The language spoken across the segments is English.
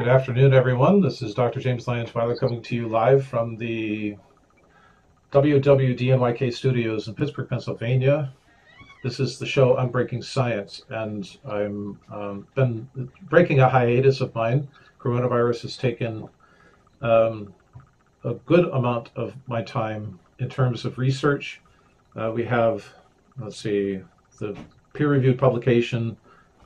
Good afternoon, everyone. This is Dr. James Lyons-Weiler coming to you live from the WWDNYK studios in Pittsburgh, Pennsylvania. This is the show Unbreaking Science, and I'm um, been breaking a hiatus of mine. Coronavirus has taken um, a good amount of my time in terms of research. Uh, we have, let's see, the peer-reviewed publication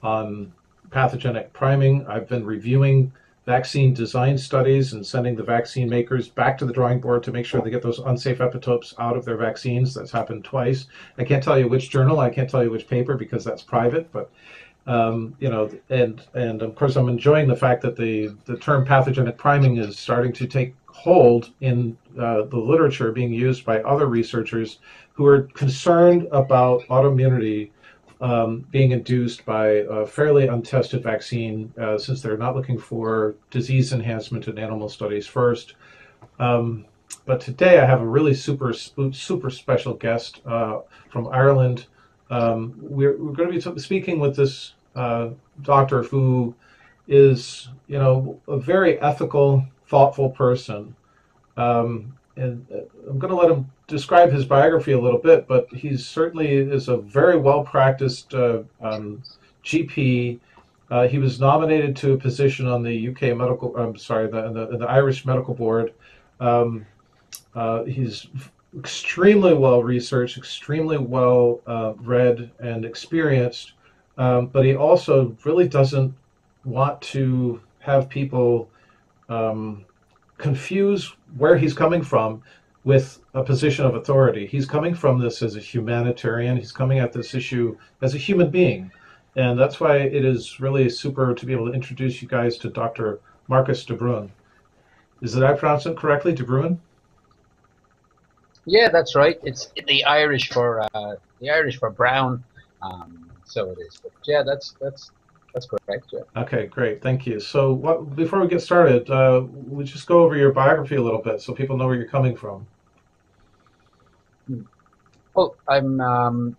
on pathogenic priming. I've been reviewing vaccine design studies and sending the vaccine makers back to the drawing board to make sure they get those unsafe epitopes out of their vaccines. That's happened twice. I can't tell you which journal, I can't tell you which paper because that's private, but um, you know, and and of course I'm enjoying the fact that the the term pathogenic priming is starting to take hold in uh, the literature being used by other researchers who are concerned about autoimmunity um, being induced by a fairly untested vaccine, uh, since they're not looking for disease enhancement in animal studies first. Um, but today I have a really super super special guest uh, from Ireland. Um, we're, we're, going to be speaking with this uh, doctor who is, you know, a very ethical, thoughtful person. Um, and uh, I'm going to let him describe his biography a little bit, but he certainly is a very well practiced uh, um, GP. Uh, he was nominated to a position on the UK medical. I'm sorry, the the, the Irish Medical Board. Um, uh, he's extremely well researched, extremely well uh, read and experienced, um, but he also really doesn't want to have people um, confuse where he's coming from with a position of authority. He's coming from this as a humanitarian. He's coming at this issue as a human being. And that's why it is really super to be able to introduce you guys to Dr. Marcus de Brún. Is that I pronounce it correctly, de Brún? Yeah, that's right. It's the Irish for uh, the Irish for brown. Um, so it is. But yeah, that's that's that's correct. Yeah. Okay, great. Thank you. So, what, before we get started, uh, we just go over your biography a little bit so people know where you're coming from. Well, I'm, um,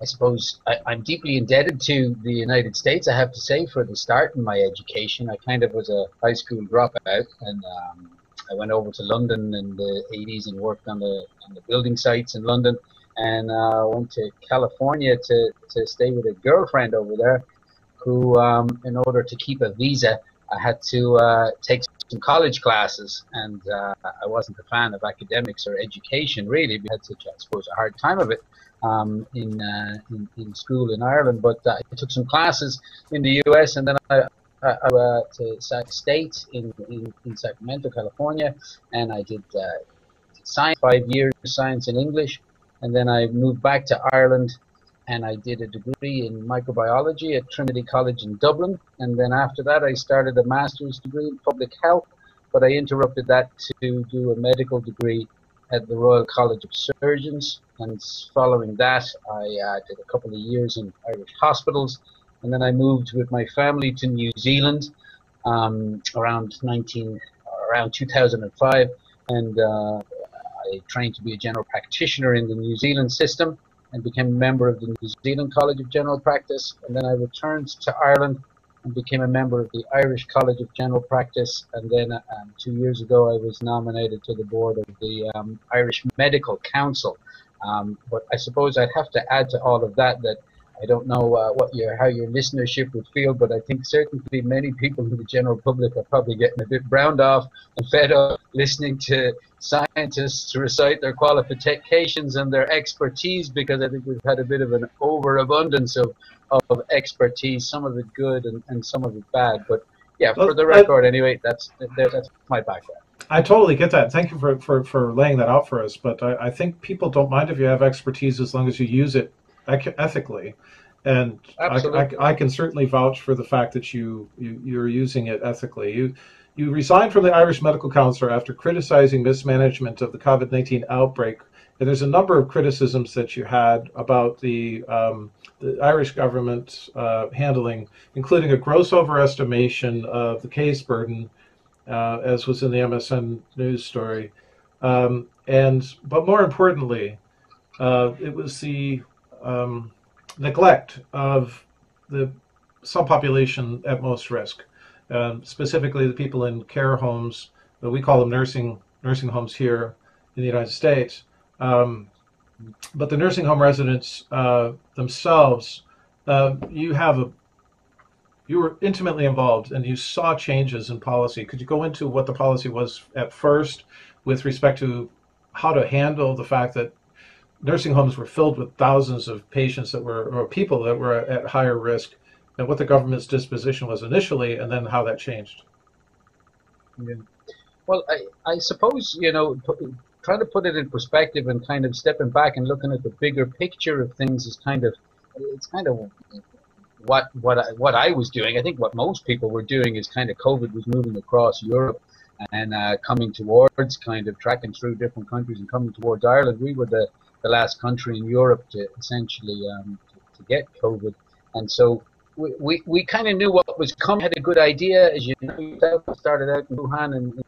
I suppose, I, am deeply indebted to the United States, I have to say, for the start in my education. I kind of was a high school dropout, and um, I went over to London in the 80s and worked on the, on the building sites in London, and uh, went to California to, to stay with a girlfriend over there, who, um, in order to keep a visa, I had to uh, take some college classes, and uh, I wasn't a fan of academics or education really. We had such, I suppose, a hard time of it um, in, uh, in, in school in Ireland. But uh, I took some classes in the U.S. and then I, I, went to Sac State in, in, in Sacramento, California, and I did uh, science five years, of science and English, and then I moved back to Ireland and I did a degree in microbiology at Trinity College in Dublin. And then after that, I started a master's degree in public health, but I interrupted that to do a medical degree at the Royal College of Surgeons. And following that, I uh, did a couple of years in Irish hospitals. And then I moved with my family to New Zealand um, around 19, around 2005. And uh, I trained to be a general practitioner in the New Zealand system and became a member of the New Zealand College of General Practice. And then I returned to Ireland and became a member of the Irish College of General Practice. And then um, two years ago, I was nominated to the board of the um, Irish Medical Council. Um, but I suppose I'd have to add to all of that that I don't know uh, what your how your listenership would feel, but I think certainly many people in the general public are probably getting a bit browned off and fed up listening to scientists recite their qualifications and their expertise because I think we've had a bit of an overabundance of, of expertise, some of it good and, and some of it bad. But yeah, for the record, I, anyway, that's that's my background. I totally get that. Thank you for, for, for laying that out for us. But I, I think people don't mind if you have expertise as long as you use it ethically. And I, I, I, can certainly vouch for the fact that you, you you're using it ethically. You you resigned from the Irish Medical Council after criticizing mismanagement of the COVID 19 outbreak. And there's a number of criticisms that you had about the, um, the Irish government uh, handling, including a gross overestimation of the case burden, uh, as was in the MSN news story. Um, and but more importantly, uh, it was the um, neglect of the subpopulation at most risk. um, specifically the people in care homes. We call them nursing nursing homes here in the United States. Um, but the nursing home residents uh, themselves, uh, you have a you were intimately involved and you saw changes in policy. Could you go into what the policy was at first with respect to how to handle the fact that nursing homes were filled with thousands of patients that were or people that were at higher risk and what the government's disposition was initially and then how that changed? Yeah. Well, I, I suppose, you know, trying to put it in perspective and kind of stepping back and looking at the bigger picture of things is kind of, it's kind of what what I, what I was doing. I think what most people were doing is kind of COVID was moving across Europe and uh, coming towards kind of tracking through different countries and coming towards Ireland. We were the, the last country in Europe to essentially um, to, to, get COVID, and so we, we, we kind of knew what was coming. Had a good idea, as you know, started out in Wuhan and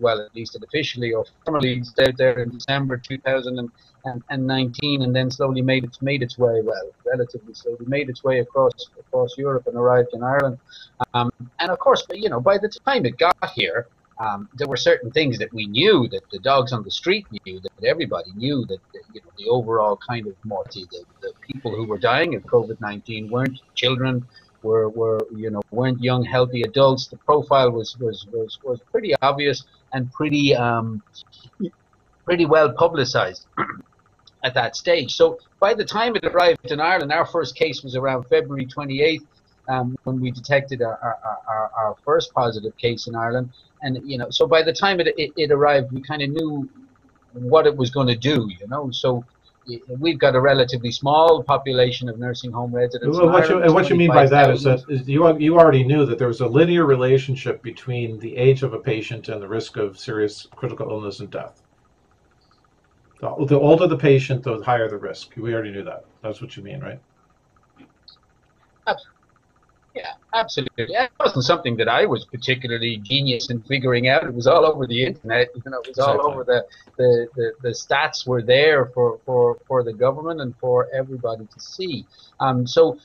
well, at least officially or formally out there in December 2019, and then slowly made its made its way, well, relatively slowly made its way across across Europe and arrived in Ireland. Um, and of course, you know, by the time it got here, um, there were certain things that we knew that the dogs on the street knew that everybody knew that you know the overall kind of mortality, the, the people who were dying of COVID-19 weren't children, were, were you know weren't young healthy adults. The profile was was was, was pretty obvious and pretty um, pretty well publicized at that stage. So by the time it arrived in Ireland, our first case was around February 28th. Um, when we detected our, our, our, our, first positive case in Ireland, and you know, so by the time it, it, it arrived, we kind of knew what it was going to do, you know. So we've got a relatively small population of nursing home residents. Well, what, you, what you mean by that is that is you you already knew that there was a linear relationship between the age of a patient and the risk of serious critical illness and death. The, the older the patient, the higher the risk. We already knew that. That's what you mean, right? Absolutely. Yeah, absolutely. It wasn't something that I was particularly genius in figuring out. It was all over the internet. You know, it was all over the, the, the, the, stats were there for, for, for the government and for everybody to see. Um, so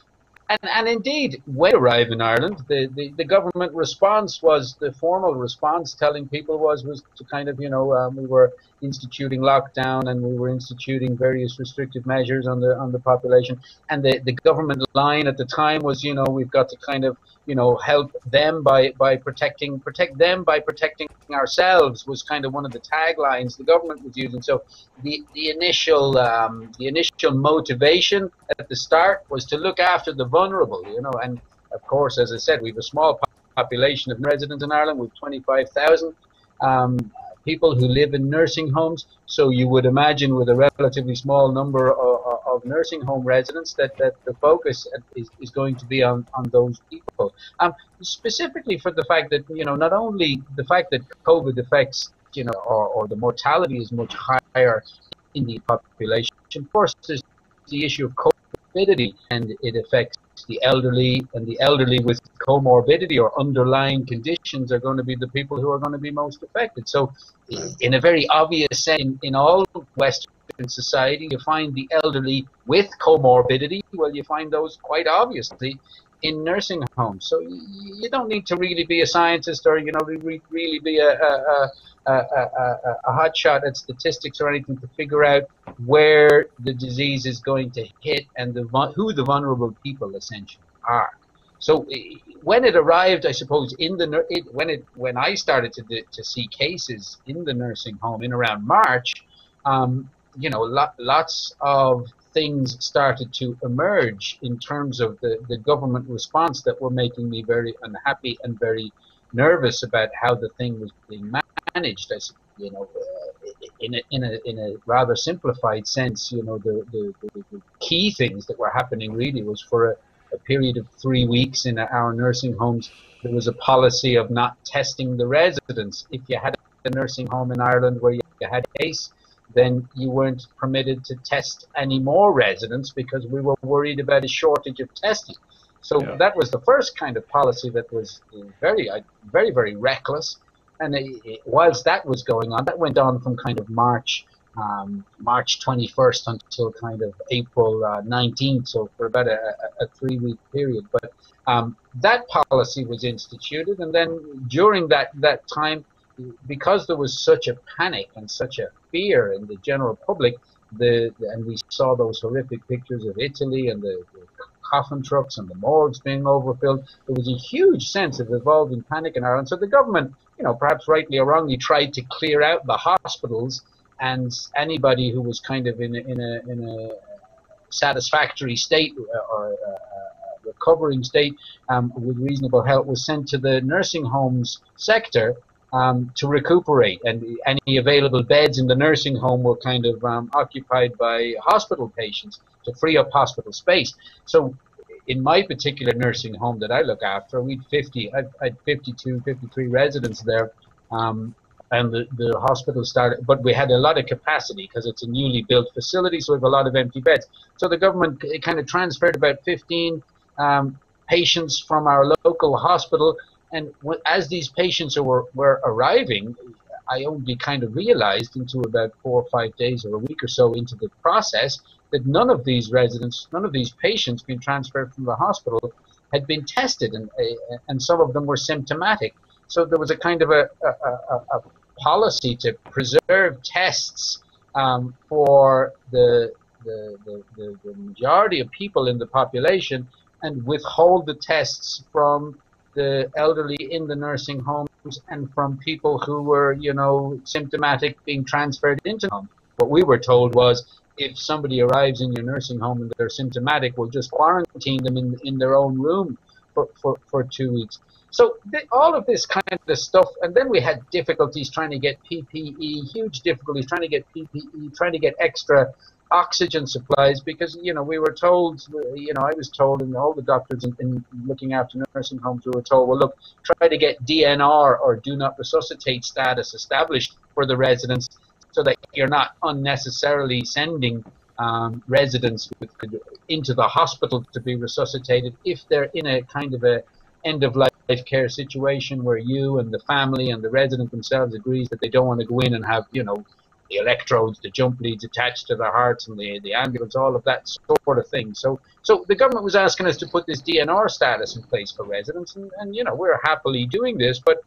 and, and indeed, when we arrived in Ireland, the, the, the, government response was the formal response telling people was was to kind of you know um, we were instituting lockdown and we were instituting various restrictive measures on the on the population. And the, the government line at the time was you know we've got to kind of you know help them by by protecting protect them by protecting ourselves was kind of one of the taglines the government was using. So the the initial um, the initial motivation at the start was to look after the vulnerable you know and of course as I said we have a small population of residents in Ireland with 25,000 um, people who live in nursing homes. So you would imagine with a relatively small number of, of nursing home residents that, that the focus is, is going to be on, on those people. Um, specifically for the fact that, you know, not only the fact that COVID affects, you know, or, or the mortality is much higher in the population. First, there's the issue of comorbidity, and it affects the elderly, and the elderly with comorbidity or underlying conditions are going to be the people who are going to be most affected. So, in a very obvious sense, in, in all Western society, you find the elderly with comorbidity. Well, you find those quite obviously in nursing homes. So you don't need to really be a scientist or you know really be a, a, a, a, a hotshot at statistics or anything to figure out where the disease is going to hit and the who the vulnerable people essentially are. So when it arrived, I suppose in the it, when it when I started to to see cases in the nursing home in around March, um, you know, lo lots of things started to emerge in terms of the, the government response that were making me very unhappy and very nervous about how the thing was being managed. I, you know, uh, in a, in a in a rather simplified sense, you know, the, the, the, key things that were happening really was for a, a period of three weeks in our nursing homes, there was a policy of not testing the residents. If you had a nursing home in Ireland where you had a case, then you weren't permitted to test any more residents because we were worried about a shortage of testing. So yeah. that was the first kind of policy that was very, uh, very, very reckless. And it, it, whilst that was going on, that went on from kind of March um, March 21st until kind of April uh, 19th, so for about a, a three week period. But um, that policy was instituted, and then during that, that time, because there was such a panic and such a fear in the general public, the and we saw those horrific pictures of Italy and the, the coffin trucks and the morgues being overfilled. There was a huge sense of evolving panic in Ireland. So the government, you know, perhaps rightly or wrongly, tried to clear out the hospitals and anybody who was kind of in a, in a, in a satisfactory state uh, or a, a recovering state um, with reasonable help was sent to the nursing homes sector um, to recuperate, and any available beds in the nursing home were kind of um, occupied by hospital patients to free up hospital space. So, in my particular nursing home that I look after, we had 50, I had 52, 53 residents there. Um, and the, the hospital started, but we had a lot of capacity because it's a newly built facility, so we have a lot of empty beds. So the government kind of transferred about 15 um, patients from our local hospital and as these patients were, were arriving, I only kind of realized into about four or five days or a week or so into the process that none of these residents, none of these patients being transferred from the hospital had been tested, and uh, and some of them were symptomatic. So there was a kind of a, a, a, a policy to preserve tests um, for the the, the, the, the majority of people in the population and withhold the tests from the elderly in the nursing homes and from people who were, you know, symptomatic being transferred into them. What we were told was if somebody arrives in your nursing home and they're symptomatic, we'll just quarantine them in, in their own room for, for, for two weeks. So all of this kind of stuff, and then we had difficulties trying to get PPE, huge difficulties trying to get PPE, trying to get extra oxygen supplies because you know we were told you know I was told and all the doctors in, in, looking after nursing homes we were told well look try to get DNR or do not resuscitate status established for the residents so that you're not unnecessarily sending um, residents with, into the hospital to be resuscitated if they're in a kind of a end of life care situation where you and the family and the resident themselves agrees that they don't want to go in and have you know the electrodes, the jump leads attached to their hearts, and the, the ambulance, all of that sort of thing. So, so the government was asking us to put this DNR status in place for residents, and, and you know we're happily doing this, but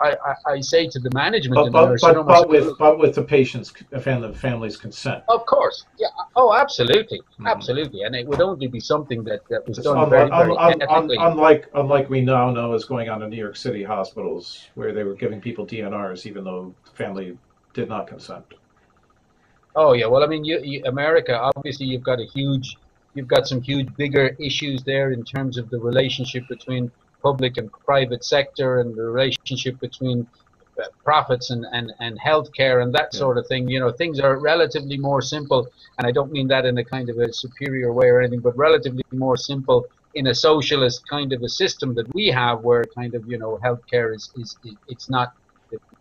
I, I, I say to the management, but, but, but, but with but with the patient's and the family's consent. Of course, yeah. Oh, absolutely, mm-hmm. absolutely, and it would only be something that, that was it's done un, very, very un, un, Unlike unlike we now know is going on in New York City hospitals, where they were giving people DNRs even though family did not consent. Oh yeah, well I mean, you, you, America obviously you've got a huge, you've got some huge bigger issues there in terms of the relationship between public and private sector and the relationship between uh, profits and, and, and healthcare and that yeah. sort of thing. You know, things are relatively more simple, and I don't mean that in a kind of a superior way or anything, but relatively more simple in a socialist kind of a system that we have, where kind of you know healthcare is, is, is it's not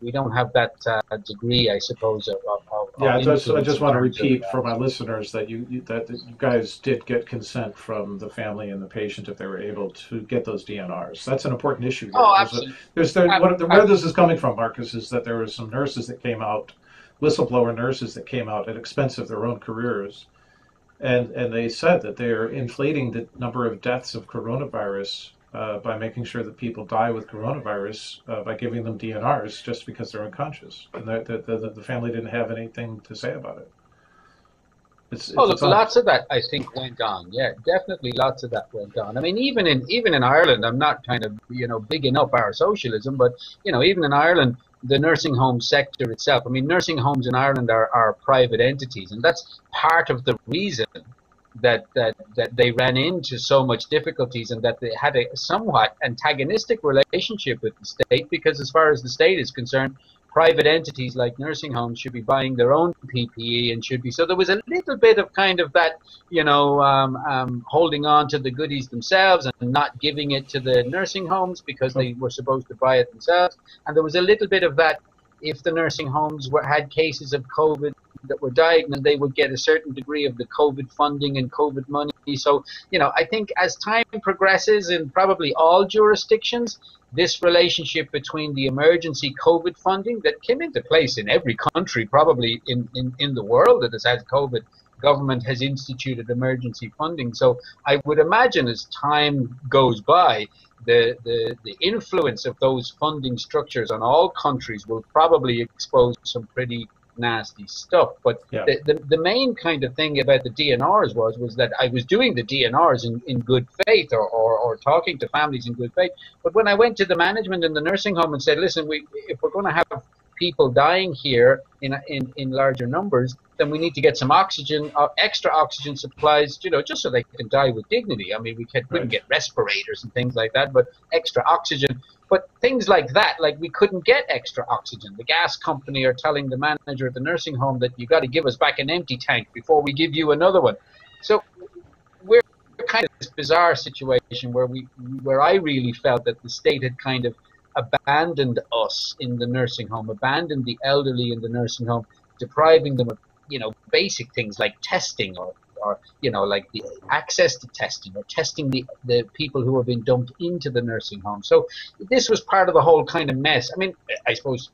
we don't have that uh, degree, I suppose. Of, of, yeah, just, I just want to repeat of, for my listeners that you, you, that you guys did get consent from the family and the patient if they were able to get those DNRs. That's an important issue. Oh, absolutely. There's, there, what, where this is coming from, Marcus, is that there were some nurses that came out, whistleblower nurses that came out at expense of their own careers, and and they said that they are inflating the number of deaths of coronavirus uh, by making sure that people die with coronavirus uh, by giving them DNRs just because they're unconscious, and the, the, the, family didn't have anything to say about it. It's, oh, look, lots of that I think went on. Yeah, definitely, lots of that went on. I mean, even in even in Ireland, I'm not kind of you know bigging up our socialism, but you know, even in Ireland, the nursing home sector itself. I mean, nursing homes in Ireland are, are private entities, and that's part of the reason that, that, that they ran into so much difficulties and that they had a somewhat antagonistic relationship with the state because as far as the state is concerned, private entities like nursing homes should be buying their own PPE and should be. So there was a little bit of kind of that, you know, um, um, holding on to the goodies themselves and not giving it to the nursing homes because they were supposed to buy it themselves. And there was a little bit of that if the nursing homes were, had cases of COVID that were diagnosed, they would get a certain degree of the COVID funding and COVID money. So, you know, I think as time progresses in probably all jurisdictions, this relationship between the emergency COVID funding that came into place in every country, probably in, in, in the world that has had COVID, government has instituted emergency funding. So I would imagine as time goes by, the, the, the influence of those funding structures on all countries will probably expose some pretty nasty stuff. But yeah. the, the, the, main kind of thing about the DNRs was was that I was doing the DNRs in, in good faith or, or, or talking to families in good faith. But when I went to the management in the nursing home and said, listen, we if we're going to have people dying here in, in, in larger numbers, then we need to get some oxygen, uh, extra oxygen supplies, you know, just so they can die with dignity. I mean, we couldn't right. get respirators and things like that, but extra oxygen. But things like that, like we couldn't get extra oxygen. The gas company are telling the manager at the nursing home that you've got to give us back an empty tank before we give you another one. So we're kind of this bizarre situation where we, where I really felt that the state had kind of abandoned us in the nursing home, abandoned the elderly in the nursing home, depriving them of, you know, basic things like testing or or you know like the access to testing or testing the, the people who have been dumped into the nursing home. So this was part of the whole kind of mess. I mean i suppose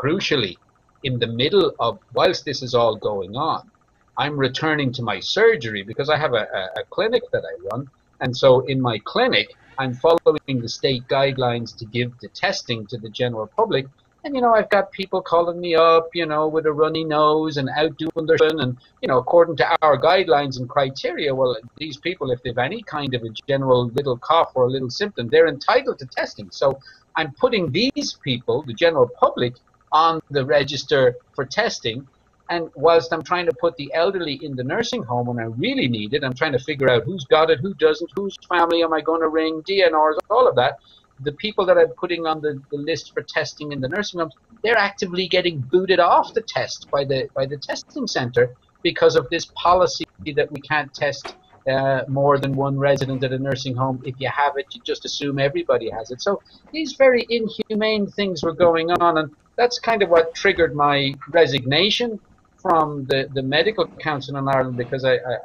crucially in the middle of whilst this is all going on i'm returning to my surgery because i have a, a, a clinic that i run and so in my clinic i'm following the state guidelines to give the testing to the general public and, you know, I've got people calling me up, you know, with a runny nose and out doing their. And, you know, according to our guidelines and criteria, well, these people, if they've any kind of a general little cough or a little symptom, they're entitled to testing. So I'm putting these people, the general public, on the register for testing. And whilst I'm trying to put the elderly in the nursing home when I really need it, I'm trying to figure out who's got it, who doesn't, whose family am I going to ring, DNRs, all of that the people that I'm putting on the, the list for testing in the nursing homes, they're actively getting booted off the test by the by the testing center because of this policy that we can't test uh, more than one resident at a nursing home. If you have it, you just assume everybody has it. So these very inhumane things were going on, and that's kind of what triggered my resignation from the, the medical council in Ireland because I, I,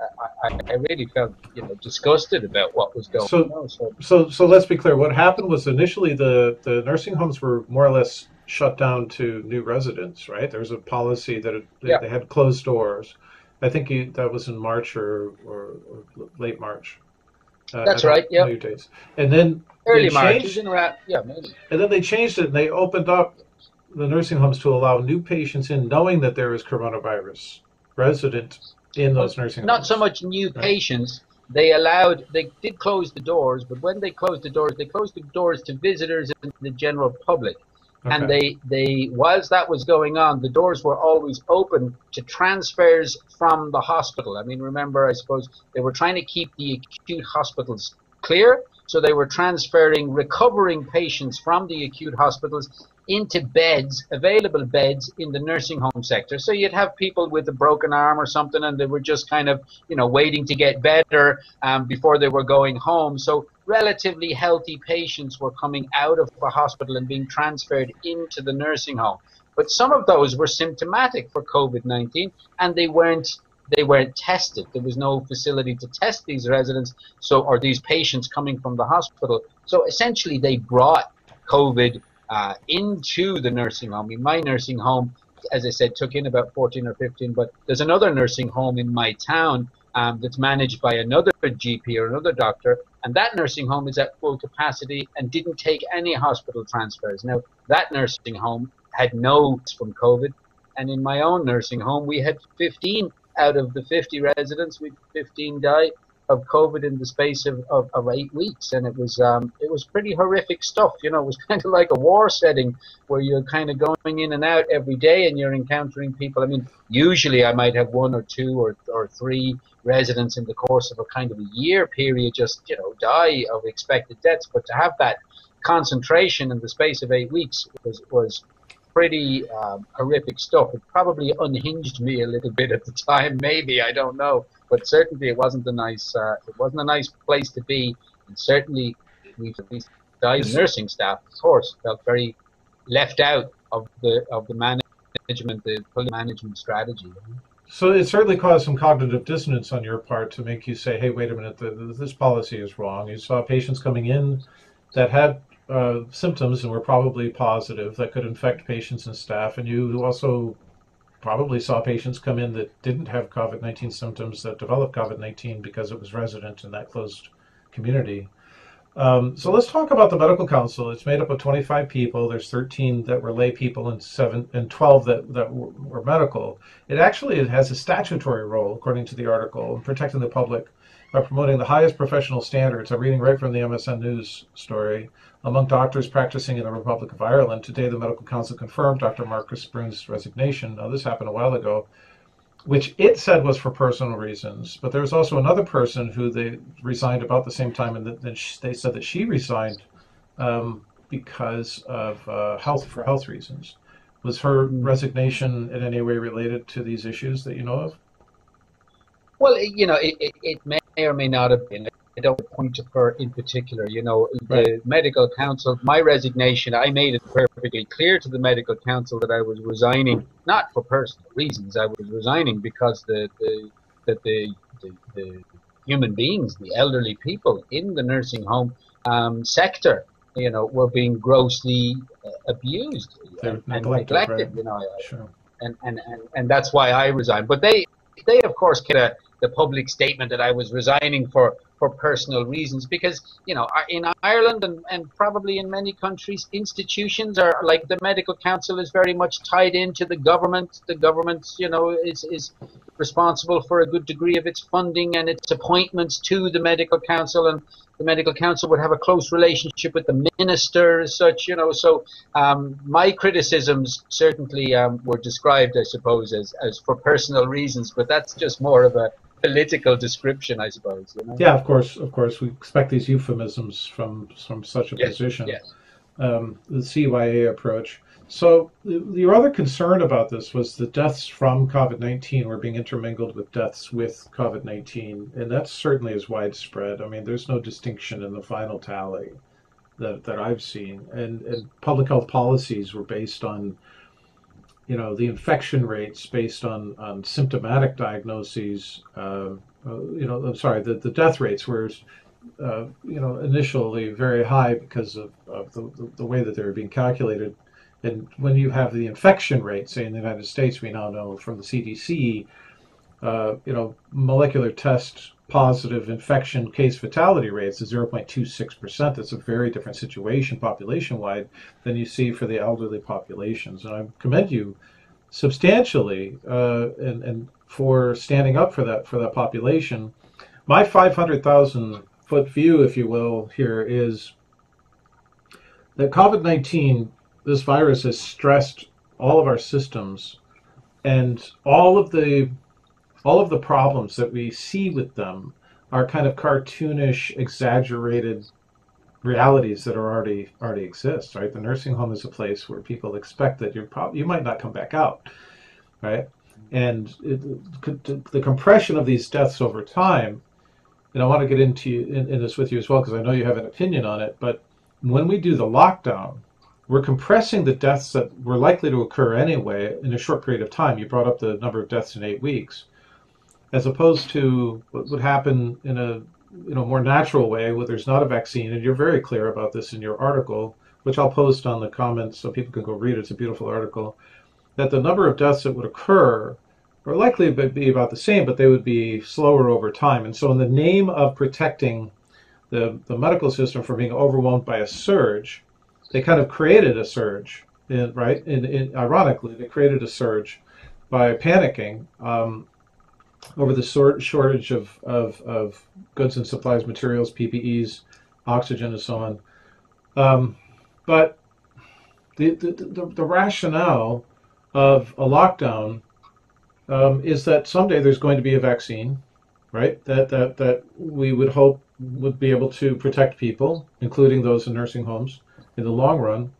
I, I, really felt you know disgusted about what was going so, on. So, so so let's be clear. What happened was initially the, the nursing homes were more or less shut down to new residents, right? There was a policy that it, yeah. they had closed doors. I think you, that was in March or, or, or late March. Uh, That's right. Yeah. And then early March. Around, yeah, maybe. And then they changed it and they opened up the nursing homes to allow new patients in, knowing that there is coronavirus resident in those nursing homes. Not homes. so much new right. patients. They allowed, they did close the doors, but when they closed the doors, they closed the doors to visitors and the general public. Okay. And they, they, whilst that was going on, the doors were always open to transfers from the hospital. I mean, remember, I suppose they were trying to keep the acute hospitals clear, so they were transferring recovering patients from the acute hospitals into beds, available beds in the nursing home sector. So you'd have people with a broken arm or something, and they were just kind of, you know, waiting to get better um, before they were going home. So relatively healthy patients were coming out of the hospital and being transferred into the nursing home. But some of those were symptomatic for COVID-19, and they weren't they weren't tested. There was no facility to test these residents, so or these patients coming from the hospital. So essentially, they brought COVID uh, into the nursing home. In my nursing home, as I said, took in about 14 or 15, but there's another nursing home in my town um, that's managed by another GP or another doctor, and that nursing home is at full capacity and didn't take any hospital transfers. Now, that nursing home had no from COVID, and in my own nursing home, we had 15 out of the 50 residents, we 15 die of COVID in the space of, of, of eight weeks, and it was um, it was pretty horrific stuff. You know, it was kind of like a war setting where you're kind of going in and out every day, and you're encountering people. I mean, usually I might have one or two or or three residents in the course of a kind of a year period just you know die of expected deaths, but to have that concentration in the space of eight weeks was was pretty um, horrific stuff. It probably unhinged me a little bit at the time. Maybe I don't know but certainly it wasn't a nice uh, it wasn't a nice place to be, and certainly we the nursing staff, of course, felt very left out of the of the management, the management strategy. So it certainly caused some cognitive dissonance on your part to make you say, "Hey, wait a minute, the, the, this policy is wrong." You saw patients coming in that had uh, symptoms and were probably positive that could infect patients and staff. And you also probably saw patients come in that didn't have COVID 19 symptoms that developed COVID 19 because it was resident in that closed community. Um, so let's talk about the medical council. It's made up of 25 people. There's 13 that were lay people and seven and 12 that, that were, medical. It actually has a statutory role, according to the article, in protecting the public by promoting the highest professional standards. I'm reading right from the MSN News story. Among doctors practicing in the Republic of Ireland, today the Medical Council confirmed Dr. Marcus Brun's resignation. Now, this happened a while ago which it said was for personal reasons. But there was also another person who they resigned about the same time, and then they said that she resigned um, because of uh, health for health reasons. Was her resignation in any way related to these issues that you know of? Well, you know, it, it, it may or may not have been. I don't point to her in particular. You know, right. the medical council, my resignation, I made it perfectly clear to the medical council that I was resigning, not for personal reasons. I was resigning because the, the that the, the, the human beings, the elderly people in the nursing home um, sector, you know, were being grossly uh, abused and, and, neglected. Right? You know, sure. and, and, and and that's why I resigned. But they they of course get a the public statement that I was resigning for for personal reasons because you know in Ireland and, and probably in many countries institutions are like the medical council is very much tied into the government. The government you know is is responsible for a good degree of its funding and its appointments to the medical council and the medical council would have a close relationship with the minister as such you know. So um, my criticisms certainly um, were described I suppose as, as for personal reasons but that's just more of a political description, I suppose. You know? Yeah, of course, of course, we expect these euphemisms from from such a yes, position. Yes. Um, the CYA approach. So your other concern about this was the deaths from COVID-19 were being intermingled with deaths with COVID-19, and that certainly is widespread. I mean, there's no distinction in the final tally that, that I've seen, and, and public health policies were based on you know the infection rates based on on symptomatic diagnoses. Uh, uh, you know, I'm sorry, the, the death rates were, uh, you know, initially very high because of, of the, the, the, way that they were being calculated. And when you have the infection rate, say in the United States, we now know from the CDC, uh, you know, molecular test positive infection case fatality rates is 0.26%. That's a very different situation population wide than you see for the elderly populations. And I commend you substantially uh, and, and for standing up for that for that population. My 500,000 foot view, if you will, here is that COVID 19, this virus has stressed all of our systems and all of the all of the problems that we see with them are kind of cartoonish, exaggerated realities that are already already exist. Right, the nursing home is a place where people expect that you're probably you might not come back out, right? And it, the compression of these deaths over time, and I want to get into in, in this with you as well because I know you have an opinion on it. But when we do the lockdown, we're compressing the deaths that were likely to occur anyway in a short period of time. You brought up the number of deaths in eight weeks as opposed to what would happen in a you know more natural way where there's not a vaccine and you're very clear about this in your article which i'll post on the comments so people can go read it. It's a beautiful article. That the number of deaths that would occur are likely to be about the same but they would be slower over time. And so in the name of protecting the, the medical system from being overwhelmed by a surge they kind of created a surge in, right? In, in, ironically they created a surge by panicking um, over the sort, shortage of, of, of goods and supplies, materials, PPEs, oxygen, and so on. Um, but the, the, the, the, rationale of a lockdown um, is that someday there's going to be a vaccine, right? That, that, that we would hope would be able to protect people, including those in nursing homes, in the long run.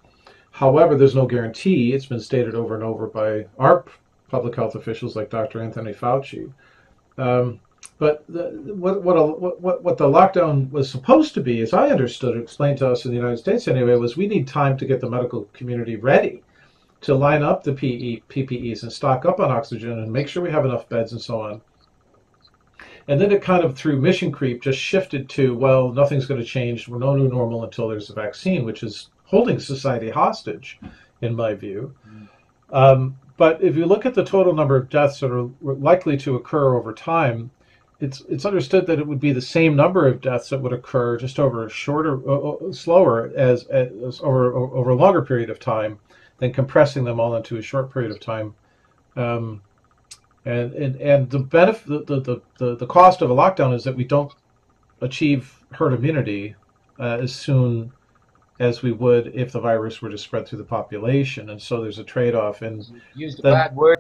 However, there's no guarantee. It's been stated over and over by our public health officials like Dr. Anthony Fauci um, but the, what, what, a, what, what the lockdown was supposed to be, as I understood it, explained to us in the United States anyway, was we need time to get the medical community ready to line up the PE, PPEs and stock up on oxygen and make sure we have enough beds and so on. And then it kind of, through mission creep, just shifted to, well, nothing's going to change. We're no new normal until there's a vaccine, which is holding society hostage, in my view. Um, but if you look at the total number of deaths that are likely to occur over time, it's it's understood that it would be the same number of deaths that would occur just over a shorter, uh, slower as, as over over a longer period of time than compressing them all into a short period of time. Um, and, and and the benefit the, the, the, the cost of a lockdown is that we don't achieve herd immunity uh, as soon as we would if the virus were to spread through the population and so there's a trade-off and used a bad word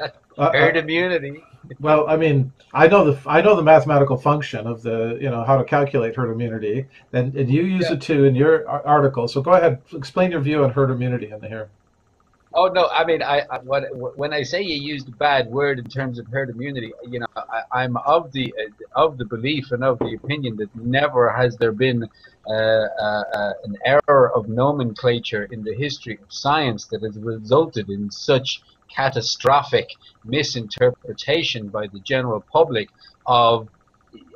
uh, herd uh, immunity well, I mean, I know the I know the mathematical function of the you know how to calculate herd immunity, and, and you use yeah. it too in your article. So go ahead, explain your view on herd immunity in here. Oh no, I mean, I, I what when I say you used a bad word in terms of herd immunity, you know, I, am of the of the belief and of the opinion that never has there been Uh, uh, uh, an error of nomenclature in the history of science that has resulted in such catastrophic misinterpretation by the general public of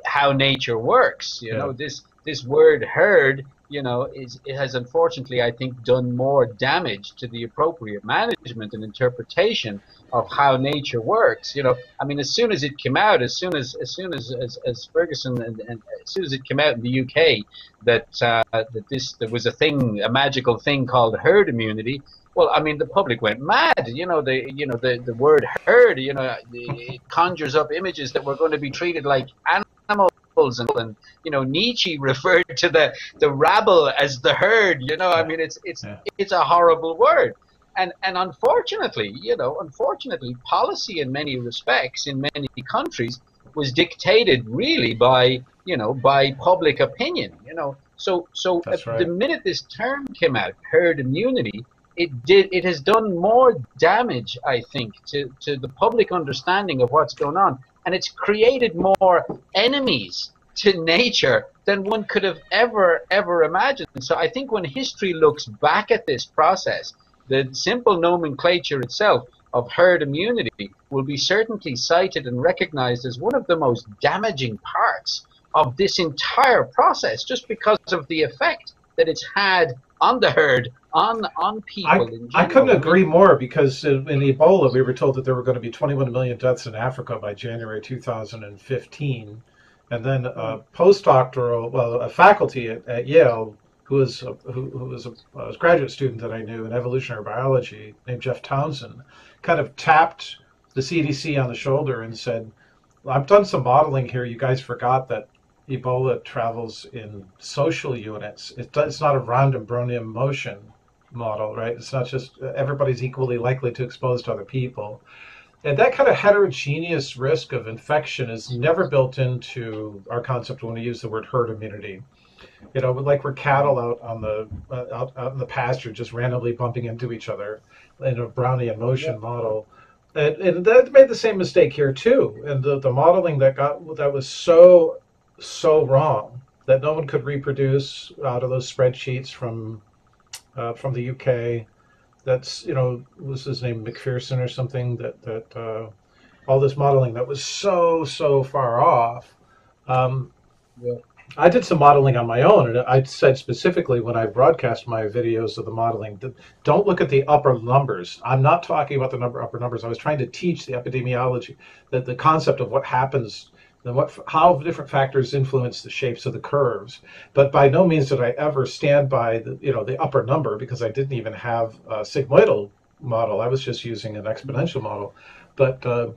how nature works. You yeah. know, this this word herd, you know, is it has unfortunately, I think, done more damage to the appropriate management and interpretation of how nature works. You know, I mean, as soon as it came out, as soon as as soon as as, as Ferguson and, and as soon as it came out in the UK that uh, that this there was a thing, a magical thing called herd immunity well, I mean, the public went mad. You know, the you know the, the word herd. You know, it conjures up images that we're going to be treated like animals, and, and you know, Nietzsche referred to the the rabble as the herd. You know, I mean, it's it's yeah. it's a horrible word, and and unfortunately, you know, unfortunately, policy in many respects in many countries was dictated really by you know by public opinion. You know, so so right. the minute this term came out, herd immunity it did it has done more damage i think to, to the public understanding of what's going on and it's created more enemies to nature than one could have ever ever imagined. So i think when history looks back at this process the simple nomenclature itself of herd immunity will be certainly cited and recognized as one of the most damaging parts of this entire process just because of the effect that it's had on the herd, on on people. I, I couldn't agree more because in, in, Ebola we were told that there were going to be 21 million deaths in Africa by January 2015, and then a postdoctoral, well, a faculty at, at Yale who was a, who, who was a, a graduate student that I knew in evolutionary biology named Jeff Townsend, kind of tapped the CDC on the shoulder and said, "I've done some modeling here. You guys forgot that Ebola travels in social units. It, it's not a random Brownian motion model, right? It's not just uh, everybody's equally likely to expose to other people. And that kind of heterogeneous risk of infection is never built into our concept when we use the word herd immunity. You know, like we're cattle out on the uh, out, out in the pasture, just randomly bumping into each other in a Brownian motion model. And, and that made the same mistake here too. And the, the modeling that got that was so so wrong that no one could reproduce out of those spreadsheets from uh, from the UK. That's you know was his name McPherson or something that that uh, all this modeling that was so so far off. Um, yeah. I did some modeling on my own, and I said specifically when I broadcast my videos of the modeling, don't look at the upper numbers. I'm not talking about the number upper numbers. I was trying to teach the epidemiology, that the concept of what happens and what how different factors influence the shapes of the curves. But by no means did I ever stand by the you know the upper number because I didn't even have a sigmoidal model. I was just using an exponential model. But uh,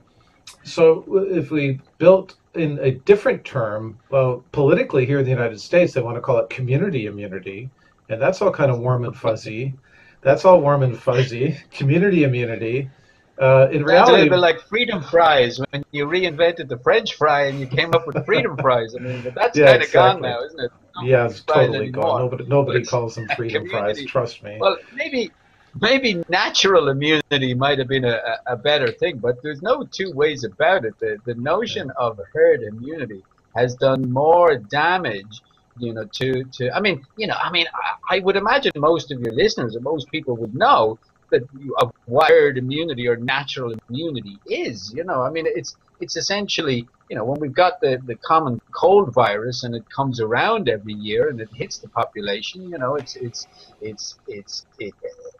so if we built in a different term, well, politically here in the United States, they want to call it community immunity, and that's all kind of warm and fuzzy. That's all warm and fuzzy. Community immunity uh, in reality, a little bit like freedom fries when you reinvented the French fry and you came up with freedom fries. I mean, but that's yeah, kind of exactly. gone now, isn't it? No yeah, it's totally anymore. gone. Nobody, nobody calls them freedom fries. Trust me. Well, maybe maybe natural immunity might have been a, a better thing, but there's no two ways about it. The the notion yeah. of herd immunity has done more damage you know to to i mean you know i mean I, I, would imagine most of your listeners or most people would know that herd immunity or natural immunity is. You know, I mean, it's it's essentially you know when we've got the the common cold virus and it comes around every year and it hits the population. You know, it's it's it's it's it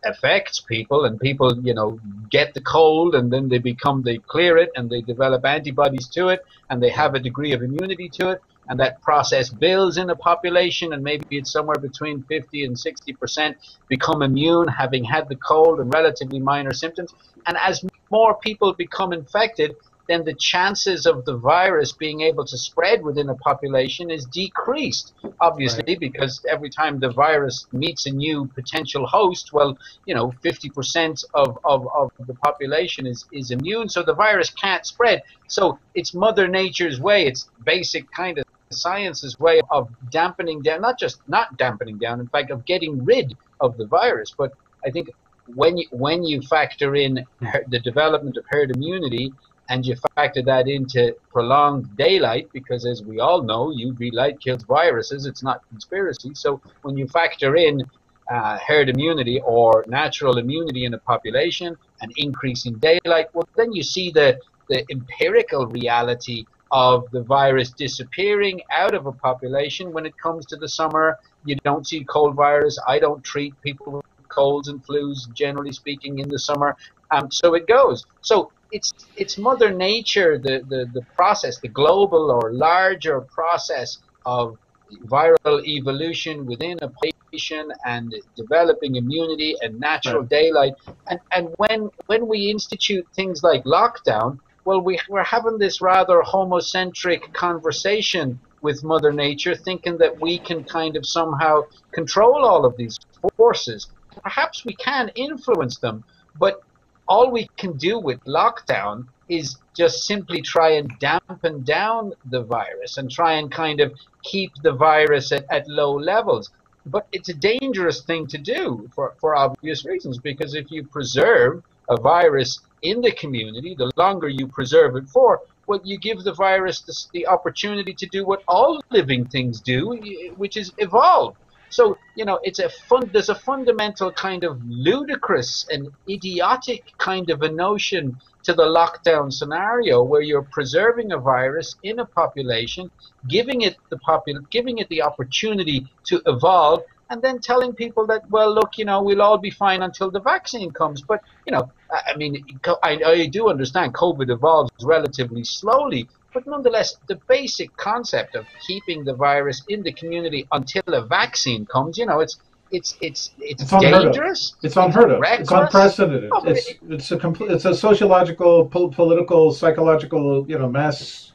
affects people and people you know get the cold and then they become they clear it and they develop antibodies to it and they have a degree of immunity to it and that process builds in a population and maybe it's somewhere between 50 and 60 percent become immune having had the cold and relatively minor symptoms. And as more people become infected then the chances of the virus being able to spread within a population is decreased obviously right. because every time the virus meets a new potential host well you know 50% of, of, of the population is, is immune so the virus can't spread. So it's mother nature's way. It's basic kind of science's way of dampening down, not just not dampening down, in fact, of getting rid of the virus. But I think when you, when you factor in the development of herd immunity and you factor that into prolonged daylight, because as we all know, UV light kills viruses, it's not conspiracy. So when you factor in uh, herd immunity or natural immunity in a population and increasing daylight, well, then you see the, the empirical reality of the virus disappearing out of a population when it comes to the summer. You don't see cold virus. I don't treat people with colds and flus, generally speaking, in the summer. Um, so it goes. So it's it's Mother Nature, the, the, the process, the global or larger process of viral evolution within a population and developing immunity and natural daylight. And and when when we institute things like lockdown, well, we, we're having this rather homocentric conversation with Mother Nature, thinking that we can kind of somehow control all of these forces. Perhaps we can influence them, but all we can do with lockdown is just simply try and dampen down the virus and try and kind of keep the virus at, at low levels. But it's a dangerous thing to do for, for obvious reasons because if you preserve a virus in the community, the longer you preserve it for, well, you give the virus the, the opportunity to do what all living things do, which is evolve. So you know, it's a fun. There's a fundamental kind of ludicrous and idiotic kind of a notion to the lockdown scenario where you're preserving a virus in a population, giving it the popul- giving it the opportunity to evolve, and then telling people that, well, look, you know, we'll all be fine until the vaccine comes. But, you know, I mean, I, I do understand COVID evolves relatively slowly, but nonetheless, the basic concept of keeping the virus in the community until a vaccine comes, you know, it's it's it's it's, it's dangerous. It's unheard of. It's unprecedented. Oh, it's it, it's a complete. It's a sociological, po- political, psychological, you know, mass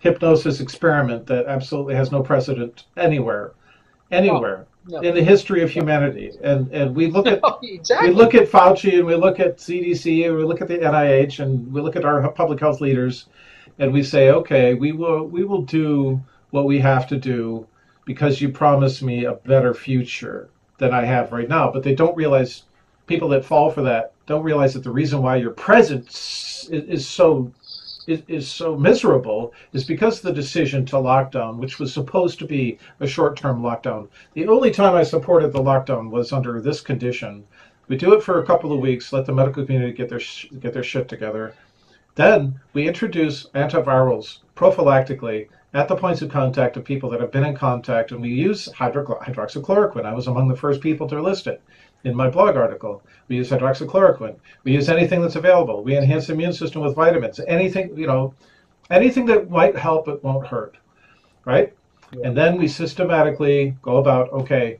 hypnosis experiment that absolutely has no precedent anywhere, anywhere no. in the history of humanity. And and we look at oh, no, exactly. we look at Fauci and we look at CDC and we look at the NIH and we look at our public health leaders, and we say, okay, we will we will do what we have to do because you promised me a better future than I have right now. But they don't realize people that fall for that don't realize that the reason why your presence is, is so is, is so miserable is because the decision to lockdown, which was supposed to be a short-term lockdown. The only time I supported the lockdown was under this condition. We do it for a couple of weeks, let the medical community get their get their shit together. Then we introduce antivirals prophylactically at the points of contact of people that have been in contact, and we use hydro- hydroxychloroquine. I was among the first people to list it in my blog article. We use hydroxychloroquine. We use anything that's available. We enhance the immune system with vitamins. Anything, you know, anything that might help but won't hurt, right? Yeah. And then we systematically go about, okay,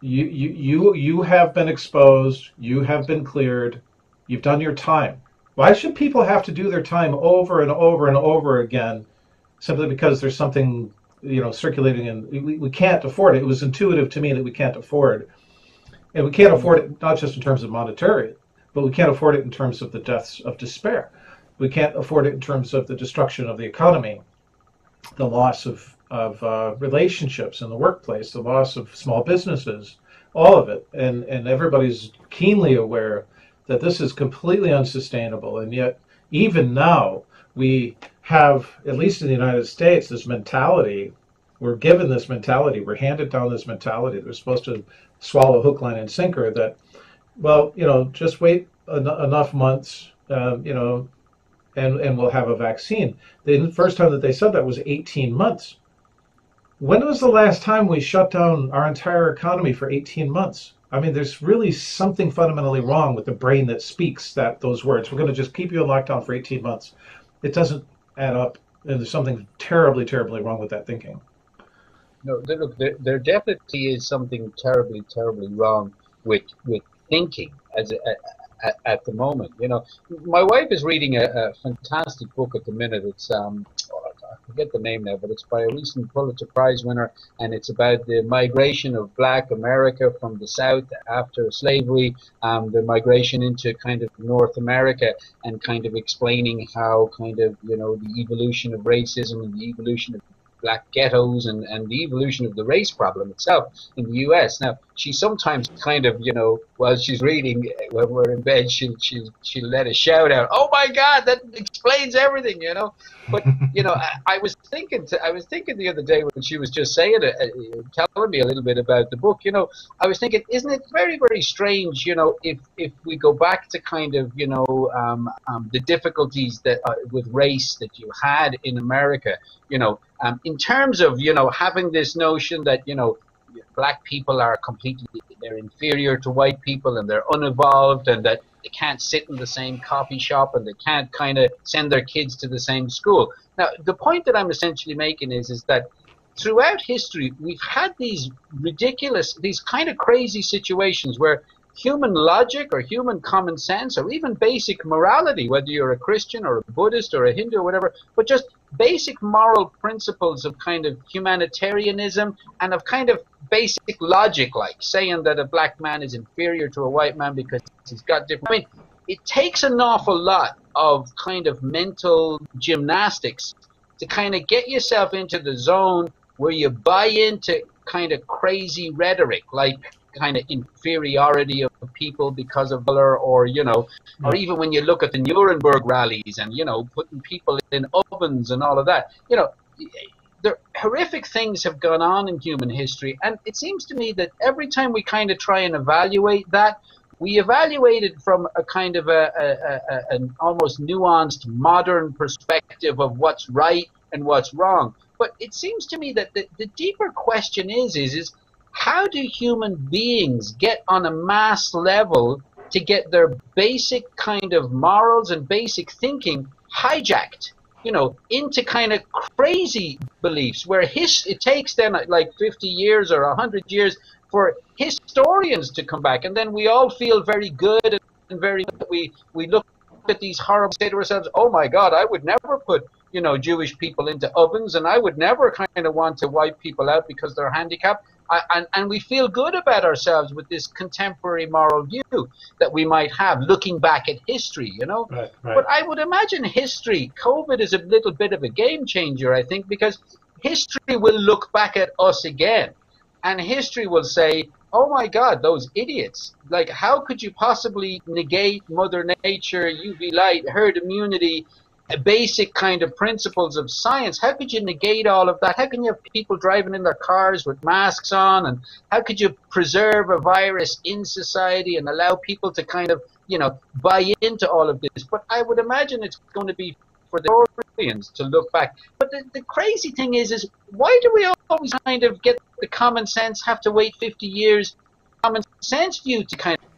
you, you, you, you have been exposed, you have been cleared, you've done your time. Why should people have to do their time over and over and over again simply because there's something, you know, circulating and we, we can't afford it. It was intuitive to me that we can't afford and we can't afford it not just in terms of monetary, but we can't afford it in terms of the deaths of despair. We can't afford it in terms of the destruction of the economy, the loss of, of uh, relationships in the workplace, the loss of small businesses, all of it. And, and everybody's keenly aware that this is completely unsustainable. And yet, even now, we have, at least in the United States, this mentality. We're given this mentality. We're handed down this mentality. They're supposed to swallow hook, line, and sinker that well, you know, just wait en- enough months, um, you know, and and we'll have a vaccine. The first time that they said that was 18 months. When was the last time we shut down our entire economy for 18 months? I mean, there's really something fundamentally wrong with the brain that speaks that those words. We're going to just keep you in lockdown for 18 months. It doesn't add up, and there's something terribly, terribly wrong with that thinking. No, look, there, there definitely is something terribly, terribly wrong with with thinking as a, at, at the moment. You know, my wife is reading a, a fantastic book at the minute. It's um, I forget the name now, but it's by a recent Pulitzer Prize winner, and it's about the migration of Black America from the South after slavery, um, the migration into kind of North America, and kind of explaining how kind of you know the evolution of racism and the evolution of black ghettos and, and the evolution of the race problem itself in the US. Now, she sometimes kind of, you know, while she's reading, when we're in bed, she'll, she'll, she'll let a shout out, oh my God, that explains everything, you know. But, you know, I, I was thinking, to, I was thinking the other day when she was just saying it, uh, telling me a little bit about the book, you know, I was thinking, isn't it very, very strange, you know, if, if we go back to kind of, you know, um, um, the difficulties that uh, with race that you had in America, you know, um, in terms of you know having this notion that you know black people are completely they're inferior to white people and they're unevolved and that they can't sit in the same coffee shop and they can't kind of send their kids to the same school. Now, the point that I'm essentially making is is that throughout history we've had these ridiculous, these kind of crazy situations where human logic or human common sense or even basic morality, whether you're a Christian or a Buddhist or a Hindu or whatever, but just basic moral principles of kind of humanitarianism and of kind of basic logic, like saying that a black man is inferior to a white man because he's got different. I mean, it takes an awful lot of kind of mental gymnastics to kind of get yourself into the zone where you buy into kind of crazy rhetoric, like kind of inferiority of people because of color or you know or even when you look at the Nuremberg rallies and you know putting people in ovens and all of that you know there horrific things have gone on in human history. And it seems to me that every time we kind of try and evaluate that we evaluate it from a kind of a, a, a, an almost nuanced modern perspective of what's right and what's wrong. But it seems to me that the, the deeper question is is is how do human beings get on a mass level to get their basic kind of morals and basic thinking hijacked? you know, into kind of crazy beliefs where his, it takes them like 50 years or 100 years for historians to come back. And then we all feel very good and very, we, we look at these horrible, say to ourselves, oh my God, I would never put, you know, Jewish people into ovens and I would never kind of want to wipe people out because they're handicapped and, and we feel good about ourselves with this contemporary moral view that we might have looking back at history, you know. Right, right. But I would imagine history, COVID is a little bit of a game changer, I think, because history will look back at us again. And history will say, oh my God, those idiots. Like, how could you possibly negate Mother Nature, UV light, herd immunity, basic kind of principles of science. How could you negate all of that? How can you have people driving in their cars with masks on? And how could you preserve a virus in society and allow people to kind of, you know, buy into all of this? But I would imagine it's going to be for the historians to look back. But the, the crazy thing is, is why do we always kind of get the common sense, have to wait 50 years, common sense view to kind of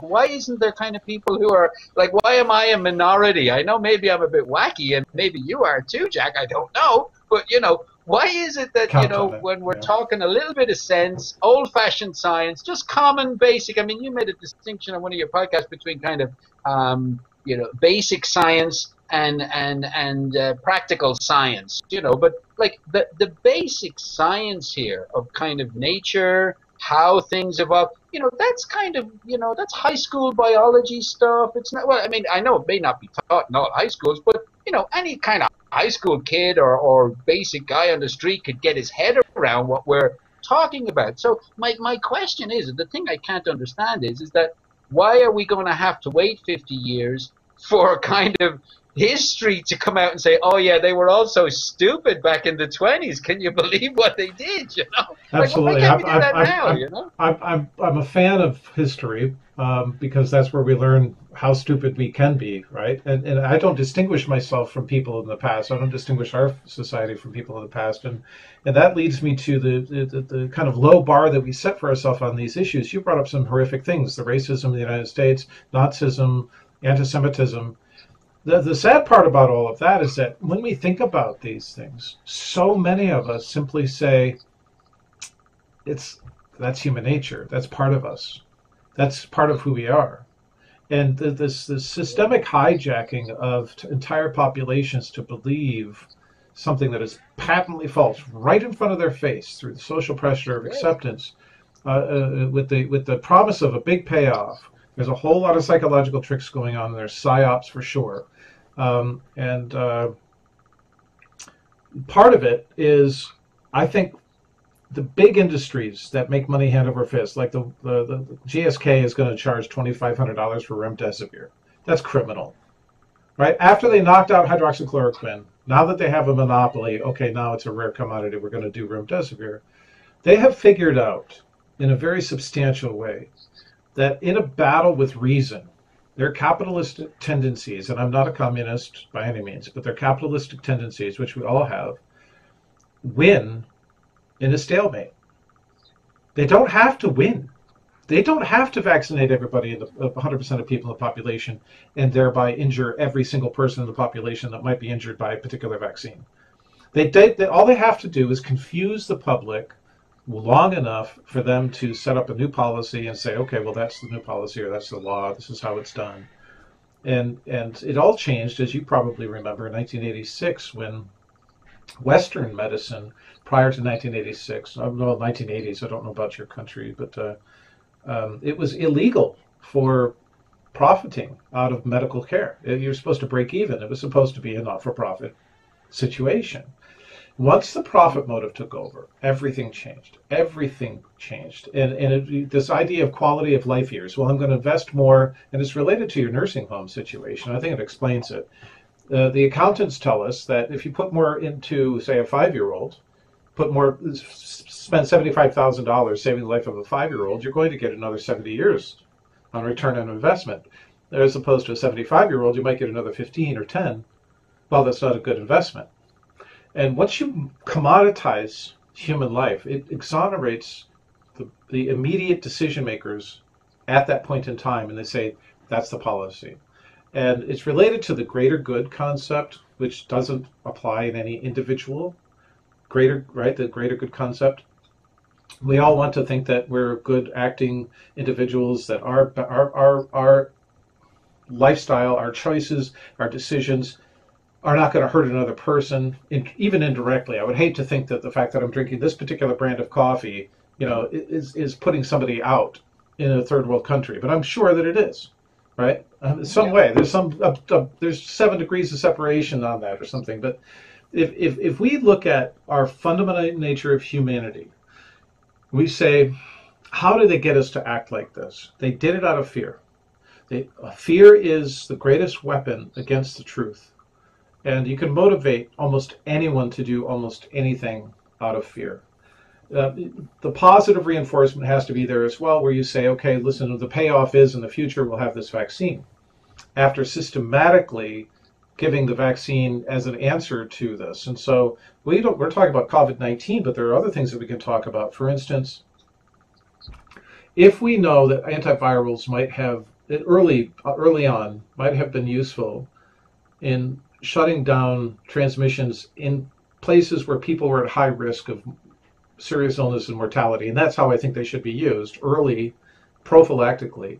why isn't there kind of people who are like, why am I a minority? I know maybe I'm a bit wacky, and maybe you are too, Jack. I don't know, but you know, why is it that Count you know when we're yeah. talking a little bit of sense, old-fashioned science, just common, basic? I mean, you made a distinction on one of your podcasts between kind of um, you know basic science and and and uh, practical science, you know, but like the the basic science here of kind of nature how things evolve. You know, that's kind of, you know, that's high school biology stuff. It's not, well, I mean, I know it may not be taught in all high schools, but, you know, any kind of high school kid or, or basic guy on the street could get his head around what we're talking about. So my, my question is, the thing I can't understand is, is that why are we going to have to wait 50 years for a kind of history to come out and say, "Oh yeah, they were all so stupid back in the twenties. Can you believe what they did?" You know, absolutely. Like, well, I'm, I'm, now, I'm, you know? I'm, I'm a fan of history um, because that's where we learn how stupid we can be, right? And and I don't distinguish myself from people in the past. I don't distinguish our society from people in the past, and and that leads me to the the, the kind of low bar that we set for ourselves on these issues. You brought up some horrific things: the racism in the United States, Nazism, anti-Semitism the, the sad part about all of that is that when we think about these things, so many of us simply say, it's that's human nature. That's part of us. That's part of who we are. And the, this, this systemic hijacking of entire populations to believe something that is patently false right in front of their face through the social pressure of acceptance, uh, uh, with the with the promise of a big payoff, there's a whole lot of psychological tricks going on. There's psyops for sure. Um, and uh, part of it is, I think, the big industries that make money hand over fist, like the, the, the GSK is going to charge $2,500 for remdesivir. That's criminal. Right? After they knocked out hydroxychloroquine, now that they have a monopoly, okay, now it's a rare commodity, we're going to do remdesivir. They have figured out in a very substantial way that in a battle with reason, their capitalist tendencies, and I'm not a communist by any means, but their capitalistic tendencies, which we all have, win in a stalemate. They don't have to win. They don't have to vaccinate everybody, 100% of people in the population, and thereby injure every single person in the population that might be injured by a particular vaccine. They, they, they all they have to do is confuse the public long enough for them to set up a new policy and say, okay, well, that's the new policy or that's the law. This is how it's done. And and it all changed, as you probably remember, in 1986 when Western medicine, prior to 1986, well, 1980s, I don't know about your country, but uh, um, it was illegal for profiting out of medical care. You're supposed to break even. It was supposed to be a not-for-profit situation. Once the profit motive took over, everything changed. Everything changed. And, and it, this idea of quality of life years, well, I'm going to invest more, and it's related to your nursing home situation. I think it explains it. Uh, the accountants tell us that if you put more into, say, a five year old, put more, spend $75,000 saving the life of a five year old, you're going to get another 70 years on return on investment. As opposed to a 75 year old, you might get another 15 or 10. Well, that's not a good investment. And once you commoditize human life, it exonerates the, the immediate decision makers at that point in time, and they say that's the policy. And it's related to the greater good concept, which doesn't apply in any individual. Greater, right? The greater good concept. We all want to think that we're good acting individuals, that our our our, our lifestyle, our choices, our decisions are not going to hurt another person, in, even indirectly. I would hate to think that the fact that I'm drinking this particular brand of coffee, you know, is is putting somebody out in a third world country, but I'm sure that it is, right? Um, some yeah. way there's some uh, uh, there's seven degrees of separation on that or something. But if if if we look at our fundamental nature of humanity, we say, how did they get us to act like this? They did it out of fear. They, uh, fear is the greatest weapon against the truth and you can motivate almost anyone to do almost anything out of fear. Uh, the positive reinforcement has to be there as well, where you say, okay, listen, the payoff is in the future we'll have this vaccine. After systematically giving the vaccine as an answer to this. And so we don't, we're talking about COVID 19, but there are other things that we can talk about. For instance, if we know that antivirals might have early early on might have been useful in shutting down transmissions in places where people were at high risk of serious illness and mortality, and that's how I think they should be used early, prophylactically,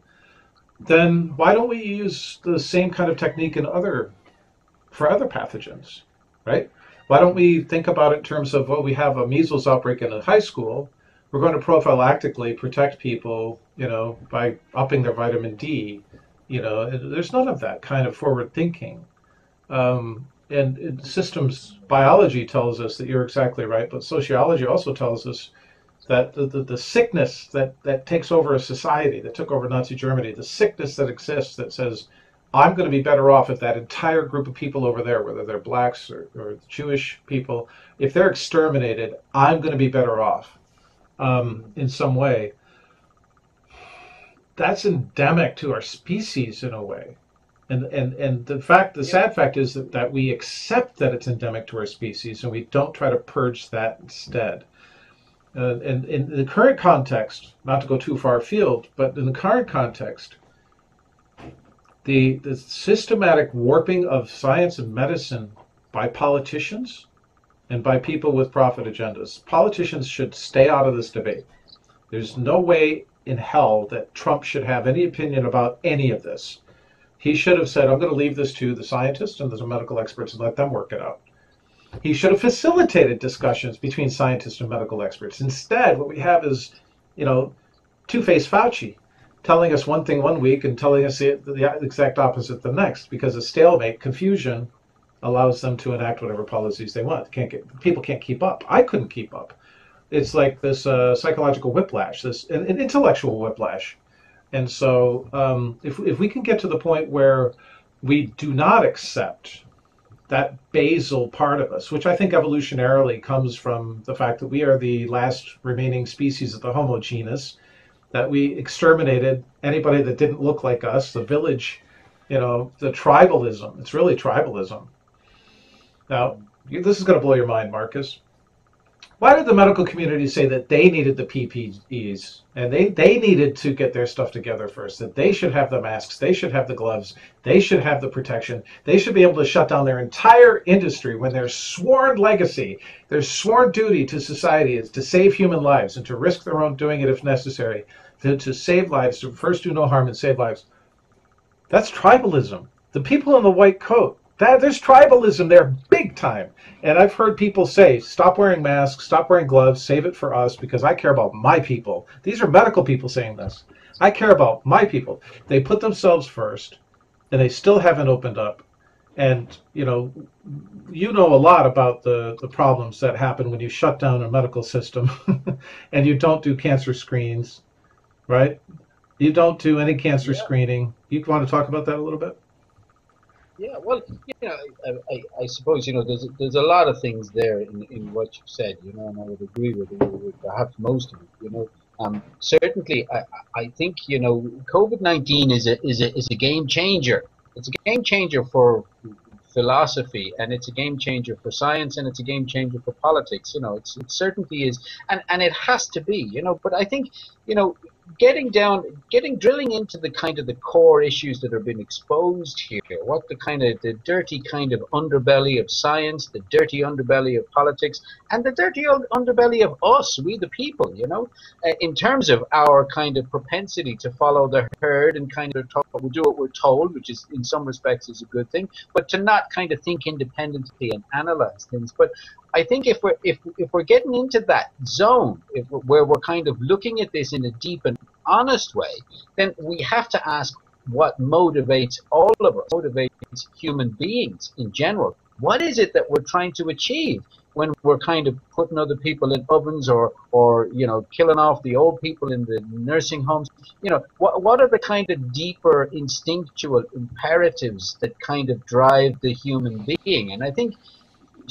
then why don't we use the same kind of technique in other for other pathogens, right? Why don't we think about it in terms of well, we have a measles outbreak in a high school, we're going to prophylactically protect people, you know, by upping their vitamin D. You know, there's none of that kind of forward thinking. Um, and systems biology tells us that you're exactly right, but sociology also tells us that the, the, the, sickness that, that takes over a society, that took over Nazi Germany, the sickness that exists that says I'm going to be better off if that entire group of people over there, whether they're blacks or, or Jewish people, if they're exterminated, I'm going to be better off um, in some way. That's endemic to our species in a way. And, and, and the fact, the sad fact is that, that we accept that it's endemic to our species and we don't try to purge that instead. Uh, and in the current context, not to go too far afield, but in the current context, the, the systematic warping of science and medicine by politicians and by people with profit agendas. Politicians should stay out of this debate. There's no way in hell that Trump should have any opinion about any of this. He should have said, I'm going to leave this to the scientists and the medical experts and let them work it out. He should have facilitated discussions between scientists and medical experts. Instead, what we have is, you know, two-faced Fauci telling us one thing one week and telling us the, the exact opposite the next because a stalemate, confusion, allows them to enact whatever policies they want. Can't get people can't keep up. I couldn't keep up. It's like this uh, psychological whiplash, this an, an, intellectual whiplash. And so, um, if if we can get to the point where we do not accept that basal part of us, which I think evolutionarily comes from the fact that we are the last remaining species of the Homo genus, that we exterminated anybody that didn't look like us, the village, you know, the tribalism. It's really tribalism. Now, this is going to blow your mind, Marcus. Why did the medical community say that they needed the PPEs and they, they needed to get their stuff together first? That they should have the masks, they should have the gloves, they should have the protection, they should be able to shut down their entire industry when their sworn legacy, their sworn duty to society is to save human lives and to risk their own doing it if necessary, to, to save lives, to first do no harm and save lives. That's tribalism. The people in the white coat that, there's tribalism there big time. And I've heard people say, stop wearing masks, stop wearing gloves, save it for us because I care about my people. These are medical people saying this. I care about my people. They put themselves first and they still haven't opened up. And, you know, you know a lot about the, the problems that happen when you shut down a medical system and you don't do cancer screens, right? You don't do any cancer yeah. screening. You want to talk about that a little bit? Yeah, well, you know, I, I, I, suppose you know there's there's a lot of things there in, in what you've said, you know, and I would agree with, with perhaps most of it. You know, um, certainly, I, I think you know, COVID nineteen is a is a is a game changer. It's a game changer for philosophy and it's a game changer for science and it's a game changer for politics you know it's, it certainly is and and it has to be you know but i think you know getting down, getting drilling into the kind of the core issues that are being exposed here, what the kind of the dirty kind of underbelly of science, the dirty underbelly of politics, and the dirty underbelly of us, we the people, you know, uh, in terms of our kind of propensity to follow the herd and kind of talk, we do what we're told, which is in some respects is a good thing, but to not kind of think independently and analyze things. But I think if we're if if we're getting into that zone, we're, where we're kind of looking at this in a deep and honest way, then we have to ask what motivates all of us, motivates human beings in general. What is it that we're trying to achieve when we're kind of putting other people in ovens or or you know killing off the old people in the nursing homes? You know, what what are the kind of deeper instinctual imperatives that kind of drive the human being? And I think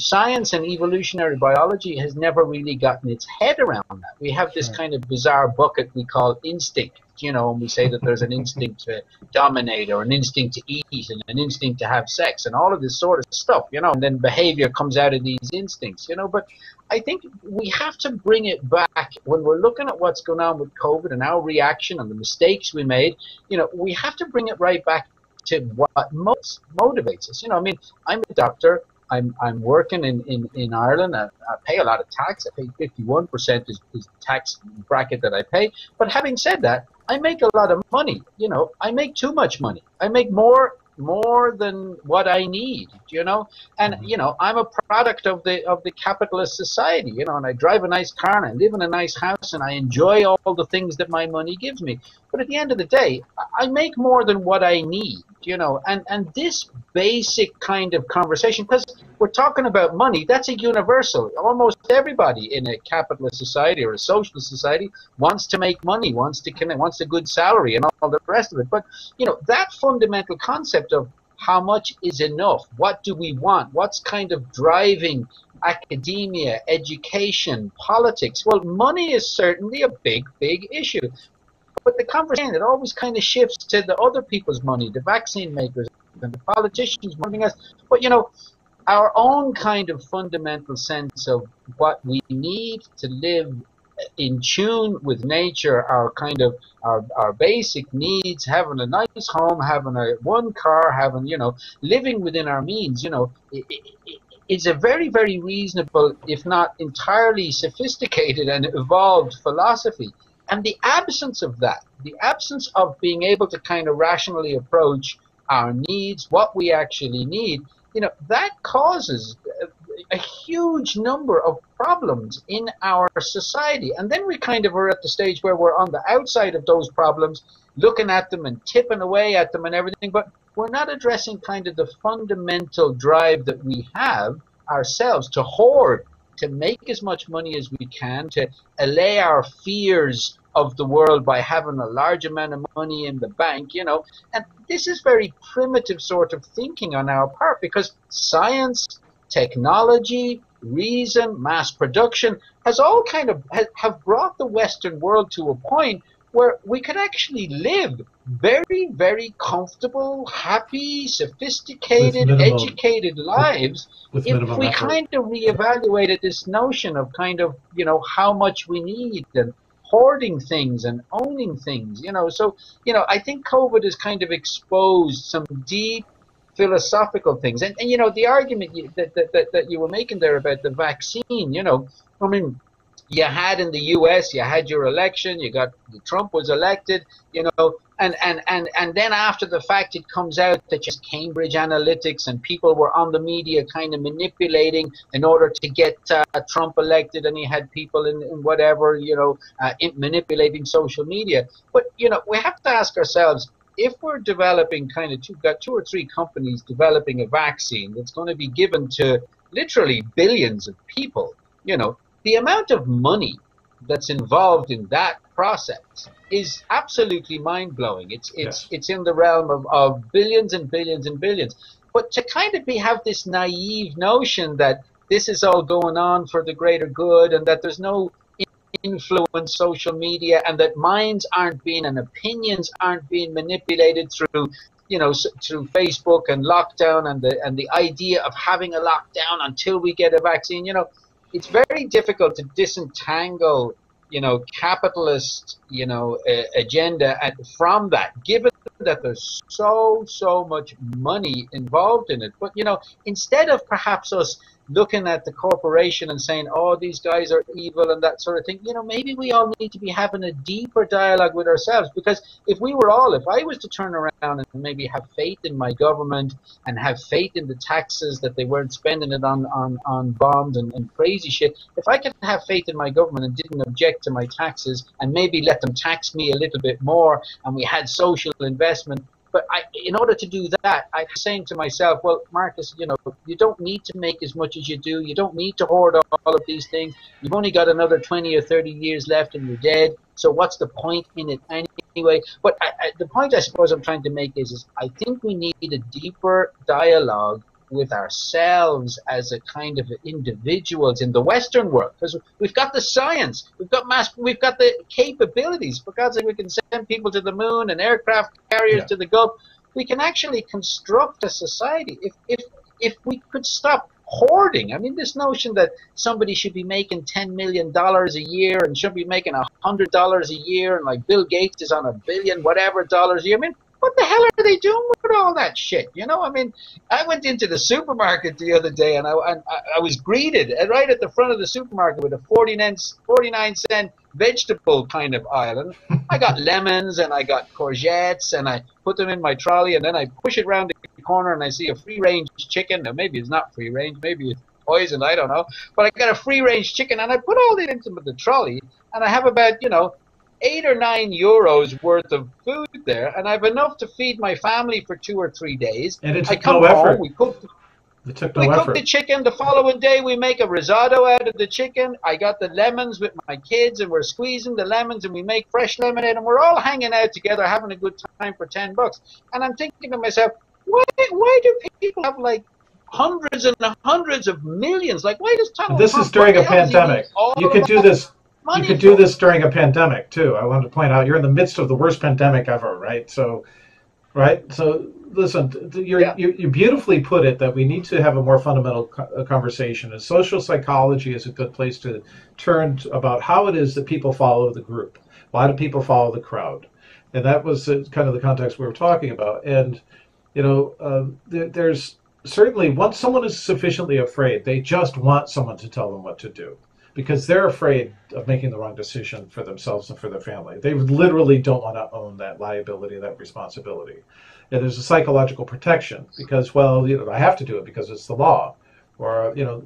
science and evolutionary biology has never really gotten its head around that. We have this kind of bizarre bucket we call instinct, you know, and we say that there's an instinct to dominate or an instinct to eat and an instinct to have sex and all of this sort of stuff, you know, and then behavior comes out of these instincts, you know, but I think we have to bring it back when we're looking at what's going on with COVID and our reaction and the mistakes we made, you know, we have to bring it right back to what most motivates us. You know, I mean, I'm a doctor. I'm, I'm working in, in, in Ireland. I, I pay a lot of tax. I pay 51% is, is tax bracket that I pay. But having said that, I make a lot of money. You know, I make too much money. I make more more than what I need, you know. And mm-hmm. you know, I'm a product of the of the capitalist society, you know. And I drive a nice car and I live in a nice house and I enjoy all the things that my money gives me. But at the end of the day, I make more than what I need, you know, and, and this basic kind of conversation, because we're talking about money, that's a universal. Almost everybody in a capitalist society or a socialist society wants to make money, wants to connect, wants a good salary and all the rest of it. But, you know, that fundamental concept of how much is enough? What do we want? What's kind of driving academia, education, politics? Well, money is certainly a big, big issue. But the conversation, it always kind of shifts to the other people's money, the vaccine makers and the politicians, wanting us. But, you know, our own kind of fundamental sense of what we need to live in tune with nature, our kind of our, our basic needs, having a nice home, having a one car, having you know, living within our means, you know, it, it, it's a very very reasonable, if not entirely sophisticated and evolved philosophy. And the absence of that, the absence of being able to kind of rationally approach our needs, what we actually need, you know, that causes a huge number of problems in our society. And then we kind of are at the stage where we're on the outside of those problems, looking at them and tipping away at them and everything, but we're not addressing kind of the fundamental drive that we have ourselves to hoard, to make as much money as we can, to allay our fears of the world by having a large amount of money in the bank, you know. And this is very primitive sort of thinking on our part because science technology, reason, mass production has all kind of have brought the Western world to a point where we could actually live very, very comfortable, happy, sophisticated, minimal, educated lives with, with if we effort. kind of reevaluated this notion of kind of, you know, how much we need and hoarding things and owning things, you know. So, you know, I think COVID has kind of exposed some deep philosophical things. And, and you know, the argument you, that, that, that, that you were making there about the vaccine, you know, I mean, you had in the U.S., you had your election, you got Trump was elected, you know, and and and and then after the fact, it comes out that just Cambridge Analytics and people were on the media kind of manipulating in order to get uh, Trump elected, and he had people in, in whatever, you know, uh, in manipulating social media. But you know, we have to ask ourselves if we're developing kind of two, got two or three companies developing a vaccine that's going to be given to literally billions of people, you know, the amount of money that's involved in that process is absolutely mind blowing. It's it's yes. it's in the realm of, of billions and billions and billions. But to kind of be have this naive notion that this is all going on for the greater good and that there's no influence social media and that minds aren't being and opinions aren't being manipulated through you know through Facebook and lockdown and the and the idea of having a lockdown until we get a vaccine you know it's very difficult to disentangle you know capitalist you know uh, agenda and from that given that there's so so much money involved in it. But you know instead of perhaps us looking at the corporation and saying, oh, these guys are evil and that sort of thing, you know, maybe we all need to be having a deeper dialogue with ourselves because if we were all, if I was to turn around and maybe have faith in my government and have faith in the taxes that they weren't spending it on, on, on bombs and, and crazy shit, if I could have faith in my government and didn't object to my taxes and maybe let them tax me a little bit more and we had social investment, but I, in order to do that, I'm saying to myself, well, Marcus, you know, you don't need to make as much as you do. You don't need to hoard all of these things. You've only got another 20 or 30 years left and you're dead. So what's the point in it anyway? But I, I, the point I suppose I'm trying to make is, is I think we need a deeper dialogue with ourselves as a kind of individuals in the Western world because we've got the science, we've got mass, we've got the capabilities. For God's sake, we can send people to the moon and aircraft carriers yeah. to the Gulf. We can actually construct a society if if if we could stop hoarding. I mean, this notion that somebody should be making ten million dollars a year and should be making a hundred dollars a year, and like Bill Gates is on a billion whatever dollars a year. I mean, what the hell are they doing with all that shit? You know, I mean, I went into the supermarket the other day and I, I, I was greeted right at the front of the supermarket with a 49, 49 cent vegetable kind of aisle. And I got lemons and I got courgettes and I put them in my trolley and then I push it around the corner and I see a free range chicken. Now, maybe it's not free range, maybe it's poisoned, I don't know. But I got a free range chicken and I put all that into the trolley and I have about, you know, eight or nine euros worth of food there, and I've enough to feed my family for two or three days. And it I took come no home, effort. we cook It took no we cook the chicken. The following day, we make a risotto out of the chicken. I got the lemons with my kids, and we're squeezing the lemons, and we make fresh lemonade, and we're all hanging out together, having a good time for ten bucks. And I'm thinking to myself, why? Why do people have like hundreds and hundreds of millions? Like, why does Donald This is during a what the hell does he pandemic. You could do that this. You could do this during a pandemic too. I wanted to point out you're in the midst of the worst pandemic ever, right? So, right. So listen, you're, Yeah. you you beautifully put it that we need to have a more fundamental co- uh, conversation. And social psychology is a good place to turn t- about how it is that people follow the group. Why do people follow the crowd? And that was uh, kind of the context we were talking about. And you know, um, there, there's certainly once someone is sufficiently afraid, they just want someone to tell them what to do because they're afraid of making the wrong decision for themselves and for their family. They literally don't want to own that liability, that responsibility. And there's a psychological protection because, well, you know, I have to do it because it's the law, or you know,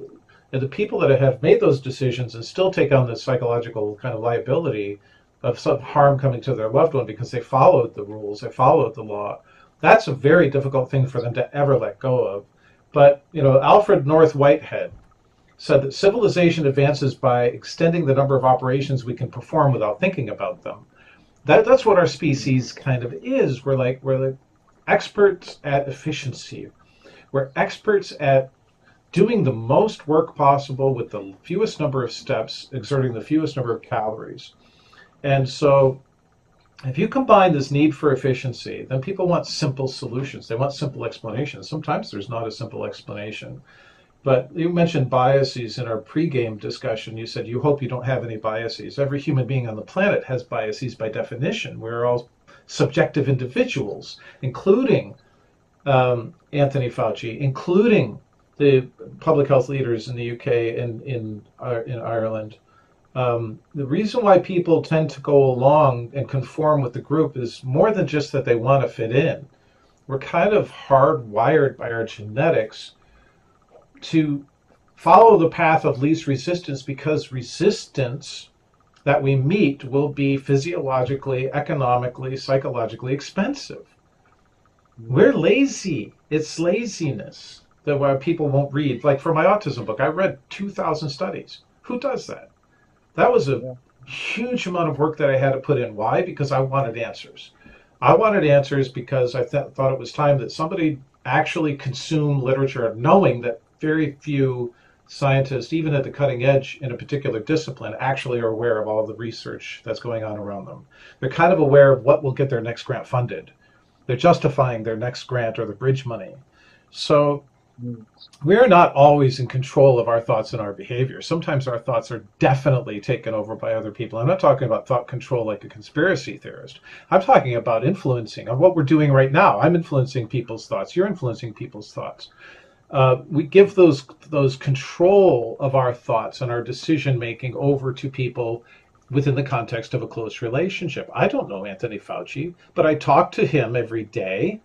the people that have made those decisions and still take on the psychological kind of liability of some harm coming to their loved one because they followed the rules, they followed the law. That's a very difficult thing for them to ever let go of. But you know, Alfred North Whitehead said that civilization advances by extending the number of operations we can perform without thinking about them. That, that's what our species kind of is. We're like we're like experts at efficiency. We're experts at doing the most work possible with the fewest number of steps, exerting the fewest number of calories. And so if you combine this need for efficiency, then people want simple solutions. They want simple explanations. Sometimes there's not a simple explanation. But you mentioned biases in our pregame discussion. You said you hope you don't have any biases. Every human being on the planet has biases by definition. We're all subjective individuals, including um, Anthony Fauci, including the public health leaders in the UK and in uh, in Ireland. Um, the reason why people tend to go along and conform with the group is more than just that they want to fit in. We're kind of hardwired by our genetics to follow the path of least resistance because resistance that we meet will be physiologically, economically, psychologically expensive. We're lazy. It's laziness that why people won't read. Like for my autism book, I read 2,000 studies. Who does that? That was a huge amount of work that I had to put in. Why? Because I wanted answers. I wanted answers because I th- thought it was time that somebody actually consume literature, knowing that very few scientists, even at the cutting edge in a particular discipline, actually are aware of all the research that's going on around them. They're kind of aware of what will get their next grant funded. They're justifying their next grant or the bridge money. So Mm. we're not always in control of our thoughts and our behavior. Sometimes our thoughts are definitely taken over by other people. I'm not talking about thought control like a conspiracy theorist. I'm talking about influencing of what we're doing right now. I'm influencing people's thoughts. You're influencing people's thoughts. Uh, we give those those control of our thoughts and our decision making over to people within the context of a close relationship. I don't know Anthony Fauci, but I talk to him every day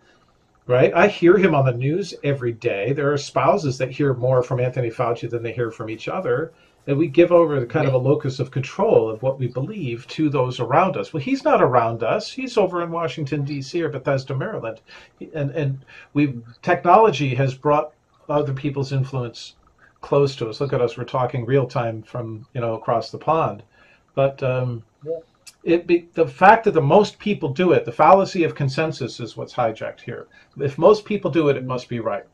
right? I hear him on the news every day. There are spouses that hear more from Anthony Fauci than they hear from each other. And we give over the kind of a locus of control of what we believe to those around us. Well, he's not around us. He's over in Washington D.C. or Bethesda, Maryland, and and we technology has brought other people's influence close to us. Look at us; we're talking real time from you know across the pond. But um, Yeah. it be, the fact that the most people do it, the fallacy of consensus is what's hijacked here. If most people do it, it must be right.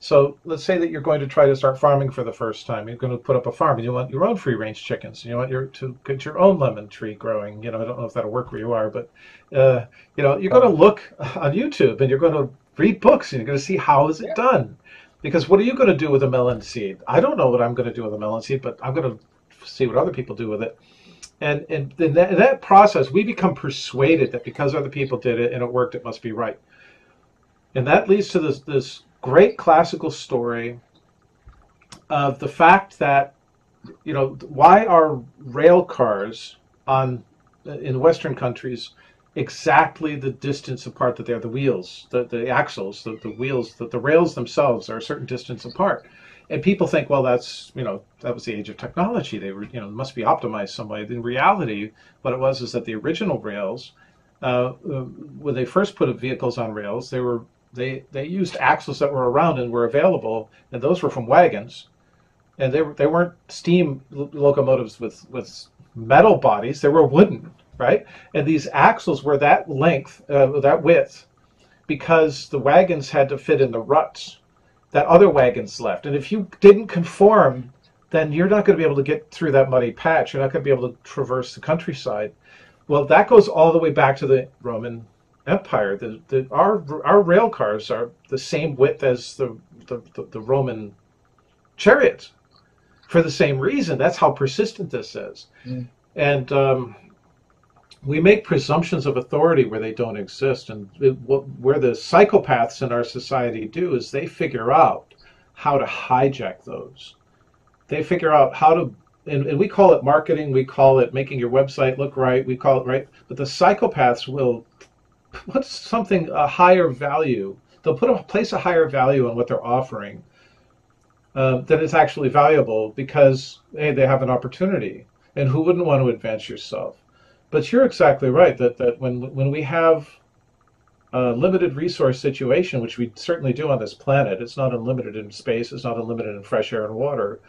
So let's say that you're going to try to start farming for the first time. You're going to put up a farm, and you want your own free range chickens. You want your to get your own lemon tree growing. You know, I don't know if that'll work where you are, but uh, you know, you're going to look on YouTube and you're going to read books and you're going to see how is it done. Because what are you going to do with a melon seed? I don't know what I'm going to do with a melon seed, but I'm going to see what other people do with it. And in that, in that process, we become persuaded that because other people did it and it worked, it must be right. And that leads to this this great classical story of the fact that you know why are rail cars on in Western countries exactly the distance apart that they're the wheels, the, the axles, the, the wheels, the, the rails themselves are a certain distance apart. and people think, well, that's you know that was the age of technology. They were you know must be optimized some way. In reality, what it was is that the original rails, uh, uh, when they first put vehicles on rails, they were they they used axles that were around and were available, and those were from wagons, and they they weren't steam locomotives with with metal bodies. They were wooden, right? And these axles were that length, uh, that width, because the wagons had to fit in the ruts that other wagons left. And if you didn't conform, then you're not going to be able to get through that muddy patch. You're not going to be able to traverse the countryside. Well, that goes all the way back to the Roman Empire. The, the, our, our rail cars are the same width as the, the, the, the Roman chariots for the same reason. That's how persistent this is. Mm. And um, we make presumptions of authority where they don't exist. And where the psychopaths in our society do is they figure out how to hijack those. They figure out how to, and, and we call it marketing, we call it making your website look right, we call it right. But the psychopaths will put something, a higher value, they'll put a place a higher value on what they're offering uh, that is actually valuable because, hey, they have an opportunity. And who wouldn't want to advance yourself? But you're exactly right that, that when when we have a limited resource situation, which we certainly do on this planet, it's not unlimited in space, it's not unlimited in fresh air and water.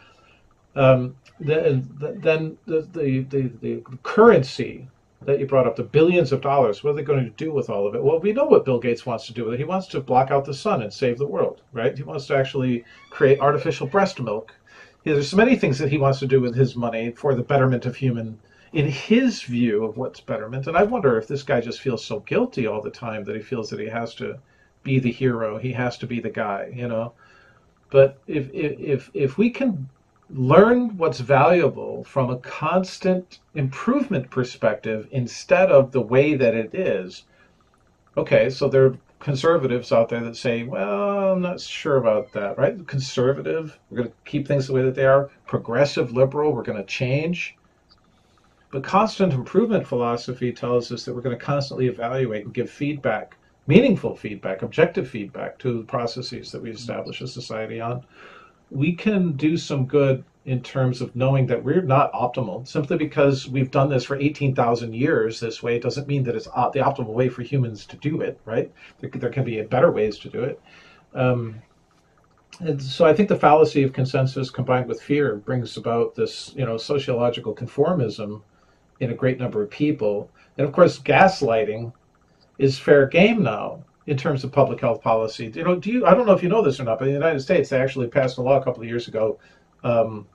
Um, then then the, the, the, the currency that you brought up, the billions of dollars, what are they going to do with all of it? Well, we know what Bill Gates wants to do with it. He wants to block out the sun and save the world, right? He wants to actually create artificial breast milk. There's so many things that he wants to do with his money for the betterment of human in his view of what's betterment. And I wonder if this guy just feels so guilty all the time that he feels that he has to be the hero, he has to be the guy, you know. But if if if we can learn what's valuable from a constant improvement perspective instead of the way that it is. Okay, so there are conservatives out there that say, well, I'm not sure about that, right? Conservative, we're going to keep things the way that they are. Progressive liberal, we're going to change. But constant improvement philosophy tells us that we're going to constantly evaluate and give feedback, meaningful feedback, objective feedback to the processes that we establish a society on. We can do some good in terms of knowing that we're not optimal. Simply because we've done this for 18,000 years this way doesn't mean that it's the optimal way for humans to do it, right? There, there can be better ways to do it. Um, and so I think the fallacy of consensus combined with fear brings about this, you know, sociological conformism in a great number of people. And of course, gaslighting is fair game now in terms of public health policy. You know, do you? I don't know if you know this or not, but in the United States, they actually passed a law a couple of years ago um,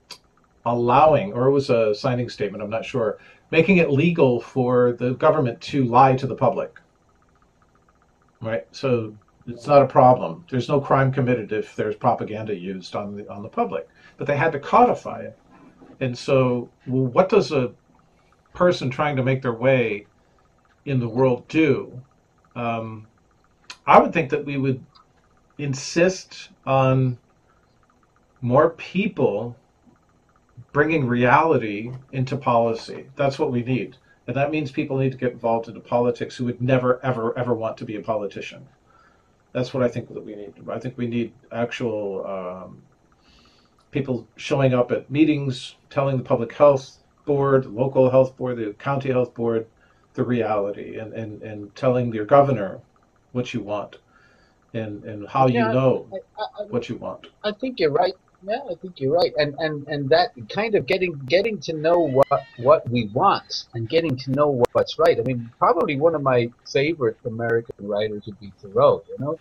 allowing, or it was a signing statement, I'm not sure, making it legal for the government to lie to the public. Right. So it's not a problem. There's no crime committed if there's propaganda used on the on the public, but they had to codify it. And so, well, what does a person trying to make their way in the world do, um, I would think that we would insist on more people bringing reality into policy. That's what we need. And that means people need to get involved into politics who would never, ever, ever want to be a politician. That's what I think that we need. I think we need actual um, people showing up at meetings, telling the public health board, local health board, the county health board, the reality and, and, and telling your governor what you want and, and how yeah, you know I, I, what you want. I think you're right. Yeah, I think you're right. And, and, and that kind of getting getting to know what, what we want and getting to know what's right. I mean, probably one of my favorite American writers would be Thoreau, you know?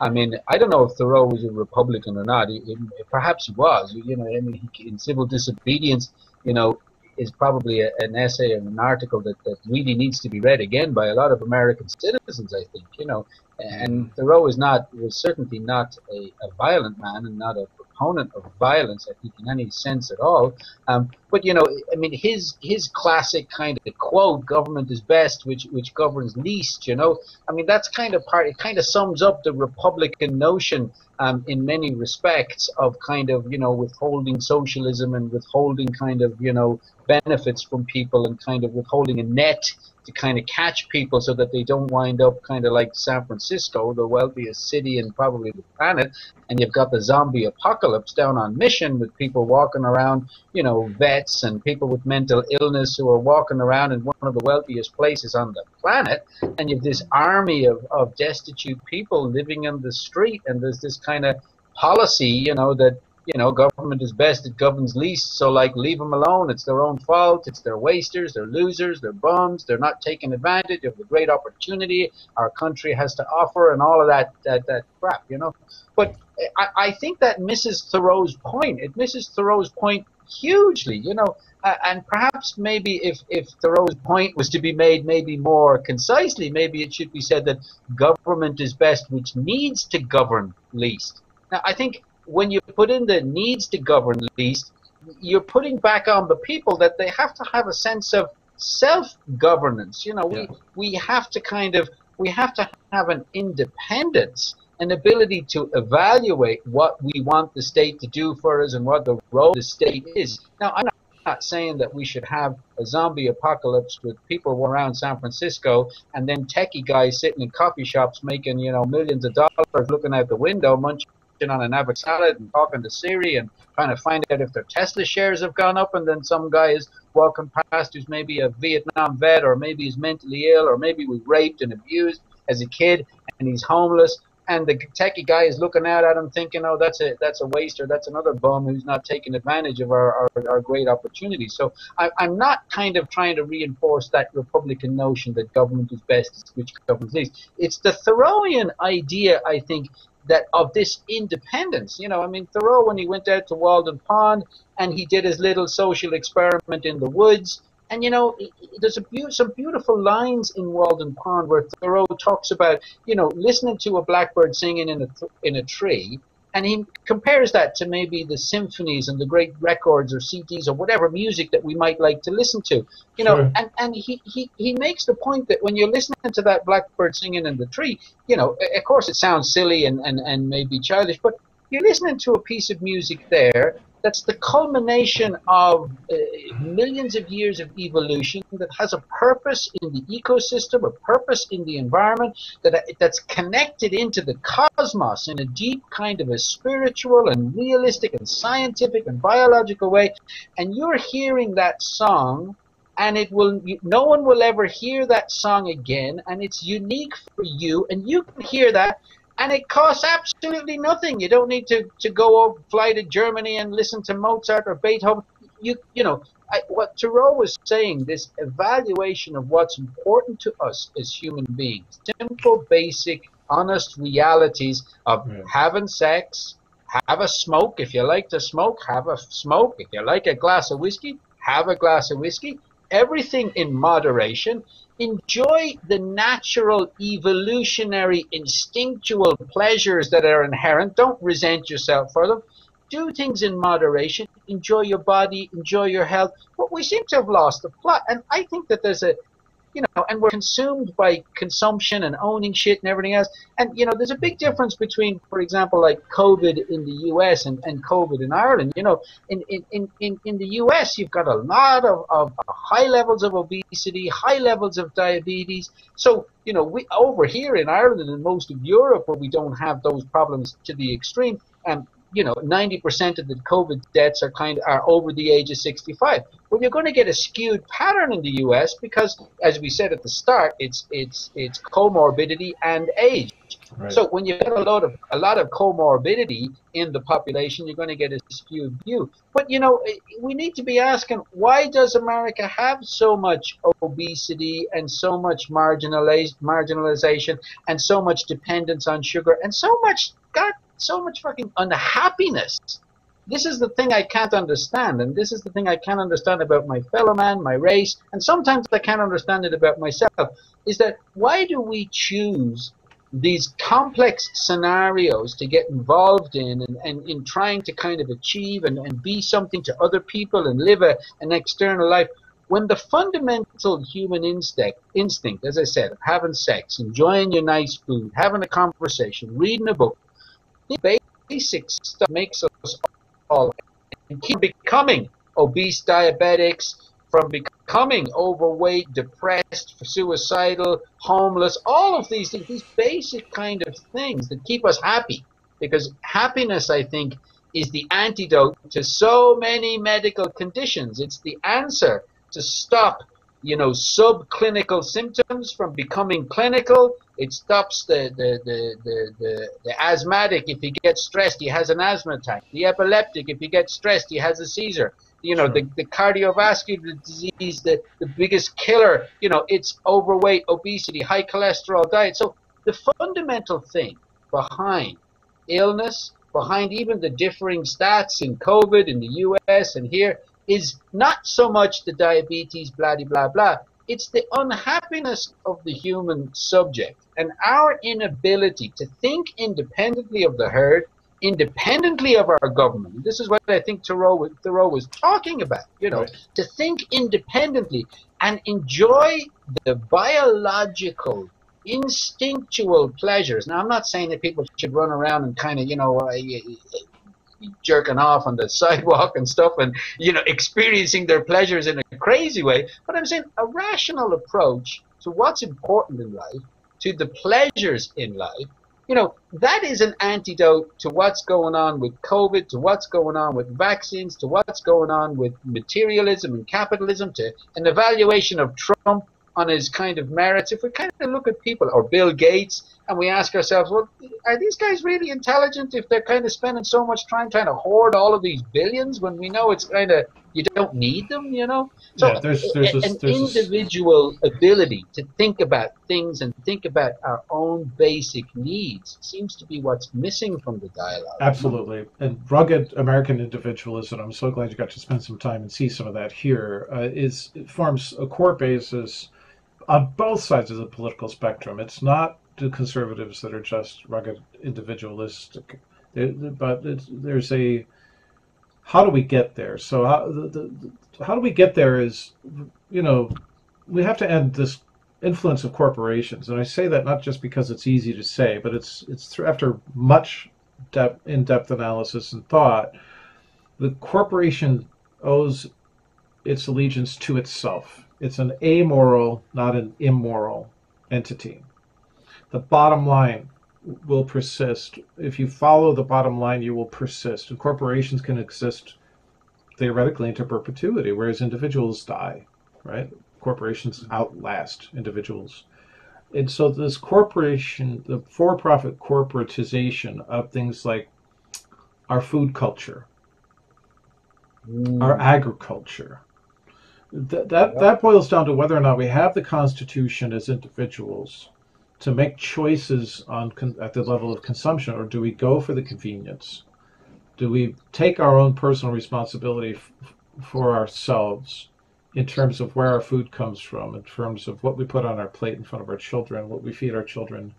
I mean, I don't know if Thoreau was a Republican or not. He, he, perhaps he was. You know, I mean, he, in Civil Disobedience, you know, is probably a, an essay and an article that, that really needs to be read again by a lot of American citizens, I think, you know. And Thoreau is not, was certainly not a, a violent man and not a proponent of violence, I think, in any sense at all. Um, but you know, I mean, his his classic kind of quote, "Government is best, which which governs least." You know, I mean, that's kind of part. It kind of sums up the Republican notion um, in many respects of kind of you know withholding socialism and withholding kind of you know benefits from people and kind of withholding a net to kind of catch people so that they don't wind up kind of like San Francisco, the wealthiest city in probably the planet, and you've got the zombie apocalypse down on mission with people walking around, you know, vets and people with mental illness who are walking around in one of the wealthiest places on the planet, and you've this army of, of destitute people living in the street, and there's this kind of policy, you know, that you know, government is best, it governs least, so like leave them alone, it's their own fault, it's their wasters, they're losers, they're bums, they're not taking advantage of the great opportunity our country has to offer and all of that, that, that crap, you know. But I, I think that misses Thoreau's point. It misses Thoreau's point hugely, you know, uh, and perhaps maybe if, if Thoreau's point was to be made maybe more concisely, maybe it should be said that government is best which needs to govern least. Now, I think when you put in the needs to govern least, you're putting back on the people that they have to have a sense of self-governance. You know, yeah. we we have to kind of we have to have an independence, an ability to evaluate what we want the state to do for us and what the role the state is. Now, I'm not saying that we should have a zombie apocalypse with people around San Francisco and then techie guys sitting in coffee shops making, you know, millions of dollars looking out the window munching on an avocado salad and talking to Siri and trying to find out if their Tesla shares have gone up, and then some guy is walking past who's maybe a Vietnam vet or maybe he's mentally ill or maybe was raped and abused as a kid and he's homeless. And the techie guy is looking out at him, thinking, "Oh, that's a that's a waster. That's another bum who's not taking advantage of our, our, our great opportunity." So I, I'm not kind of trying to reinforce that Republican notion that government is best, which governs least. It's the Thoreauian idea, I think, that of this independence. You know, I mean, Thoreau, when he went out to Walden Pond and he did his little social experiment in the woods, and you know, there's a be- some beautiful lines in Walden Pond where Thoreau talks about, you know, listening to a blackbird singing in a th- in a tree and he compares that to maybe the symphonies and the great records or CDs or whatever music that we might like to listen to. You know, sure. and, and he, he, he makes the point that when you're listening to that blackbird singing in the tree, you know, of course it sounds silly and, and, and maybe childish, but you're listening to a piece of music there that's the culmination of uh, millions of years of evolution that has a purpose in the ecosystem, a purpose in the environment, that that's connected into the cosmos in a deep kind of a spiritual and realistic and scientific and biological way. And you're hearing that song and it will no one will ever hear that song again and it's unique for you and you can hear that and it costs absolutely nothing. You don't need to, to go fly to Germany and listen to Mozart or Beethoven. You you know I, what Thoreau was saying. This evaluation of what's important to us as human beings, simple, basic, honest realities of yeah. having sex, have a smoke if you like to smoke, have a smoke if you like a glass of whiskey, have a glass of whiskey. Everything in moderation enjoy the natural evolutionary instinctual pleasures that are inherent. Don't resent yourself for them. Do things in moderation. Enjoy your body. Enjoy your health. But we seem to have lost the plot and i think that there's a you know, and we're consumed by consumption and owning shit and everything else. And, you know, there's a big difference between, for example, like COVID in the US and, and COVID in Ireland. You know, in, in, in, in the US, you've got a lot of, of high levels of obesity, high levels of diabetes. So, you know, we over here in Ireland and most of Europe where we don't have those problems to the extreme, and you know, 90% of the COVID deaths are kind are over the age of 65. Well, you're going to get a skewed pattern in the U.S. because, as we said at the start, it's it's it's comorbidity and age. Right. So when you get a lot of a lot of comorbidity in the population, you're going to get a skewed view. But you know, eh, we need to be asking why does America have so much obesity and so much marginalization and so much dependence on sugar and so much God so much fucking unhappiness. This is the thing I can't understand, and this is the thing I can't understand about my fellow man, my race, and sometimes I can't understand it about myself. Is that why do we choose these complex scenarios to get involved in and, and in trying to kind of achieve and, and be something to other people and live a, an external life when the fundamental human instinct instinct as i said of having sex enjoying your nice food having a conversation reading a book basic stuff makes us all and keep becoming obese diabetics from becoming overweight, depressed, suicidal, homeless, all of these things, these basic kind of things that keep us happy. Because happiness, I think, is the antidote to so many medical conditions. It's the answer to stop, you know, subclinical symptoms from becoming clinical. It stops the, the, the, the, the, asthmatic. If he gets stressed, he has an asthma attack. The epileptic, if he gets stressed, he has a seizure you know, the, the cardiovascular disease, the, the biggest killer, you know, it's overweight, obesity, high cholesterol diet. So the fundamental thing behind illness, behind even the differing stats in COVID in the US and here is not so much the diabetes, blah, blah, blah. It's the unhappiness of the human subject and our inability to think independently of the herd independently of our government. This is what I think Thoreau, Thoreau was talking about, you know, right. to think independently and enjoy the biological, instinctual pleasures. Now, I'm not saying that people should run around and kind of, you know, uh, jerking off on the sidewalk and stuff and, you know, experiencing their pleasures in a crazy way, but I'm saying a rational approach to what's important in life, to the pleasures in life, you know, that is an antidote to what's going on with COVID, to what's going on with vaccines, to what's going on with materialism and capitalism, to an evaluation of Trump on his kind of merits. If we kind of look at people, or Bill Gates, and we ask ourselves, well, are these guys really intelligent if they're kind of spending so much time trying to hoard all of these billions when we know it's kind of you don't need them, you know? So yeah, there's, there's a, an there's individual ability to think about things and think about our own basic needs seems to be what's missing from the dialogue. Absolutely. And rugged American individualism, I'm so glad you got to spend some time and see some of that here. Uh, is forms a core basis on both sides of the political spectrum. It's not the conservatives that are just rugged individualistic, but there's a how do we get there? So how, the, the, how do we get there is, you know, we have to end this influence of corporations, and I say that not just because it's easy to say, but it's it's after much depth, in-depth analysis and thought. The corporation owes its allegiance to itself it's an amoral, not an immoral entity. The bottom line will persist. If you follow the bottom line, you will persist. And corporations can exist theoretically into perpetuity, whereas individuals die, right? Corporations outlast individuals. And so this corporation, the for-profit corporatization of things like our food culture, mm. our agriculture, that that, that boils down to whether or not we have the Constitution as individuals to make choices on at the level of consumption, or do we go for the convenience? Do we take our own personal responsibility f- for ourselves in terms of where our food comes from, in terms of what we put on our plate in front of our children, what we feed our children?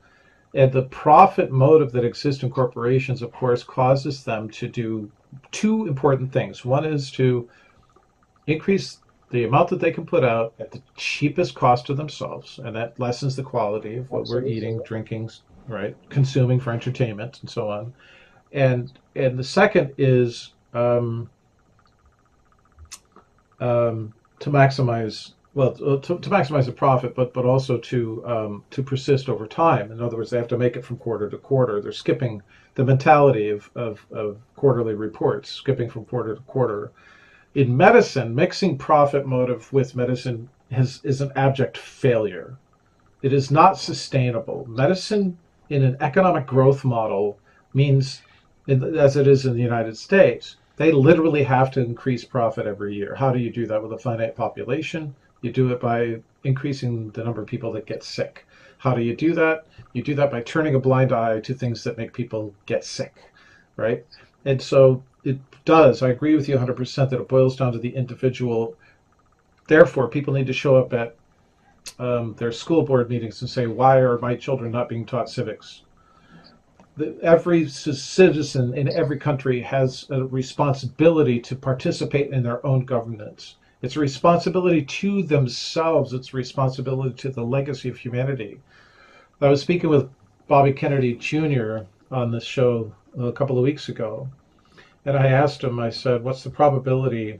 And the profit motive that exists in corporations, of course, causes them to do two important things. One is to increase the amount that they can put out at the cheapest cost to themselves, and that lessens the quality of what Absolutely. we're eating, drinking, right, consuming for entertainment, and so on. And and the second is um, um, to maximize well uh, to, to, maximize the profit, but but also to um, to persist over time. In other words, they have to make it from quarter to quarter. They're skipping the mentality of, of, of quarterly reports, skipping from quarter to quarter in medicine, mixing profit motive with medicine has, is an abject failure. It is not sustainable. Medicine in an economic growth model means, as it is in the United States, they literally have to increase profit every year. How do you do that with a finite population? You do it by increasing the number of people that get sick. How do you do that? You do that by turning a blind eye to things that make people get sick, right? And so it does. I agree with you 100% that it boils down to the individual. Therefore, people need to show up at um, their school board meetings and say, "Why are my children not being taught civics?" The, every citizen in every country has a responsibility to participate in their own governance. It's a responsibility to themselves. It's a responsibility to the legacy of humanity. I was speaking with Bobby Kennedy Jr. on this show a couple of weeks ago, and I asked him, I said, what's the probability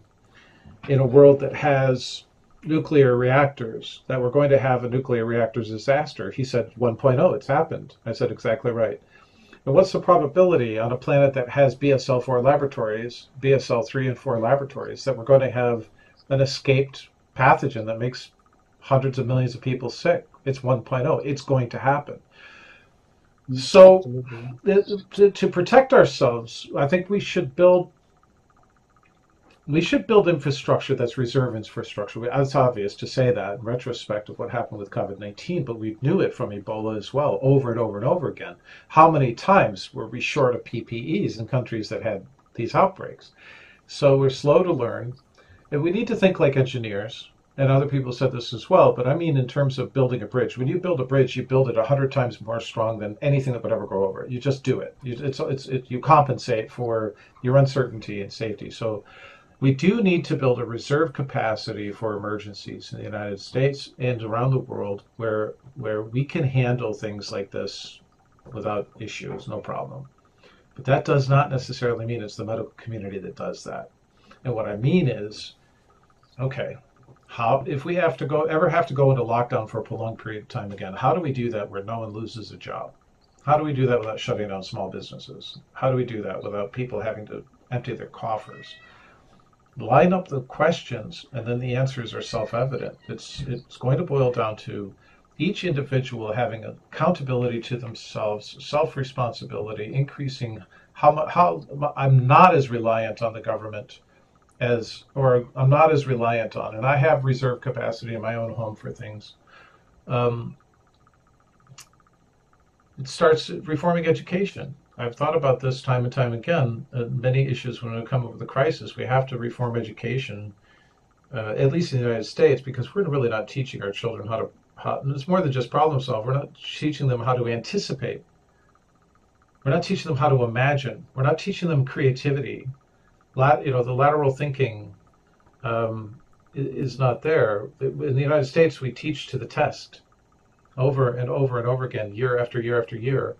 in a world that has nuclear reactors that we're going to have a nuclear reactor disaster? He said 1.0, it's happened. I said, exactly right. And what's the probability on a planet that has BSL 4 laboratories, BSL 3 and 4 laboratories, that we're going to have an escaped pathogen that makes hundreds of millions of people sick? It's 1.0. It's going to happen. So, to, to protect ourselves, I think we should build we should build infrastructure that's reserve infrastructure. It's obvious to say that in retrospect of what happened with COVID 19, but we knew it from Ebola as well, over and over and over again. How many times were we short of PPEs in countries that had these outbreaks? So we're slow to learn, and we need to think like engineers and other people said this as well, but I mean in terms of building a bridge. When you build a bridge, you build it a hundred times more strong than anything that would ever go over. You just do it. You, it's it's it, you compensate for your uncertainty and safety. So we do need to build a reserve capacity for emergencies in the United States and around the world where where we can handle things like this without issues, no problem. But that does not necessarily mean it's the medical community that does that. And what I mean is, okay, how if we have to go ever have to go into lockdown for a prolonged period of time again how do we do that where no one loses a job? How do we do that without shutting down small businesses? How do we do that without people having to empty their coffers? Line up the questions and then the answers are self-evident. It's it's going to boil down to each individual having accountability to themselves self-responsibility increasing how how i'm not as reliant on the government as or I'm not as reliant on, and I have reserve capacity in my own home for things. Um, it starts reforming education. I've thought about this time and time again. Uh, many issues when we come over the crisis, we have to reform education, uh, at least in the United States, because we're really not teaching our children how to. How, it's more than just problem solve. We're not teaching them how to anticipate. We're not teaching them how to imagine. We're not teaching them creativity lat, you know, the lateral thinking um, is not there. In the United States, we teach to the test over and over and over again, year after year after year.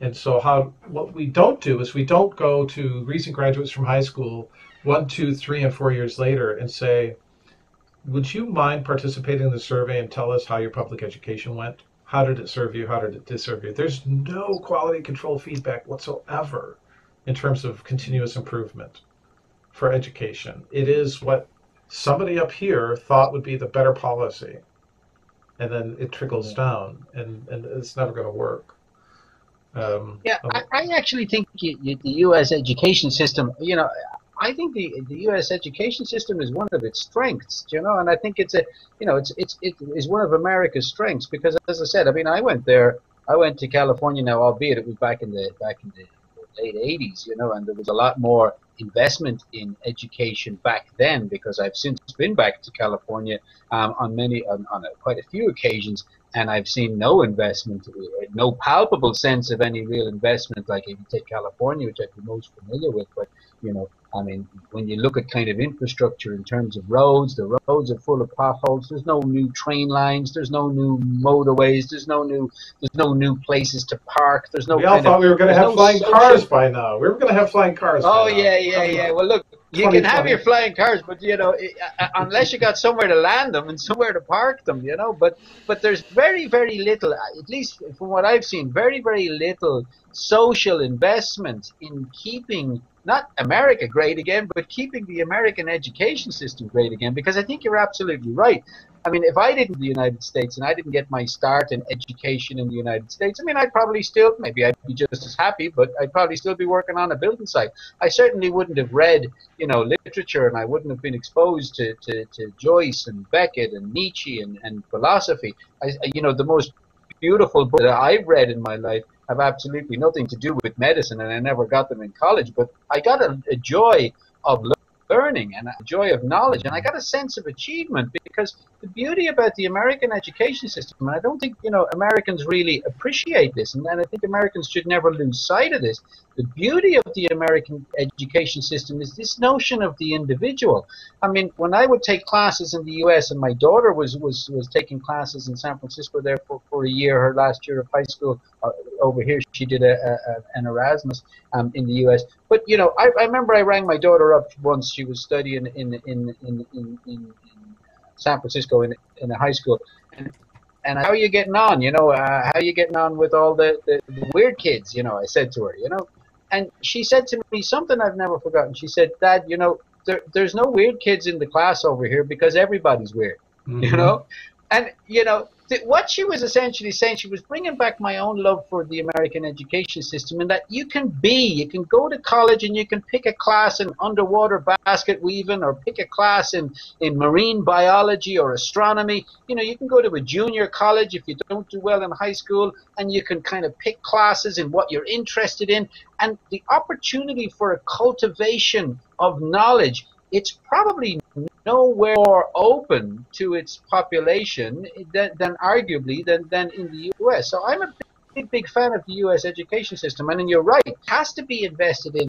And so, how what we don't do is we don't go to recent graduates from high school one, two, three, and four years later and say, "Would you mind participating in the survey and tell us how your public education went? How did it serve you? How did it disserve you?" There's no quality control feedback whatsoever in terms of continuous improvement for education. It is what somebody up here thought would be the better policy. And then it trickles yeah. down, and, and it's never going to work. Um, yeah, um, I, I, actually think you, you, the U.S. education system, you know, I think the the U.S. education system is one of its strengths, you know, and I think it's a, you know, it's it's it is one of America's strengths because, as I said, I mean, I went there, I went to California now, albeit it was back in the back in the late '80s, you know, and there was a lot more investment in education back then because I've since been back to California um, on many on, on a, quite a few occasions and I've seen no investment, no palpable sense of any real investment. Like if you take California, which be most familiar with, but you know, I mean, when you look at kind of infrastructure in terms of roads, the roads are full of potholes. There's no new train lines. There's no new motorways. There's no new. There's no new places to park. There's no. We all thought of, we were going to have no flying social... cars by now. We were going to have flying cars. Oh yeah, yeah, yeah. Well, look, you can have your flying cars, but you know, uh, unless you got somewhere to land them and somewhere to park them, you know. But but there's very very little, at least from what I've seen, very very little social investment in keeping not America great again, but keeping the American education system great again. Because I think you're absolutely right. I mean, if I didn't the United States and I didn't get my start in education in the United States, I mean, I'd probably still, maybe I'd be just as happy, but I'd probably still be working on a building site. I certainly wouldn't have read, you know, literature and I wouldn't have been exposed to, to, to Joyce and Beckett and Nietzsche and, and philosophy. I, you know, the most beautiful book that I've read in my life have absolutely nothing to do with medicine and I never got them in college, but I got a, a joy of learning and a joy of knowledge, and I got a sense of achievement because the beauty about the American education system, and I don't think you know Americans really appreciate this, and, and I think Americans should never lose sight of this. The beauty of the American education system is this notion of the individual. I mean, when I would take classes in the U.S. and my daughter was was was taking classes in San Francisco there for, for a year, her last year of high school. Uh, over here, she did a, a an Erasmus um, in the U.S. But you know, I, I remember I rang my daughter up once. She was studying in in in in, in, San Francisco in in a high school, and and how are you getting on? You know, uh, how are you getting on with all the, the, the weird kids? You know, I said to her, you know, and she said to me something I've never forgotten. She said, Dad, you know, there, there's no weird kids in the class over here because everybody's weird, mm-hmm. you know? And, you know, what she was essentially saying, she was bringing back my own love for the American education system, and that you can be, you can go to college and you can pick a class in underwater basket weaving, or pick a class in in marine biology or astronomy. You know, you can go to a junior college if you don't do well in high school, and you can kind of pick classes in what you're interested in, and the opportunity for a cultivation of knowledge. It's probably nowhere more open to its population than, than arguably than, than in the U.S. So I'm a big, big fan of the U.S. education system, and you're right, it has to be invested in,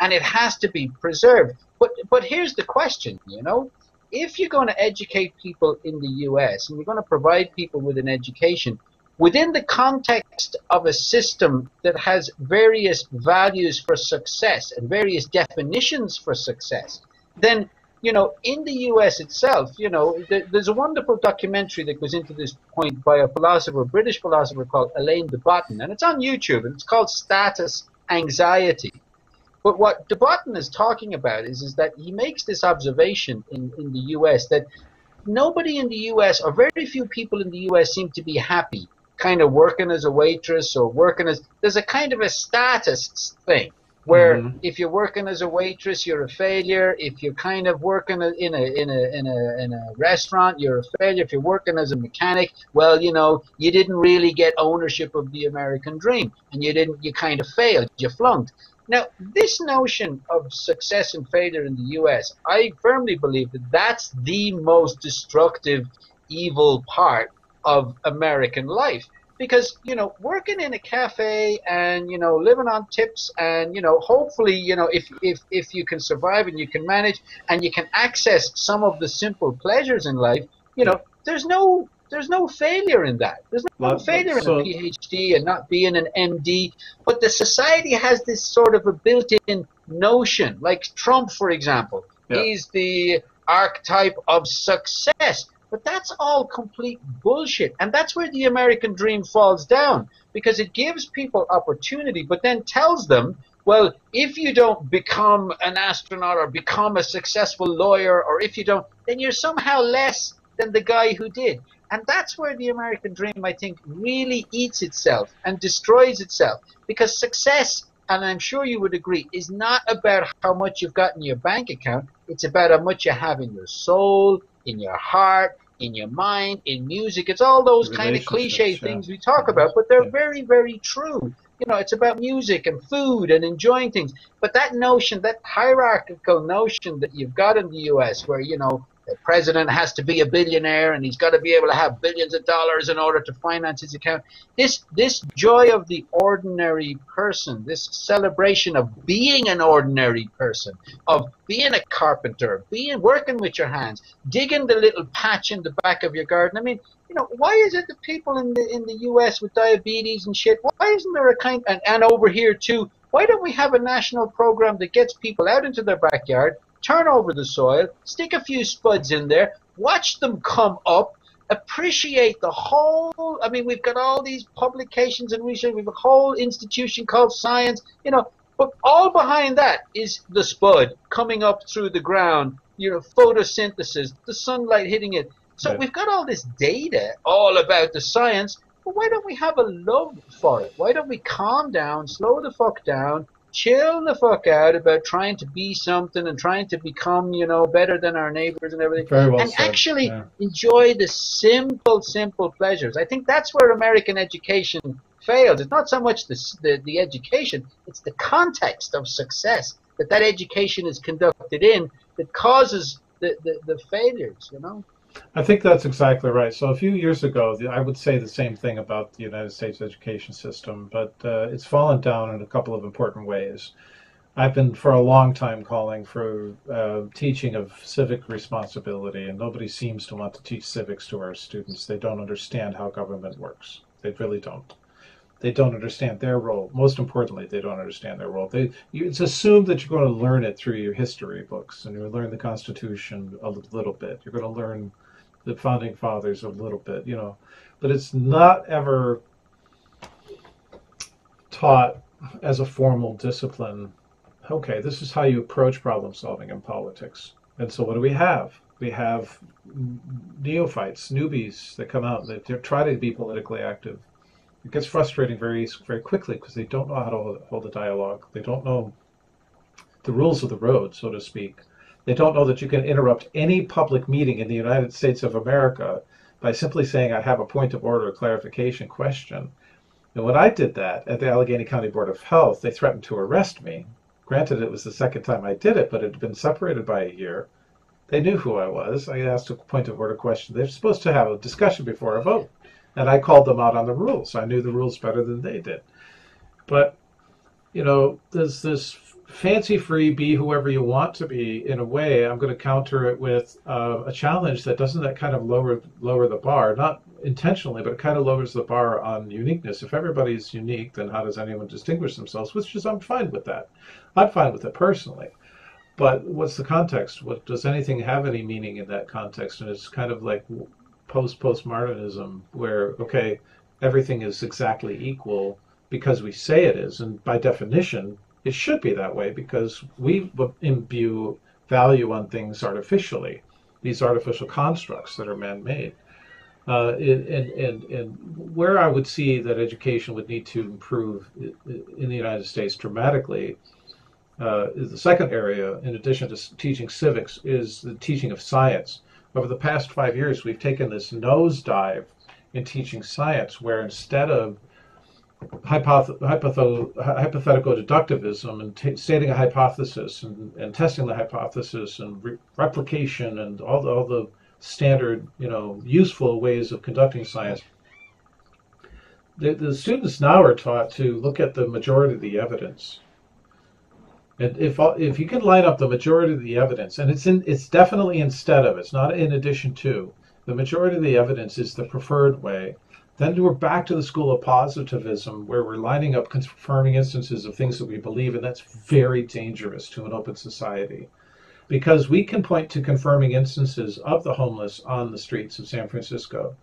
and it has to be preserved. But but here's the question, you know, if you're going to educate people in the U.S. and you're going to provide people with an education within the context of a system that has various values for success and various definitions for success, then you know, in the U.S. itself, you know, there's a wonderful documentary that goes into this point by a philosopher, a British philosopher called Alain de Botton, and it's on YouTube, and it's called Status Anxiety. But what de Botton is talking about is, is that he makes this observation in, in the U.S. that nobody in the U.S. or very few people in the U.S. seem to be happy, kind of working as a waitress or working as there's a kind of a status thing where mm-hmm. if you're working as a waitress, you're a failure. If you're kind of working in a in a in a in a restaurant, you're a failure. If you're working as a mechanic, well, you know, you didn't really get ownership of the American dream, and you didn't. You kind of failed. You flunked. Now, this notion of success and failure in the U.S., I firmly believe that that's the most destructive, evil part of American life because you know working in a cafe and you know living on tips and you know hopefully you know if if if you can survive and you can manage and you can access some of the simple pleasures in life you know there's no there's no failure in that. There's no well, failure so, in a phd and not being an md but the society has this sort of a built-in notion like trump for example. Yeah. he's the archetype of success but that's all complete bullshit. And that's where the American dream falls down because it gives people opportunity, but then tells them, well, if you don't become an astronaut or become a successful lawyer, or if you don't, then you're somehow less than the guy who did. And that's where the American dream, I think, really eats itself and destroys itself because success and I'm sure you would agree, is not about how much you've got in your bank account. It's about how much you have in your soul, in your heart, in your mind, in music. It's all those kind of cliche yeah. things we talk about, but they're yeah. very, very true. You know, it's about music and food and enjoying things. But that notion, that hierarchical notion that you've got in the U.S., where you know the president has to be a billionaire and he's got to be able to have billions of dollars in order to finance his account. This this joy of the ordinary person, this celebration of being an ordinary person, of being a carpenter, being working with your hands, digging the little patch in the back of your garden. I mean, you know, why is it that people in the in the US with diabetes and shit, why isn't there a kind and, and over here too, why don't we have a national program that gets people out into their backyard turn over the soil, stick a few spuds in there, watch them come up, appreciate the whole. I mean, we've got all these publications and research. We've a whole institution called science, you know. But all behind that is the spud coming up through the ground, you know, photosynthesis, the sunlight hitting it. So yeah. we've got all this data all about the science, but why don't we have a love for it? Why don't we calm down, slow the fuck down, chill the fuck out about trying to be something and trying to become, you know, better than our neighbors and everything. Very Well and said. actually yeah. enjoy the simple, simple pleasures. I think that's where American education fails. It's not so much the, the, the education, it's the context of success that that education is conducted in that causes the, the, the failures, you know? I think that's exactly right. So a few years ago, I would say the same thing about the United States education system, but uh, it's fallen down in a couple of important ways. I've been for a long time calling for uh, teaching of civic responsibility, and nobody seems to want to teach civics to our students. They don't understand how government works. They really don't. They don't understand their role. Most importantly, they don't understand their role. They, you, it's assumed that you're going to learn it through your history books, and you learn the Constitution a little bit. You're going to learn the founding fathers a little bit, you know, but it's not ever taught as a formal discipline. Okay, this is how you approach problem solving in politics. And so, what do we have? We have neophytes, newbies that come out that try to be politically active. It gets frustrating very, very quickly because they don't know how to hold a dialogue. They don't know the rules of the road, so to speak. They don't know that you can interrupt any public meeting in the United States of America by simply saying, I have a point of order, clarification question. And when I did that at the Allegheny County Board of Health, they threatened to arrest me. Granted, it was the second time I did it, but it had been separated by a year. They knew who I was. I asked a point of order question. They're supposed to have a discussion before a vote. And I called them out on the rules. I knew the rules better than they did. But, you know, there's this fancy free, be whoever you want to be. In a way, I'm going to counter it with uh, a challenge that doesn't that kind of lower lower the bar, not intentionally, but it kind of lowers the bar on uniqueness. If everybody's unique, then how does anyone distinguish themselves? Which is I'm fine with that. I'm fine with it personally. But what's the context? What does anything have any meaning in that context? And it's kind of like post postmodernism, where okay, everything is exactly equal because we say it is, and by definition, it should be that way because we imbue value on things artificially, these artificial constructs that are man-made. Uh, and, and, and where I would see that education would need to improve in the United States dramatically uh, is the second area, in addition to teaching civics, is the teaching of science. Over the past five years, we've taken this nosedive in teaching science, where instead of hypoth- hypothetical deductivism and stating a hypothesis and, and testing the hypothesis and re- replication and all the, all the standard, you know, useful ways of conducting science. The, the students now are taught to look at the majority of the evidence. And if if you can line up the majority of the evidence, and it's in it's definitely instead of, it's not in addition to, the majority of the evidence is the preferred way then we're back to the school of positivism, where we're lining up confirming instances of things that we believe, and that's very dangerous to an open society. Because we can point to confirming instances of the homeless on the streets of San Francisco,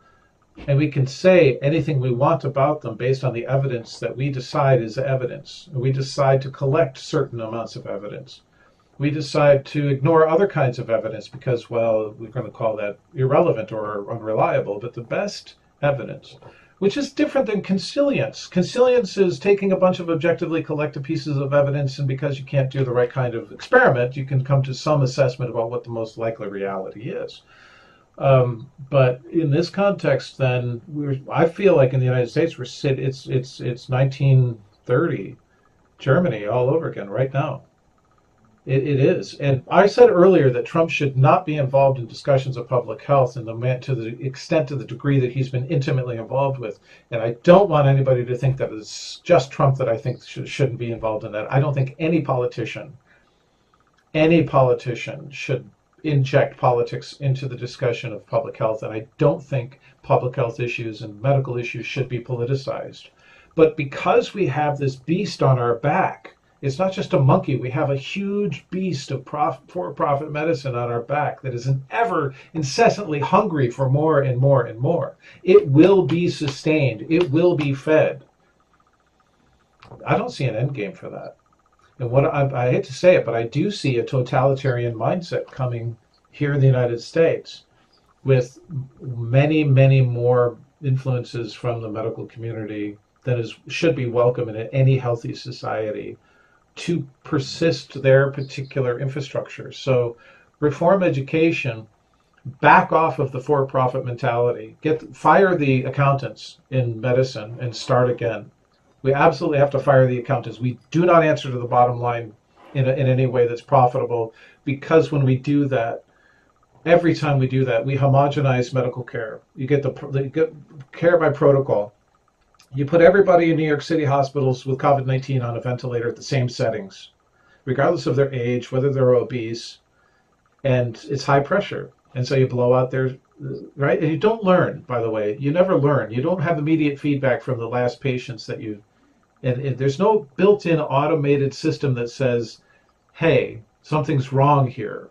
and we can say anything we want about them based on the evidence that we decide is evidence. We decide to collect certain amounts of evidence. We decide to ignore other kinds of evidence because, well, we're going to call that irrelevant or unreliable. But the best evidence, which is different than consilience. Consilience is taking a bunch of objectively collected pieces of evidence, and because you can't do the right kind of experiment, you can come to some assessment about what the most likely reality is. Um, but in this context, then I feel like in the United States we're sit, it's it's it's 1930 Germany all over again right now. It, it is. And I said earlier that Trump should not be involved in discussions of public health in the to the extent to the degree that he's been intimately involved with. And I don't want anybody to think that it's just Trump that I think should, shouldn't be involved in that. I don't think any politician, any politician should inject politics into the discussion of public health. And I don't think public health issues and medical issues should be politicized. But because we have this beast on our back, it's not just a monkey. We have a huge beast of prof- for-profit medicine on our back that is ever incessantly hungry for more and more and more. It will be sustained. It will be fed. I don't see an end game for that. And what I, I hate to say it, but I do see a totalitarian mindset coming here in the United States with many, many more influences from the medical community than is should be welcome in any healthy society to persist their particular infrastructure. So reform education, back off of the for-profit mentality, get fire the accountants in medicine and start again. We absolutely have to fire the accountants. We do not answer to the bottom line in, a, in any way that's profitable because when we do that, every time we do that, we homogenize medical care. You get the, the get care by protocol. You put everybody in New York City hospitals with COVID 19 on a ventilator at the same settings, regardless of their age, whether they're obese, and it's high pressure. And so you blow out their, right? And you don't learn, by the way. You never learn. You don't have immediate feedback from the last patients that you, and, and there's no built in automated system that says, hey, something's wrong here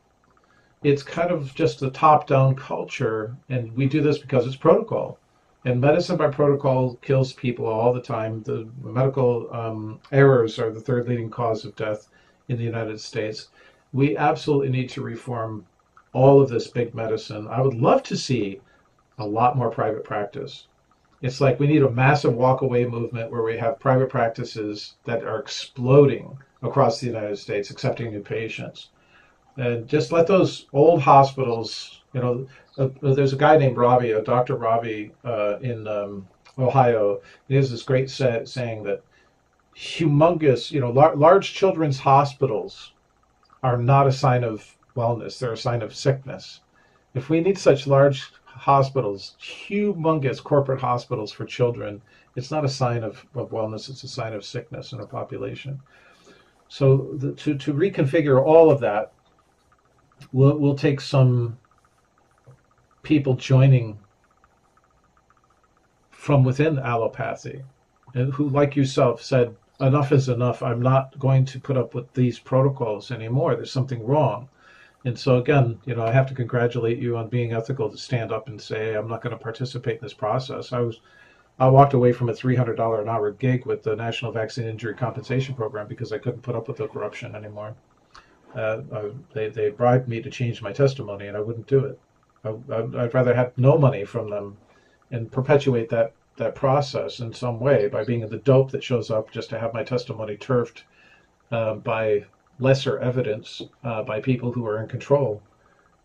it's kind of just a top-down culture, and we do this because it's protocol. And medicine by protocol kills people all the time. The medical um, errors are the third leading cause of death in the United States. We absolutely need to reform all of this big medicine. I would love to see a lot more private practice. It's like we need a massive walkaway movement where we have private practices that are exploding across the United States, accepting new patients and just let those old hospitals, you know, uh, uh there's a guy named Ravi, a Dr. Ravi uh, in um, Ohio. He has this great set saying that humongous, you know, lar- large children's hospitals are not a sign of wellness; they're a sign of sickness. If we need such large hospitals, humongous corporate hospitals for children, it's not a sign of, of wellness; it's a sign of sickness in a population. So the, to to reconfigure all of that we'll, we'll take some people joining from within allopathy who like yourself said enough is enough. I'm not going to put up with these protocols anymore. There's something wrong. And so again you know i have to congratulate you on being ethical to stand up and say i'm not going to participate in this process. I was i walked away from a $300 an hour gig with the national vaccine injury compensation program because i couldn't put up with the corruption anymore. Uh, I, they, they bribed me to change my testimony, and I wouldn't do it. I, would rather have no money from them and perpetuate that, that process in some way by being the dope that shows up just to have my testimony turfed uh, by lesser evidence uh, by people who are in control.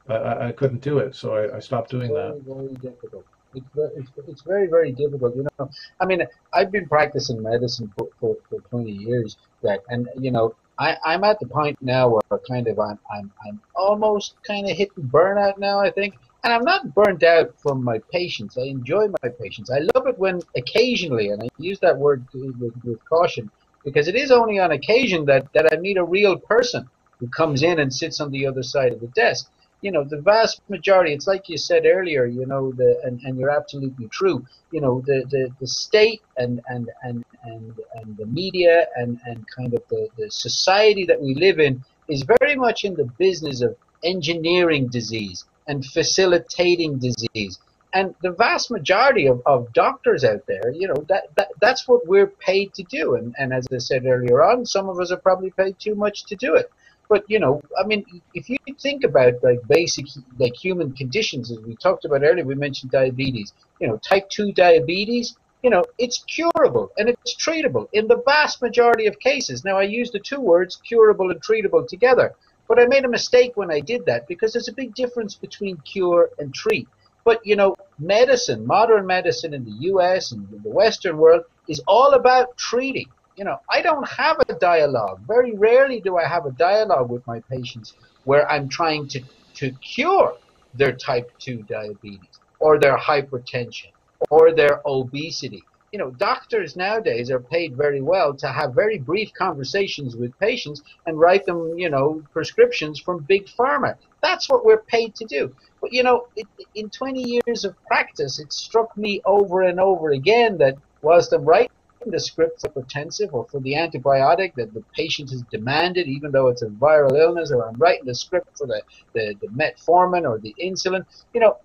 I, I couldn't do it, so I, I stopped doing very, that. Very difficult. It's, it's, it's very, very difficult. You know, I mean, I've been practicing medicine for, for, for 20 years, that, and you know, I, I'm at the point now where kind of I'm I'm I'm almost kind of hitting burnout now. I think, and I'm not burnt out from my patients. I enjoy my patients. I love it when occasionally, and I use that word with, with caution, because it is only on occasion that that I meet a real person who comes in and sits on the other side of the desk you know the vast majority it's like you said earlier you know the and, and you're absolutely true you know the, the, the state and, and and and and the media and and kind of the, the society that we live in is very much in the business of engineering disease and facilitating disease and the vast majority of, of doctors out there you know that, that that's what we're paid to do and, and as i said earlier on some of us are probably paid too much to do it but you know, I mean, if you think about like basic like human conditions, as we talked about earlier, we mentioned diabetes. You know, type two diabetes. You know, it's curable and it's treatable in the vast majority of cases. Now, I use the two words curable and treatable together, but I made a mistake when I did that because there's a big difference between cure and treat. But you know, medicine, modern medicine in the U.S. and the Western world is all about treating you know, I don't have a dialogue. Very rarely do I have a dialogue with my patients where I'm trying to, to cure their type 2 diabetes or their hypertension or their obesity. You know, doctors nowadays are paid very well to have very brief conversations with patients and write them, you know, prescriptions from big pharma. That's what we're paid to do. But, you know, it, in 20 years of practice, it struck me over and over again that whilst I'm writing the script for hypertensive or for the antibiotic that the patient has demanded, even though it's a viral illness, or I'm writing the script for the, the, the metformin or the insulin, you know,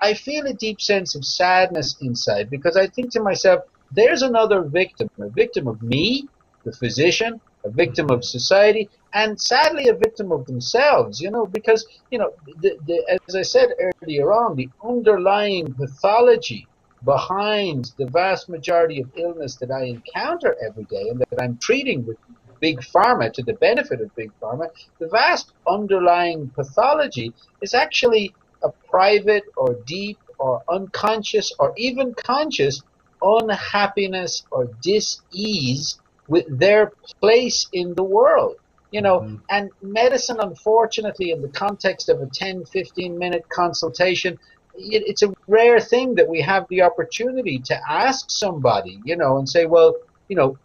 I feel a deep sense of sadness inside because I think to myself, there's another victim, a victim of me, the physician, a victim of society, and sadly a victim of themselves, you know, because, you know, the, the, as I said earlier on, the underlying pathology behind the vast majority of illness that I encounter every day and that I'm treating with big pharma to the benefit of big pharma, the vast underlying pathology is actually a private or deep or unconscious or even conscious unhappiness or dis-ease with their place in the world. you know mm-hmm. and medicine unfortunately in the context of a 10 15 minute consultation it, it's a rare thing that we have the opportunity to ask somebody you know and say well you know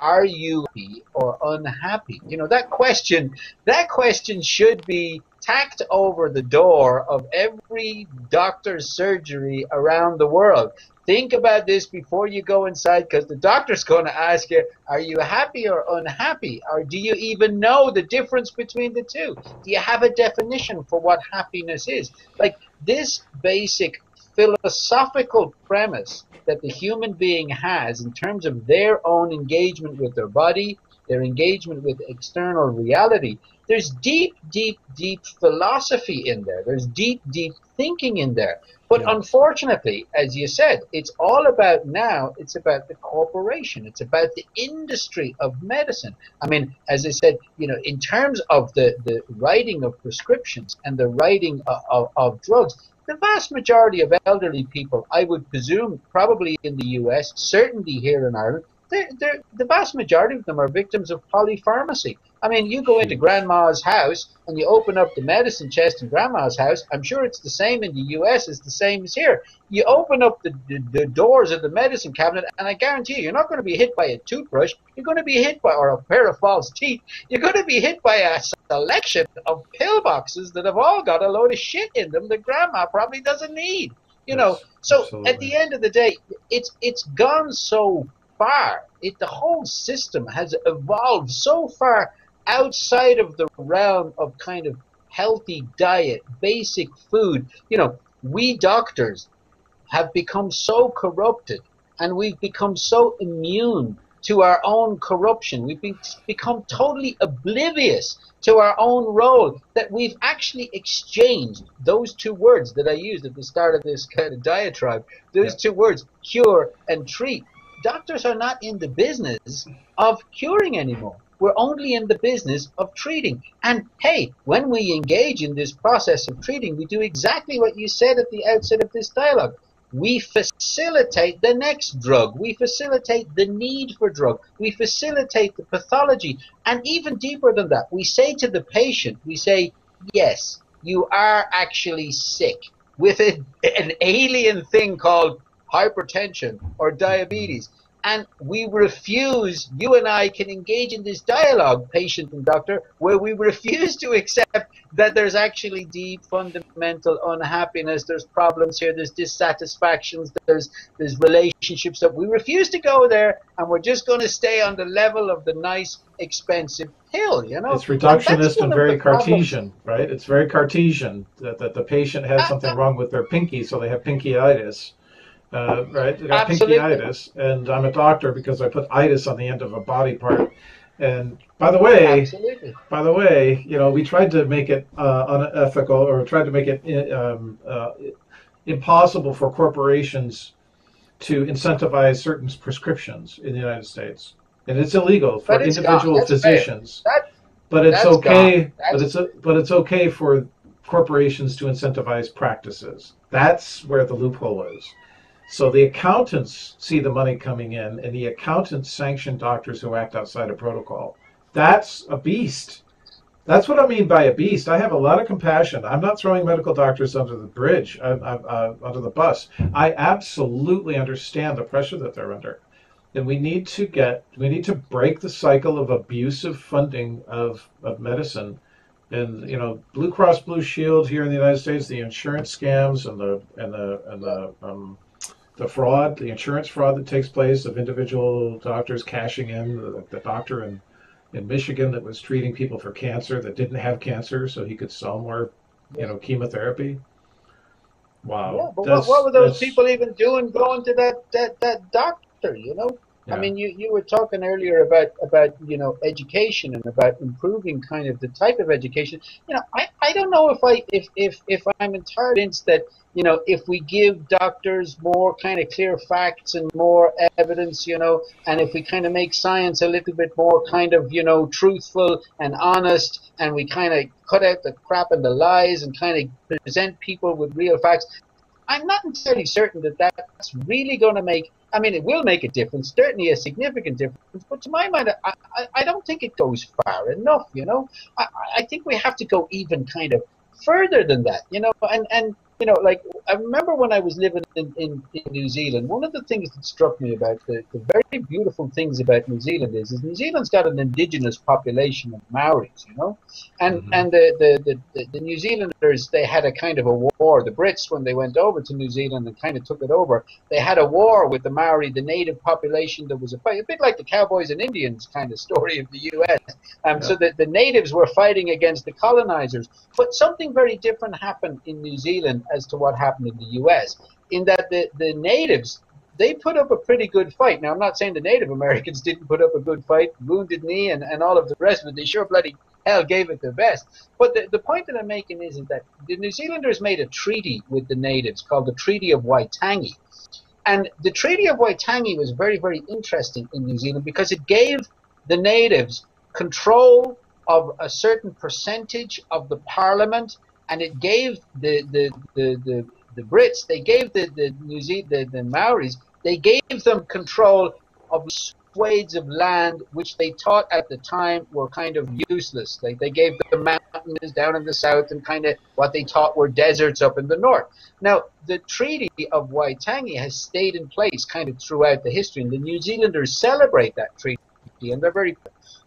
are you happy or unhappy you know that question that question should be tacked over the door of every doctor's surgery around the world Think about this before you go inside because the doctor's going to ask you, are you happy or unhappy? Or do you even know the difference between the two? Do you have a definition for what happiness is? Like this basic philosophical premise that the human being has in terms of their own engagement with their body, their engagement with external reality, there's deep, deep, deep philosophy in there. There's deep, deep thinking in there. But yeah. unfortunately, as you said, it's all about now, it's about the corporation, it's about the industry of medicine. I mean, as I said, you know, in terms of the, the writing of prescriptions and the writing of, of, of drugs, the vast majority of elderly people, I would presume, probably in the US, certainly here in Ireland, they're, they're, the vast majority of them are victims of polypharmacy. I mean, you go into grandma's house and you open up the medicine chest in grandma's house. I'm sure it's the same in the U.S. as the same as here. You open up the, the, the doors of the medicine cabinet, and I guarantee you, you're not going to be hit by a toothbrush. You're going to be hit by, or a pair of false teeth. You're going to be hit by a selection of pillboxes that have all got a load of shit in them that grandma probably doesn't need. You yes, know, so absolutely. at the end of the day, it's it's gone so far. It the whole system has evolved so far outside of the realm of kind of healthy diet, basic food, you know, we doctors have become so corrupted and we've become so immune to our own corruption. We've become totally oblivious to our own role that we've actually exchanged those two words that I used at the start of this kind of diatribe. Those yeah. two words, cure and treat. Doctors are not in the business of curing anymore. We're only in the business of treating. And hey, when we engage in this process of treating, we do exactly what you said at the outset of this dialogue. We facilitate the next drug. We facilitate the need for drug. We facilitate the pathology. And even deeper than that, we say to the patient, we say, yes, you are actually sick with a, an alien thing called hypertension or diabetes and we refuse, you and I can engage in this dialogue, patient and doctor, where we refuse to accept that there's actually deep fundamental unhappiness, there's problems here, there's dissatisfactions, there's, there's relationships that we refuse to go there, and we're just going to stay on the level of the nice, expensive pill, you know? It's reductionist and, very Cartesian, problems. right? It's very Cartesian that, that the patient has uh, something uh, wrong with their pinky, so they have pinkyitis uh, right? I got pinkyitis, and I'm a doctor because I put itis on the end of a body part. And by the way, Absolutely. by the way, you know, we tried to make it uh, unethical or tried to make it um, uh, impossible for corporations to incentivize certain prescriptions in the United States, and it's illegal for individual physicians. That, but it's okay. But it's a, but it's okay for corporations to incentivize practices. That's where the loophole is. So the accountants see the money coming in, and the accountants sanction doctors who act outside of protocol. That's a beast. That's what I mean by a beast. I have a lot of compassion. I'm not throwing medical doctors under the bridge, uh, uh, under the bus. I absolutely understand the pressure that they're under, and we need to get, we need to break the cycle of abusive funding of of medicine and you know Blue Cross Blue Shield here in the United States, the insurance scams and the and the and the um, the fraud, the insurance fraud that takes place of individual doctors cashing in. The, the doctor in in Michigan that was treating people for cancer that didn't have cancer, so he could sell more, you know, chemotherapy. Wow. Yeah, but what, what, were those people even doing going to that that that doctor? You know. Yeah. I mean, you, you were talking earlier about about you know education and about improving kind of the type of education. You know, I, I don't know if I if if if I'm entirely convinced that you know, if we give doctors more kind of clear facts and more evidence, you know, and if we kind of make science a little bit more kind of, you know, truthful and honest, and we kind of cut out the crap and the lies and kind of present people with real facts, I'm not entirely certain that that's really going to make I mean, it will make a difference, certainly a significant difference. But to my mind, I, I, I don't think it goes far enough. You know, I, I think we have to go even kind of further than that. You know, and and you know, like I remember when I was living in, in, in New Zealand, one of the things that struck me about the, the very beautiful things about New Zealand is, is New Zealand's got an indigenous population of Maoris, you know, and mm-hmm. and the, the, the, the, New Zealanders they had a kind of a war. The Brits when they went over to New Zealand and kind of took it over, they had a war with the Maori, the native population that was a fight, a bit like the Cowboys and Indians kind of story of the U.S. Um, yeah. So that the natives were fighting against the colonizers, but something very different happened in New Zealand as to what happened in the U.S. In that the, the natives they put up a pretty good fight. Now I'm not saying the Native Americans didn't put up a good fight, Wounded Knee and, and all of the rest but. They sure bloody hell gave it their best. But the, the point that I'm making is, is that the New Zealanders made a treaty with the natives called the Treaty of Waitangi. And the Treaty of Waitangi was very, very interesting in New Zealand because it gave the natives control of a certain percentage of the parliament and it gave the the, the, the, the Brits, they gave the, the New Zealand, the, the Maoris, they gave them control of swathes of land which they thought at the time were kind of useless. They, they gave the mountains down in the south and kind of what they thought were deserts up in the north. Now, the Treaty of Waitangi has stayed in place kind of throughout the history, and the New Zealanders celebrate that treaty, and they're very.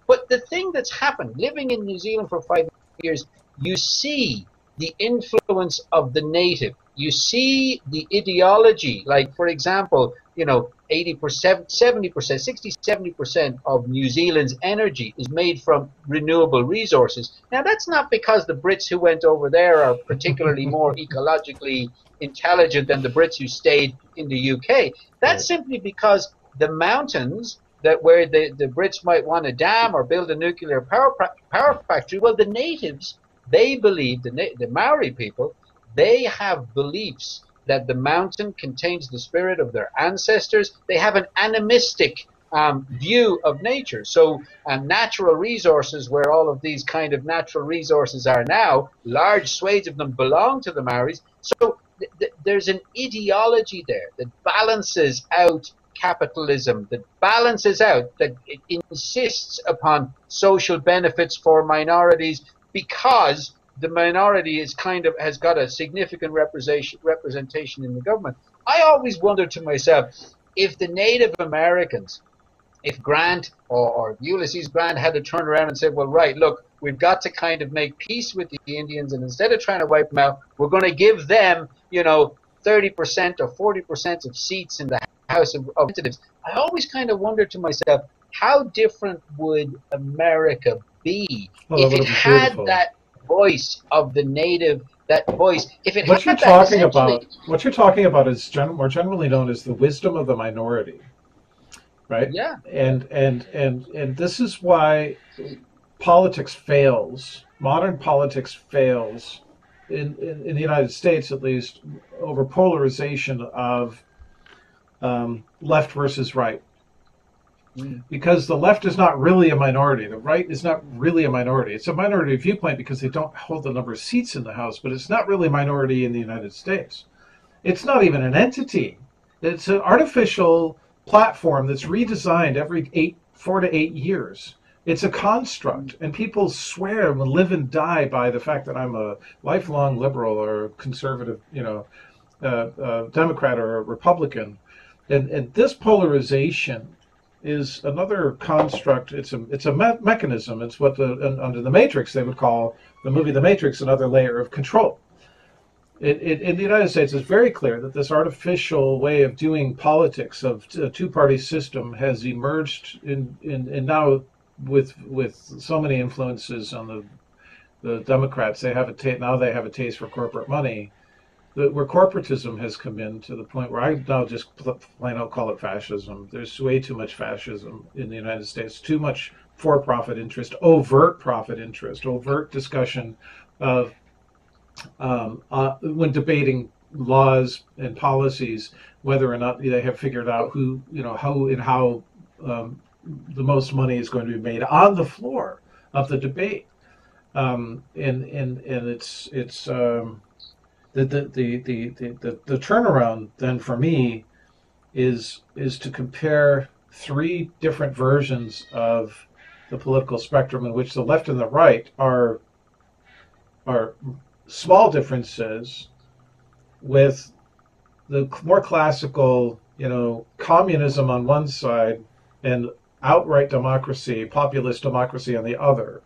But the thing that's happened, living in New Zealand for five years, you see the influence of the native. You see the ideology, like, for example, you know, 80%, 70%, 60, 70% of New Zealand's energy is made from renewable resources. Now, that's not because the Brits who went over there are particularly more ecologically intelligent than the Brits who stayed in the UK. That's simply because the mountains that where the, the Brits might want a dam or build a nuclear power, power factory, well, the natives they believe, the, the Maori people, they have beliefs that the mountain contains the spirit of their ancestors. They have an animistic um, view of nature. So, um, natural resources, where all of these kind of natural resources are now, large swathes of them belong to the Maoris. So, th- th- there's an ideology there that balances out capitalism, that balances out, that insists upon social benefits for minorities, because the minority is kind of has got a significant representation representation in the government. I always wonder to myself if the Native Americans, if Grant or, or Ulysses Grant had to turn around and say, well, right, look, we've got to kind of make peace with the Indians, and instead of trying to wipe them out, we're going to give them, you know, 30% or 40% of seats in the House of Representatives. I always kind of wonder to myself, how different would America be. If it had beautiful. that voice of the native that voice if it what you're talking about what you're talking about is gen- more generally known as the wisdom of the minority right? Yeah. And and and and this is why politics fails modern politics fails in, in, in the united states at least over polarization of um, left versus right because the left is not really a minority. The right is not really a minority. It's a minority viewpoint because they don't hold the number of seats in the House, but it's not really a minority in the United States. It's not even an entity. It's an artificial platform that's redesigned every eight, four to eight years. It's a construct, and people swear and live and die by the fact that I'm a lifelong liberal or conservative, you know, uh, uh, Democrat or a Republican. And, and this polarization is another construct. It's a it's a me- mechanism. It's what the under the Matrix they would call the movie The Matrix another layer of control. It, it, in the United States, it's very clear that this artificial way of doing politics of a two-party system has emerged in, in, now with with so many influences on the the Democrats. They have a now they have a taste for corporate money where corporatism has come in to the point where I now just plain out call it fascism. There's way too much fascism in the United States, too much for-profit interest, overt profit interest, overt discussion of um, uh, when debating laws and policies, whether or not they have figured out who, you know, how and how um, the most money is going to be made on the floor of the debate. Um, and and and it's it's um, the the, the, the, the, turnaround then for me is is to compare three different versions of the political spectrum in which the left and the right are are small differences with the more classical, you know, communism on one side and outright democracy, populist democracy on the other.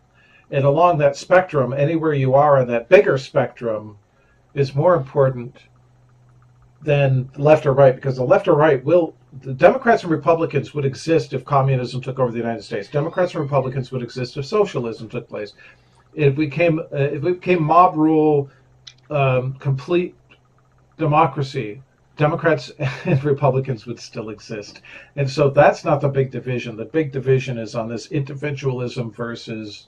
And along that spectrum, anywhere you are on that bigger spectrum is more important than left or right, because the left or right will, the Democrats and Republicans would exist if communism took over the United States. Democrats and Republicans would exist if socialism took place. If we came, uh, if we became mob rule, um, complete democracy, Democrats and Republicans would still exist. And so that's not the big division. The big division is on this individualism versus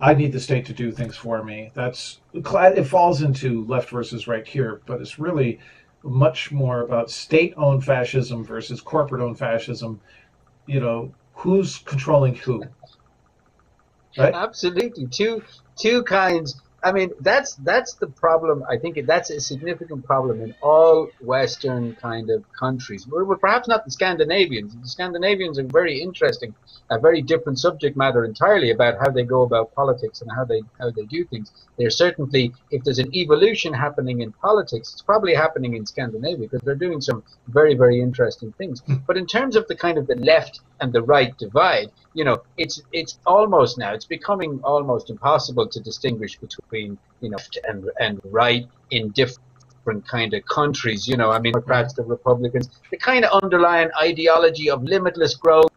I need the state to do things for me. That's it falls into left versus right here, but it's really much more about state-owned fascism versus corporate-owned fascism. You know, who's controlling who? Right? Absolutely. Two two kinds I mean, that's that's the problem. I think that's a significant problem in all Western kind of countries. We're, we're perhaps not the Scandinavians. The Scandinavians are very interesting, a very different subject matter entirely about how they go about politics and how they how they do things. They're certainly, if there's an evolution happening in politics, it's probably happening in Scandinavia because they're doing some very very interesting things. Hmm. But in terms of the kind of the left and the right divide, you know, it's it's almost now it's becoming almost impossible to distinguish between you know and and right in different different kind of countries. You know, I mean, Democrats, the Republicans, the kind of underlying ideology of limitless growth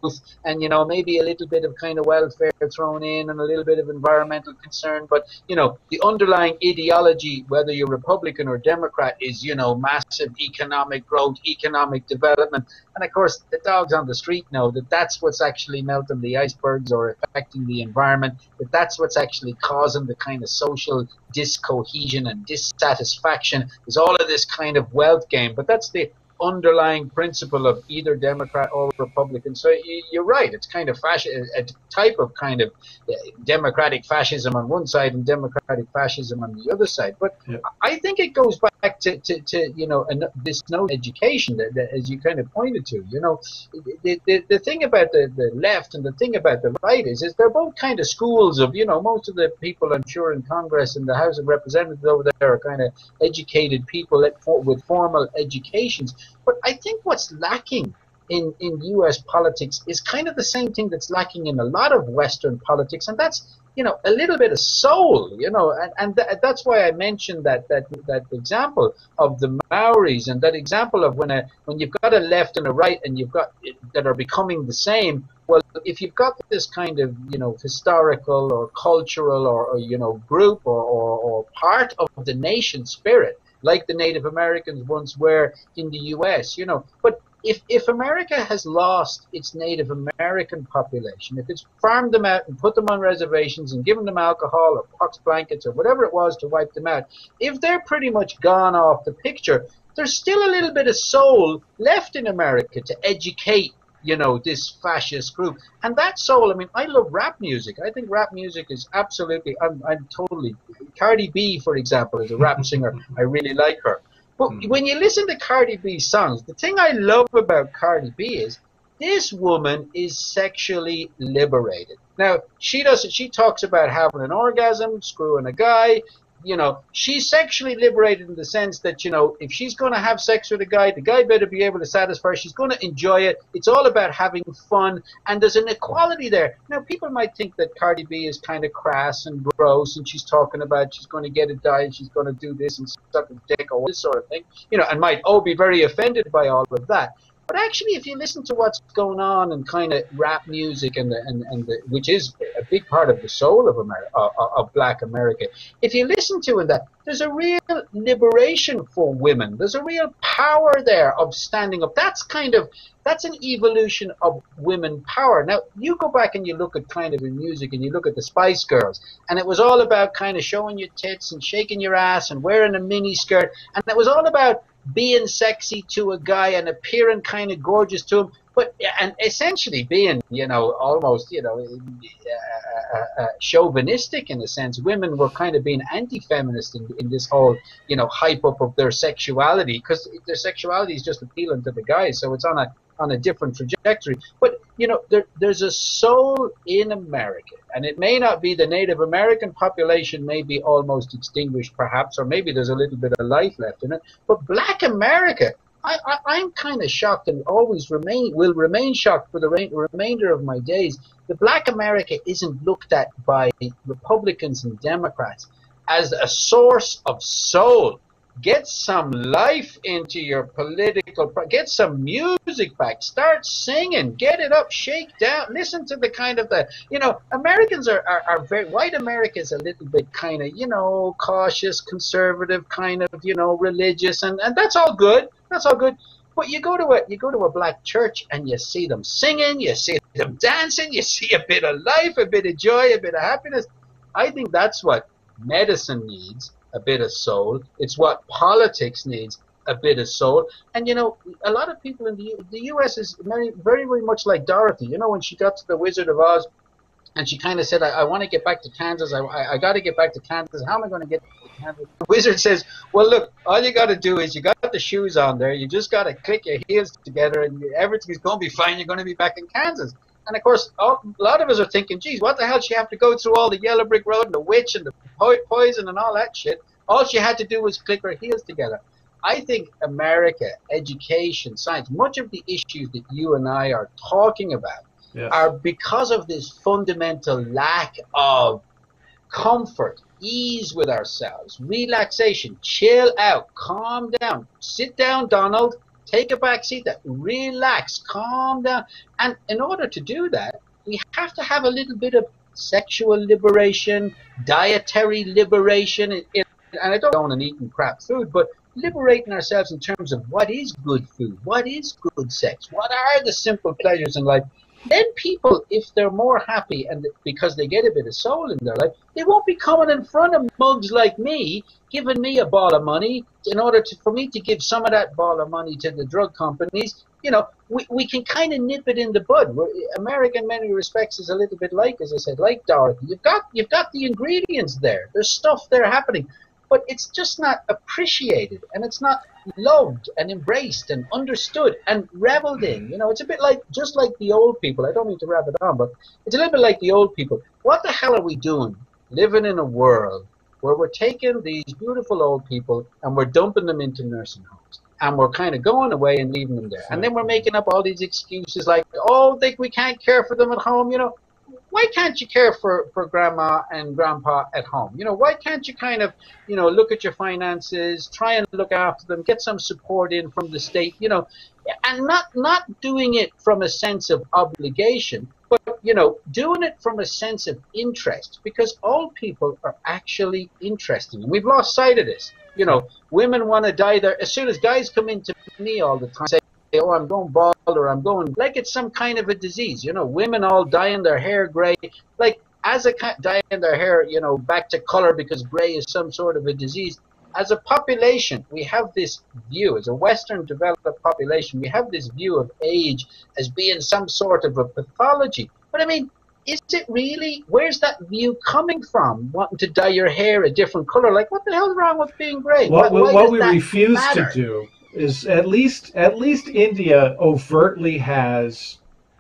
and, you know, maybe a little bit of kind of welfare thrown in and a little bit of environmental concern. But, you know, the underlying ideology, whether you're Republican or Democrat, is, you know, massive economic growth, economic development. And of course, the dogs on the street know that that's what's actually melting the icebergs or affecting the environment, that that's what's actually causing the kind of social discohesion and dissatisfaction. All of this kind of wealth game, but that's the underlying principle of either Democrat or Republican. So you're right; it's kind of fasci- a type of kind of uh, democratic fascism on one side and democratic fascism on the other side. But yeah. I think it goes back to, to, to you know this no education that, that, as you kind of pointed to. You know, the, the, the thing about the, the left and the thing about the right is is they're both kind of schools of you know most of the people I'm sure in Congress and the House of Representatives over there are kind of educated people with formal educations. But I think what's lacking in, in U.S. politics is kind of the same thing that's lacking in a lot of Western politics, and that's you know a little bit of soul, you know, and, and th- that's why I mentioned that that that example of the Maoris and that example of when a when you've got a left and a right and you've got that are becoming the same. Well, if you've got this kind of you know historical or cultural or, or you know group or, or, or part of the nation spirit like the Native Americans once were in the U.S. You know, but if if America has lost its Native American population, if it's farmed them out and put them on reservations and given them alcohol or pox blankets or whatever it was to wipe them out, if they're pretty much gone off the picture, there's still a little bit of soul left in America to educate you know, this fascist group. And that soul, I mean, I love rap music. I think rap music is absolutely, I'm, I'm totally, Cardi B, for example, is a rap singer. I really like her. But mm. when you listen to Cardi B songs, the thing I love about Cardi B is this woman is sexually liberated. Now, she doesn't, she talks about having an orgasm, screwing a guy, you know, she's sexually liberated in the sense that, you know, if she's going to have sex with a guy, the guy better be able to satisfy her. She's going to enjoy it. It's all about having fun. And there's an equality there. Now, people might think that Cardi B is kind of crass and gross and she's talking about she's going to get a diet, she's going to do this and suck a dick or this sort of thing, you know, and might, oh, be very offended by all of that. But actually, if you listen to what's going on and kind of rap music and the, and, and the, which is a big part of the soul of America, uh, uh, of Black America, if you listen to it, that there's a real liberation for women. There's a real power there of standing up. That's kind of that's an evolution of women power. Now you go back and you look at kind of in music and you look at the Spice Girls, and it was all about kind of showing your tits and shaking your ass and wearing a mini skirt, and it was all about being sexy to a guy and appearing kind of gorgeous to him. but and essentially being, you know, almost, you know, uh, uh, uh, chauvinistic in a sense. Women were kind of being anti-feminist in, in this whole, you know, hype up of their sexuality because their sexuality is just appealing to the guys. So it's on a on a different trajectory. But you know, there, there's a soul in America, and it may not be the Native American population may be almost extinguished, perhaps, or maybe there's a little bit of life left in it. But Black America, I, am kind of shocked and always remain will remain shocked for the re- remainder of my days. The Black America isn't looked at by Republicans and Democrats as a source of soul get some life into your political get some music back. Start singing. Get it up. Shake down. Listen to the kind of the you know americans are, are, are very white america is a little bit kind of you know cautious conservative kind of you know religious and, and that's all good. That's all good. But you go to a you go to a black church and you see them singing you see them dancing you see a bit of life a bit of joy a bit of happiness. I think that's what medicine needs a bit of soul. It's what politics needs a bit of soul. And you know, a lot of people in the U- the U.S. is very, very, very much like Dorothy. You know, when she got to the Wizard of Oz, and she kind of said, "I, I want to get back to Kansas. I, I, I got to get back to Kansas. How am I going to get to Kansas?" The Wizard says, "Well, look, all you got to do is you got the shoes on there. You just got to click your heels together, and everything's going to be fine. You're going to be back in Kansas." And of course, all, a lot of us are thinking, geez, what the hell? She have to go through all the yellow brick road and the witch and the po- poison and all that shit. All she had to do was click her heels together. I think America, education, science, much of the issues that you and I are talking about yes. are because of this fundamental lack of comfort, ease with ourselves, relaxation, chill out, calm down, sit down, Donald, take a back seat, that relax, calm down. And in order to do that, we have to have a little bit of sexual liberation, dietary liberation, and I don't want to eating crap food, but liberating ourselves in terms of what is good food, what is good sex, what are the simple pleasures in life, then people, if they're more happy and because they get a bit of soul in their life, they won't be coming in front of mugs like me, giving me a ball of money in order to, for me to give some of that ball of money to the drug companies. You know, we, we can kind of nip it in the bud. We're, in many respects, is a little bit like, as I said, like Dorothy. You've got you've got the ingredients there. There's stuff there happening but it's just not appreciated and it's not loved and embraced and understood and reveled in. You know, it's a bit like just like the old people. I don't mean to wrap it on, but it's a little bit like the old people. What the hell are we doing living in a world where we're taking these beautiful old people and we're dumping them into nursing homes? And we're kind of going away and leaving them there. And then we're making up all these excuses like, oh, think we can't care for them at home. You know, why can't you care for, for grandma and grandpa at home? You know, why can't you kind of, you know, look at your finances, try and look after them, get some support in from the state, you know, and not not doing it from a sense of obligation, but you know, doing it from a sense of interest, because all people are actually interesting, and we've lost sight of this. You know, women want to die there. as soon as guys come into me all the time say, oh, I'm going bald or I'm going like it's some kind of a disease. You know, women all dyeing their hair gray, like as a dyeing their hair, you know, back to color because gray is some sort of a disease. As a population, we have this view, as a Western developed population, we have this view of age as being some sort of a pathology. But I mean, is it really? Where's that view coming from? Wanting to dye your hair a different color? Like, what the hell's wrong with being gray? What, what we refuse matter? to do is at least at least India overtly has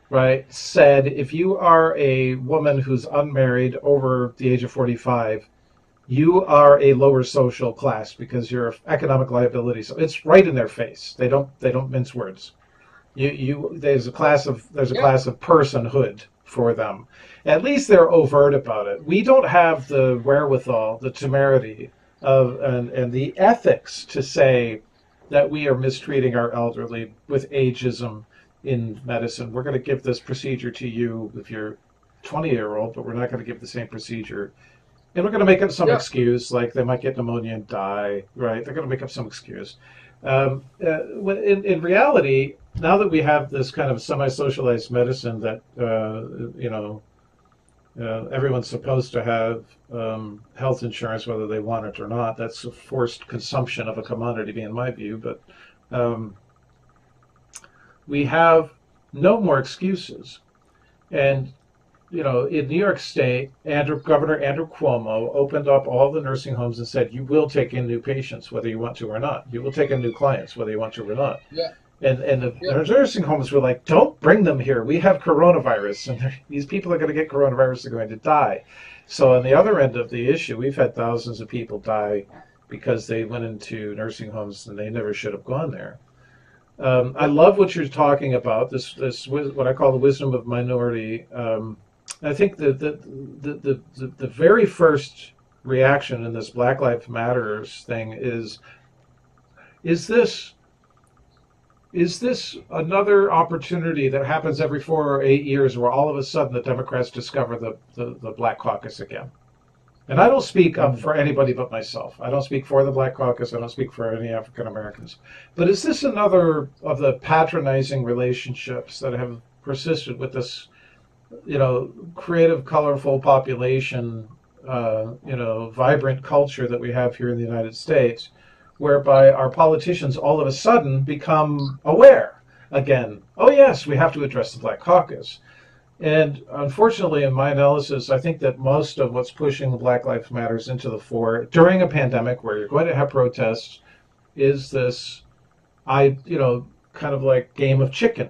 right said if you are a woman who's unmarried over the age of 45 you are a lower social class because you're economic liability so it's right in their face. They don't they don't mince words. You you there's a class of there's a yeah. class of personhood for them. At least they're overt about it. We don't have the wherewithal the temerity of and, and the ethics to say that we are mistreating our elderly with ageism in medicine. We're going to give this procedure to you if you're 20 year old, but we're not going to give the same procedure. And we're going to make up some yeah. excuse, like they might get pneumonia and die, right? They're going to make up some excuse. Um, uh, in, in reality, now that we have this kind of semi-socialized medicine that, uh, you know, uh, everyone's supposed to have um, health insurance, whether they want it or not. That's a forced consumption of a commodity, in my view. But um, we have no more excuses. And you know, in New York State, Andrew, Governor Andrew Cuomo opened up all the nursing homes and said, "You will take in new patients, whether you want to or not. You will take in new clients, whether you want to or not." Yeah. And and the yeah. nursing homes were like, "Don't bring them here. We have coronavirus, and these people are going to get coronavirus. They're going to die." So on the other end of the issue, we've had thousands of people die because they went into nursing homes and they never should have gone there. Um, I love what you're talking about. This this what I call the wisdom of minority. Um, I think the the, the the, the very first reaction in this Black Lives Matters thing is is this is this another opportunity that happens every four or eight years where all of a sudden the Democrats discover the, the, the Black Caucus again? And I don't speak um, for anybody but myself. I don't speak for the Black Caucus. I don't speak for any African Americans. But is this another of the patronizing relationships that have persisted with this you know, creative, colorful population, uh, you know, vibrant culture that we have here in the United States, whereby our politicians all of a sudden become aware again. Oh yes, we have to address the Black Caucus. And unfortunately, in my analysis, I think that most of what's pushing the Black Lives Matters into the fore during a pandemic where you're going to have protests is this, I, you know, kind of like game of chicken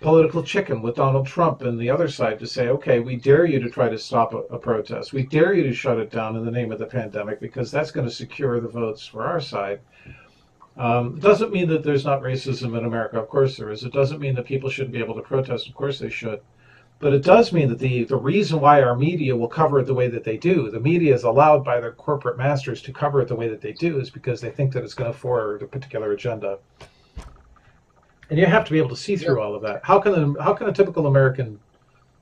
political chicken with Donald Trump and the other side to say, okay, we dare you to try to stop a, a, protest. We dare you to shut it down in the name of the pandemic because that's going to secure the votes for our side. Um, it doesn't mean that there's not racism in America. Of course there is. It doesn't mean that people shouldn't be able to protest. Of course they should. But it does mean that the, the reason why our media will cover it the way that they do, the media is allowed by their corporate masters to cover it the way that they do, is because they think that it's going to forward a particular agenda and you have to be able to see through all of that. How can a, how can a typical American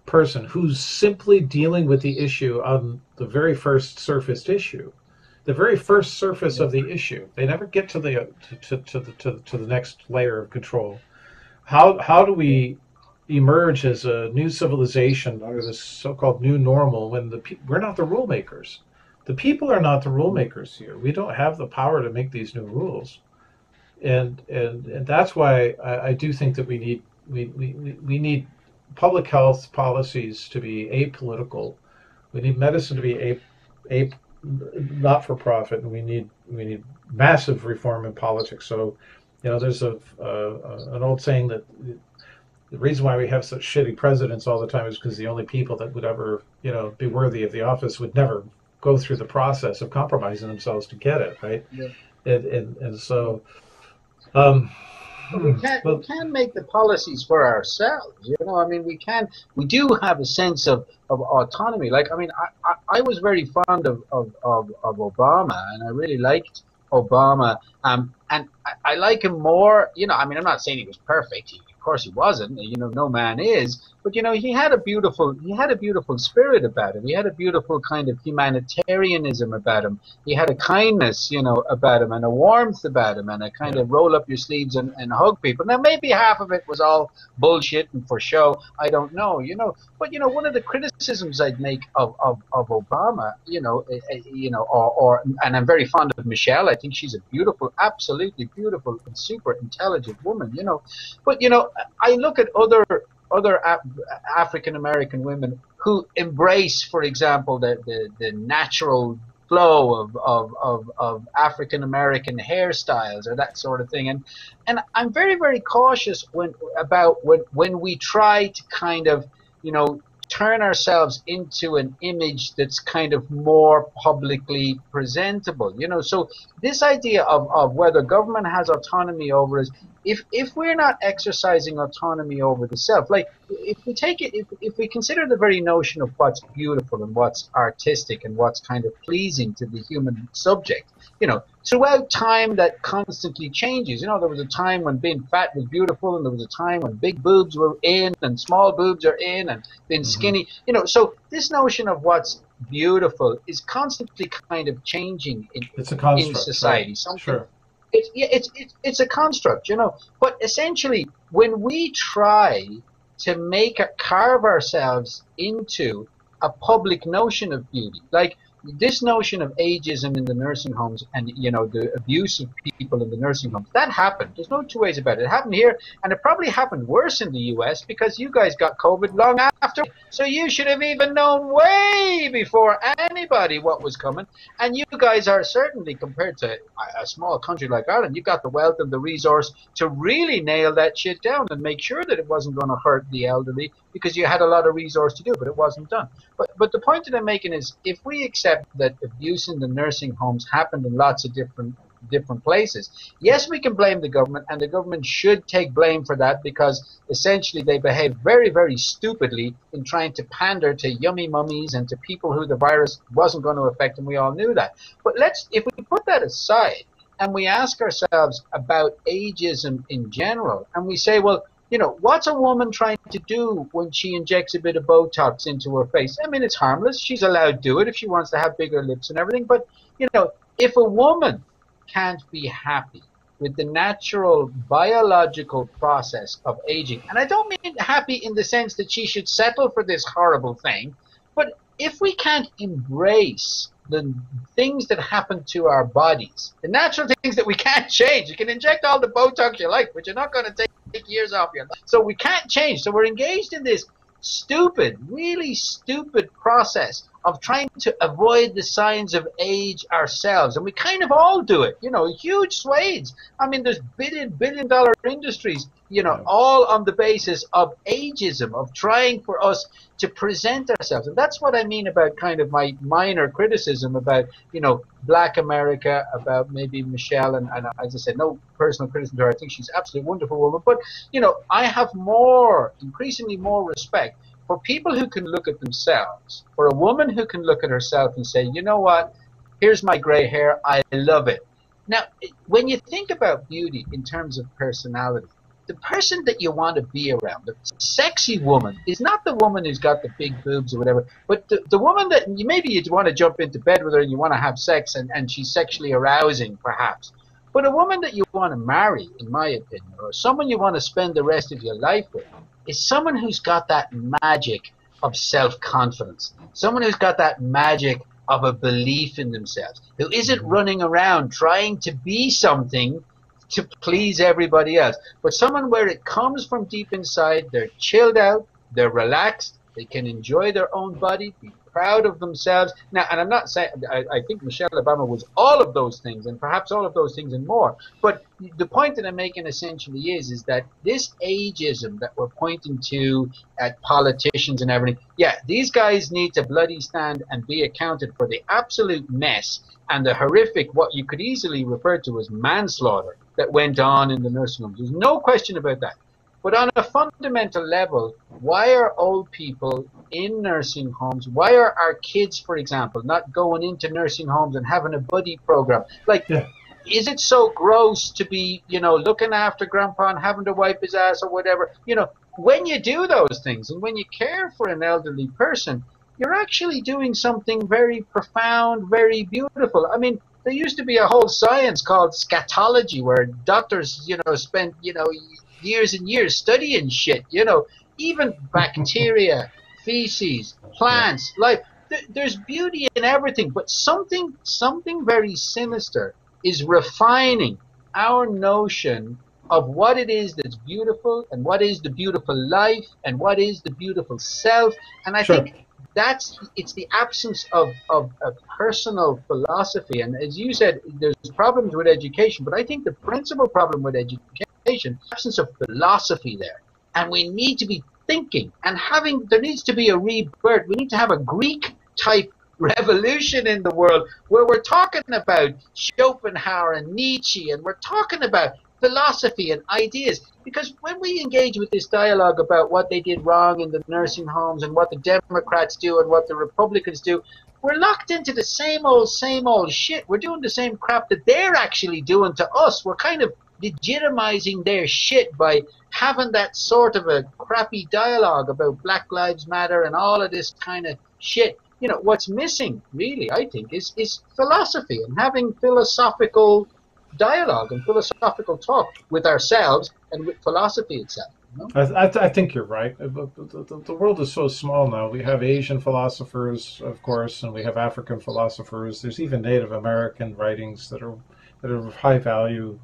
person who's simply dealing with the issue on the very first surfaced issue, the very first surface of the issue, they never get to the to, to, the, to, to the next layer of control. How how do we emerge as a new civilization under this so-called new normal when the we're not the rule makers? The people are not the rule makers here. We don't have the power to make these new rules and and and that's why I, I do think that we need we, we, we need public health policies to be apolitical. We need medicine to be a, a not for profit, and we need we need massive reform in politics. So, you know, there's a, an old saying that the reason why we have such shitty presidents all the time is because the only people that would ever you know be worthy of the office would never go through the process of compromising themselves to get it, right? Yeah. And, and and so um, we can well, we can make the policies for ourselves. You know, I mean, we can. We do have a sense of, of autonomy. Like, I mean, I, I, I was very fond of, of, of, of Obama, and I really liked Obama. Um, and I, I like him more. You know, I mean, I'm not saying he was perfect. He, of course, he wasn't. You know, no man is. But you know, he had a beautiful he had a beautiful spirit about him. He had a beautiful kind of humanitarianism about him. He had a kindness, you know, about him and a warmth about him and a kind of roll up your sleeves and, and hug people. Now maybe half of it was all bullshit and for show. I don't know, you know. But you know, one of the criticisms I'd make of, of, of Obama, you know, uh, you know, or, or and I'm very fond of Michelle. I think she's a beautiful, absolutely beautiful and super intelligent woman, you know. But you know, I look at other other African American women who embrace, for example, the, the, the natural flow of, of, of, of African American hairstyles or that sort of thing. And and I'm very, very cautious when about when when we try to kind of, you know, turn ourselves into an image that's kind of more publicly presentable. You know, so this idea of, of whether government has autonomy over us, if if we're not exercising autonomy over the self, like if we take it, if, if we consider the very notion of what's beautiful and what's artistic and what's kind of pleasing to the human subject, you know, throughout time that constantly changes. You know, there was a time when being fat was beautiful, and there was a time when big boobs were in, and small boobs are in, and being mm-hmm. skinny. You know, so this notion of what's beautiful is constantly kind of changing in, it's a construct, in society. Right? Something, sure it's it's it's it's a construct, you know. But essentially, when we try to make a, carve ourselves into a public notion of beauty, like this notion of ageism in the nursing homes and you know the abuse of people in the nursing homes that happened. There's no two ways about it. It happened here and it probably happened worse in the us because you guys got covid long after. So you should have even known way before anybody what was coming. And you guys are certainly compared to a small country like ireland you've got the wealth and the resource to really nail that shit down and make sure that it wasn't going to hurt the elderly because you had a lot of resource to do but it wasn't done. But but the point that i'm making is if we accept that abuse in the nursing homes happened in lots of different different places. Yes, we can blame the government, and the government should take blame for that because essentially they behaved very, very stupidly in trying to pander to yummy mummies and to people who the virus wasn't going to affect, and we all knew that. But let's, if we put that aside and we ask ourselves about ageism in general, and we say, well, you know, what's a woman trying to do when she injects a bit of Botox into her face? I mean, it's harmless. She's allowed to do it if she wants to have bigger lips and everything. But, you know, if a woman can't be happy with the natural biological process of aging, and I don't mean happy in the sense that she should settle for this horrible thing, but if we can't embrace the things that happen to our bodies, the natural things that we can't change. You can inject all the Botox you like, but you're not going to take years off your life. So we can't change. So we're engaged in this stupid, really stupid process of trying to avoid the signs of age ourselves. And we kind of all do it, you know, huge swathes. I mean, there's billion, billion dollar industries, you know, all on the basis of ageism, of trying for us to present ourselves. And that's what I mean about kind of my minor criticism about, you know, black America, about maybe Michelle. And, and as I said, no personal criticism to her. I think she's absolutely wonderful woman. But, you know, I have more, increasingly more respect for people who can look at themselves, for a woman who can look at herself and say, you know what, here's my gray hair, I love it. Now, when you think about beauty in terms of personality, the person that you want to be around, the sexy woman, is not the woman who's got the big boobs or whatever, but the, the woman that you, maybe you'd want to jump into bed with her and you want to have sex and, and she's sexually arousing, perhaps. But a woman that you want to marry, in my opinion, or someone you want to spend the rest of your life with, is someone who's got that magic of self confidence, someone who's got that magic of a belief in themselves, who isn't mm-hmm. running around trying to be something to please everybody else, but someone where it comes from deep inside, they're chilled out, they're relaxed, they can enjoy their own body, be proud of themselves. Now, and I'm not saying, I, I, think Michelle Obama was all of those things and perhaps all of those things and more. But the point that I'm making essentially is, is that this ageism that we're pointing to at politicians and everything, yeah, these guys need to bloody stand and be accounted for the absolute mess and the horrific, what you could easily refer to as manslaughter that went on in the nursing homes. There's no question about that. But on a fundamental level, why are old people in nursing homes? Why are our kids, for example, not going into nursing homes and having a buddy program? Like, yeah. is it so gross to be, you know, looking after grandpa and having to wipe his ass or whatever? You know, when you do those things and when you care for an elderly person, you're actually doing something very profound, very beautiful. I mean, there used to be a whole science called scatology where doctors, you know, spent, you know, years and years studying shit. You know, even bacteria, feces, plants, life. Th- there's beauty in everything, but something something very sinister is refining our notion of what it is that's beautiful and what is the beautiful life and what is the beautiful self. And I sure. think that's it's the absence of, of a personal philosophy. And as you said, there's problems with education, but I think the principal problem with education absence of philosophy there. And we need to be thinking and having, there needs to be a rebirth. We need to have a Greek type revolution in the world where we're talking about Schopenhauer and Nietzsche and we're talking about philosophy and ideas. Because when we engage with this dialogue about what they did wrong in the nursing homes and what the Democrats do and what the Republicans do, we're locked into the same old, same old shit. We're doing the same crap that they're actually doing to us. We're kind of legitimizing their shit by having that sort of a crappy dialogue about Black Lives Matter and all of this kind of shit. You know, what's missing, really, I think, is, is philosophy and having philosophical dialogue and philosophical talk with ourselves and with philosophy itself. I, I, I, think you're right. Uh, the, the, the, world is so small now. We have Asian philosophers, of course, and we have African philosophers. There's even Native American writings that are that are of high value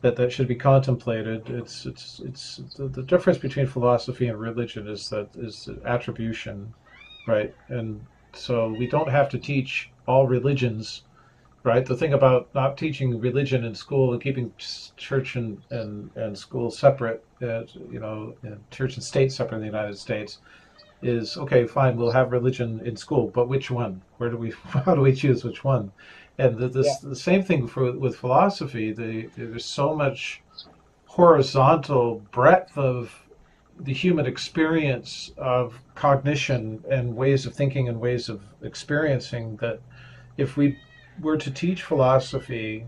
that, that should be contemplated. It's it's it's the, the difference between philosophy and religion is that is attribution, right? And so we don't have to teach all religions right? The thing about not teaching religion in school and keeping church and, and, and school separate, uh, you know, church and state separate in the United States, is okay. Fine, we'll have religion in school, but which one? Where do we? How do we choose which one? And the, the, yeah. the same thing for with philosophy. The, there's so much horizontal breadth of the human experience of cognition and ways of thinking and ways of experiencing that if we were to teach philosophy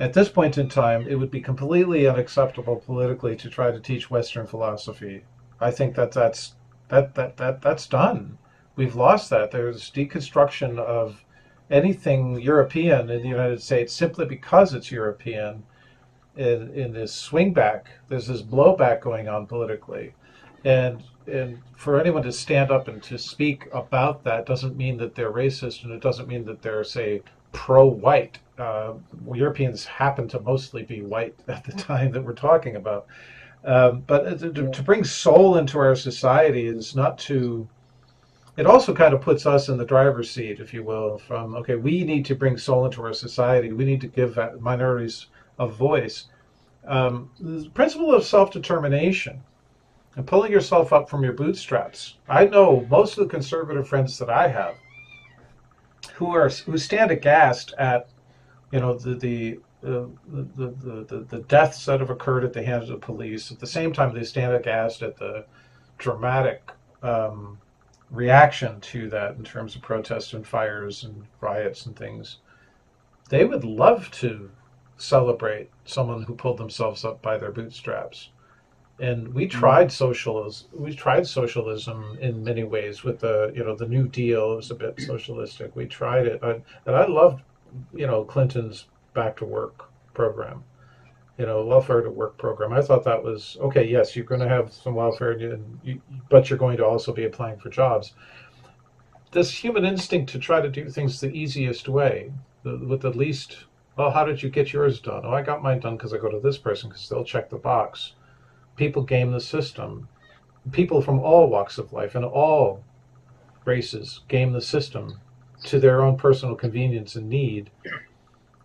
at this point in time, it would be completely unacceptable politically to try to teach Western philosophy. I think that that's that that that that's done. We've lost that. There's deconstruction of anything European in the United States simply because it's European. In, in this swing back, there's this blowback going on politically, and and for anyone to stand up and to speak about that doesn't mean that they're racist, and it doesn't mean that they're say pro-white. Uh, Europeans happen to mostly be white at the time that we're talking about. Um, but to, to, bring soul into our society is not to. It also kind of puts us in the driver's seat, if you will. From okay, we need to bring soul into our society. We need to give minorities a voice. Um, the principle of self-determination and pulling yourself up from your bootstraps. I know most of the conservative friends that I have who are who stand aghast at you know the the the, the, the, the deaths that have occurred at the hands of the police. At the same time, they stand aghast at the dramatic um, reaction to that in terms of protests and fires and riots and things. They would love to celebrate someone who pulled themselves up by their bootstraps and we mm-hmm. tried socialism. We tried socialism in many ways with the you know the New Deal. It was a bit socialistic. We tried it, and I loved you know Clinton's back to work program, you know welfare to work program. I thought that was okay. Yes, you're going to have some welfare, and you, but you're going to also be applying for jobs. This human instinct to try to do things the easiest way, the, with the least. Well, how did you get yours done? Oh, I got mine done because I go to this person because they'll check the box people game the system. People from all walks of life and all races game the system to their own personal convenience and need.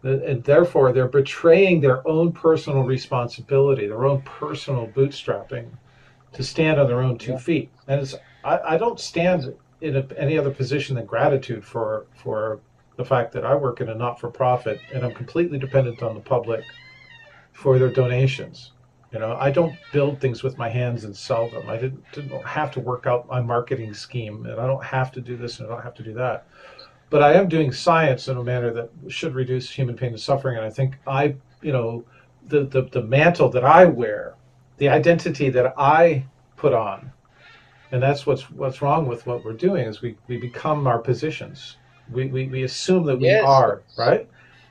And therefore, they're betraying their own personal responsibility, their own personal bootstrapping to stand on their own two yeah. feet. And it's, I, I don't stand in a, any other position than gratitude for, for the fact that I work in a not for profit and I'm completely dependent on the public for their donations. You know, I don't build things with my hands and sell them. I didn't, didn't have to work out my marketing scheme, and I don't have to do this and I don't have to do that. But I am doing science in a manner that should reduce human pain and suffering. And I think I, you know, the, the, the mantle that I wear, the identity that I put on, and that's what's what's wrong with what we're doing is we, we become our positions. We, we, we assume that we yes. are, right?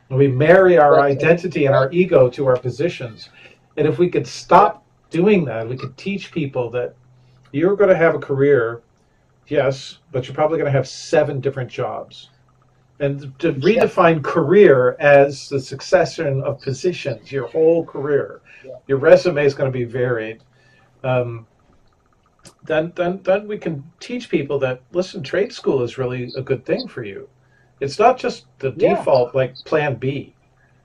And we marry our identity and our ego to our positions and if we could stop doing that, we could teach people that you're going to have a career, yes, but you're probably going to have seven different jobs. And to redefine career as the succession of positions, your whole career, yeah. your resume is going to be varied. Um, then, then, then we can teach people that listen, trade school is really a good thing for you. It's not just the yeah. default like Plan B.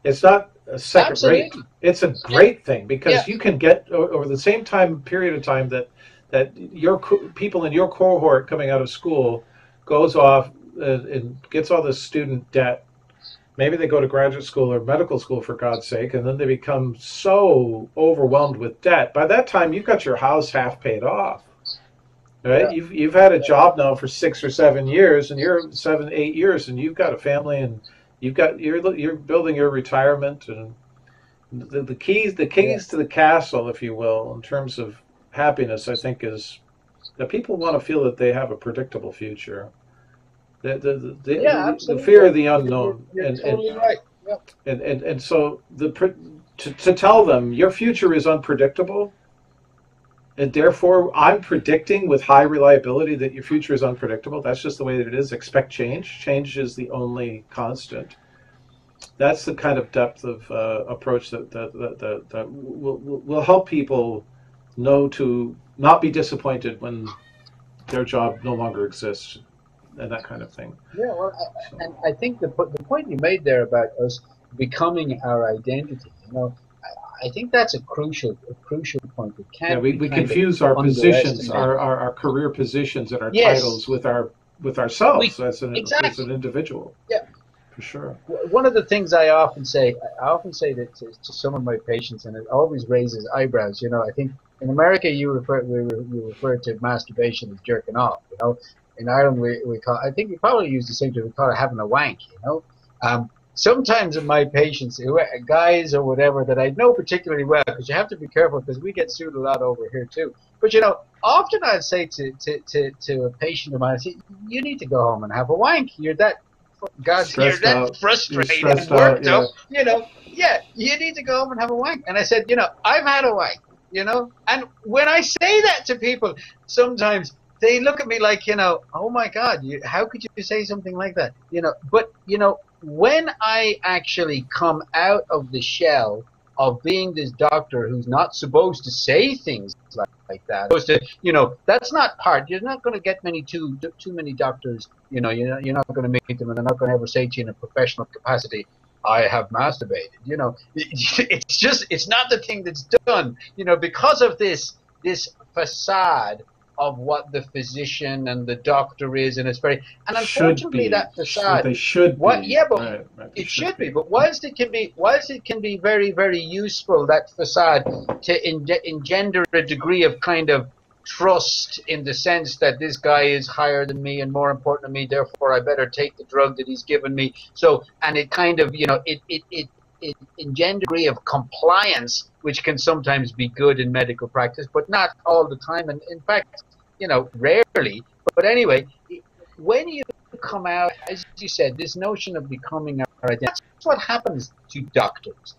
It's not a second Absolutely. rate. It's a great thing because yeah. you can get over the same time period of time that that your people in your cohort coming out of school goes off uh, and gets all this student debt. Maybe they go to graduate school or medical school for God's sake, and then they become so overwhelmed with debt. By that time, you've got your house half paid off. Right? Yeah. You've you've had a job now for six or seven years, and you're seven, eight years, and you've got a family and you've got you're you're building your retirement and the, the keys the keys yeah. to the castle, if you will, in terms of happiness, I think is that people want to feel that they have a predictable future. The the, the, yeah, the, the fear of the unknown. You're, you're and, totally and, right. Yep. And, and and so the to, to tell them your future is unpredictable and therefore I'm predicting with high reliability that your future is unpredictable. That's just the way that it is. Expect change. Change is the only constant. That's the kind of depth of uh, approach that that, that, that, that will, will help people know to not be disappointed when their job no longer exists and that kind of thing. Yeah, well, I, and I think the the point you made there about us becoming our identity, you know, I, think that's a crucial a crucial point. We can't. Yeah, we, we confuse our positions, our, our, our career positions and our yes. titles with our with ourselves we, as an exactly. as an individual. Yeah. For sure. One of the things I often say, I often say that to, to some of my patients, and it always raises eyebrows. You know, I think in America you refer we, we refer to masturbation as jerking off. You know, in Ireland we, we call I think we probably use the same term. We call it having a wank. You know, um, sometimes in my patients, uh, guys or whatever that I know particularly well, because you have to be careful because we get sued a lot over here too. But you know, often I'd say to to, to, to a patient of mine, I say, you need to go home and have a wank. You're that God's you're that out. frustrated you're and worked out, yeah. You know, yeah, you need to go home and have a wank. And I said, you know, I've had a wank. You know, and when I say that to people, sometimes they look at me like, you know, oh my God, you, how could you say something like that? You know, but you know, when I actually come out of the shell of being this doctor who's not supposed to say things like, like that, supposed to, you know, that's not part. You're not going to get many too too many doctors. You know, you're not, you're not going to meet them, and they're not going to ever say to you in a professional capacity, I have masturbated. You know, it's just it's not the thing that's done. You know, because of this this facade of what the physician and the doctor is, and it's very and unfortunately that facade. They should. What? Be. Yeah, but right, right, it should, should be. be. But whilst it can be, whilst it can be very, very useful, that facade to engender a degree of kind of trust in the sense that this guy is higher than me and more important than me, therefore I better take the drug that he's given me. So, and it kind of, you know, it it it engender degree of compliance, which can sometimes be good in medical practice, but not all the time. And in fact, you know, rarely. But anyway, when you come out, as you said, this notion of becoming our identity, that's what happens to doctors.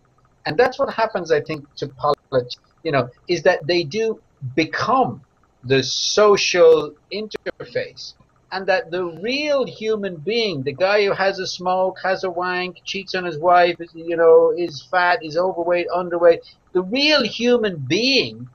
And that's what happens, I think, to politics, you know, is that they do become the social interface and that the real human being, the guy who has a smoke, has a wank, cheats on his wife, you know, is fat, is overweight, underweight, the real human being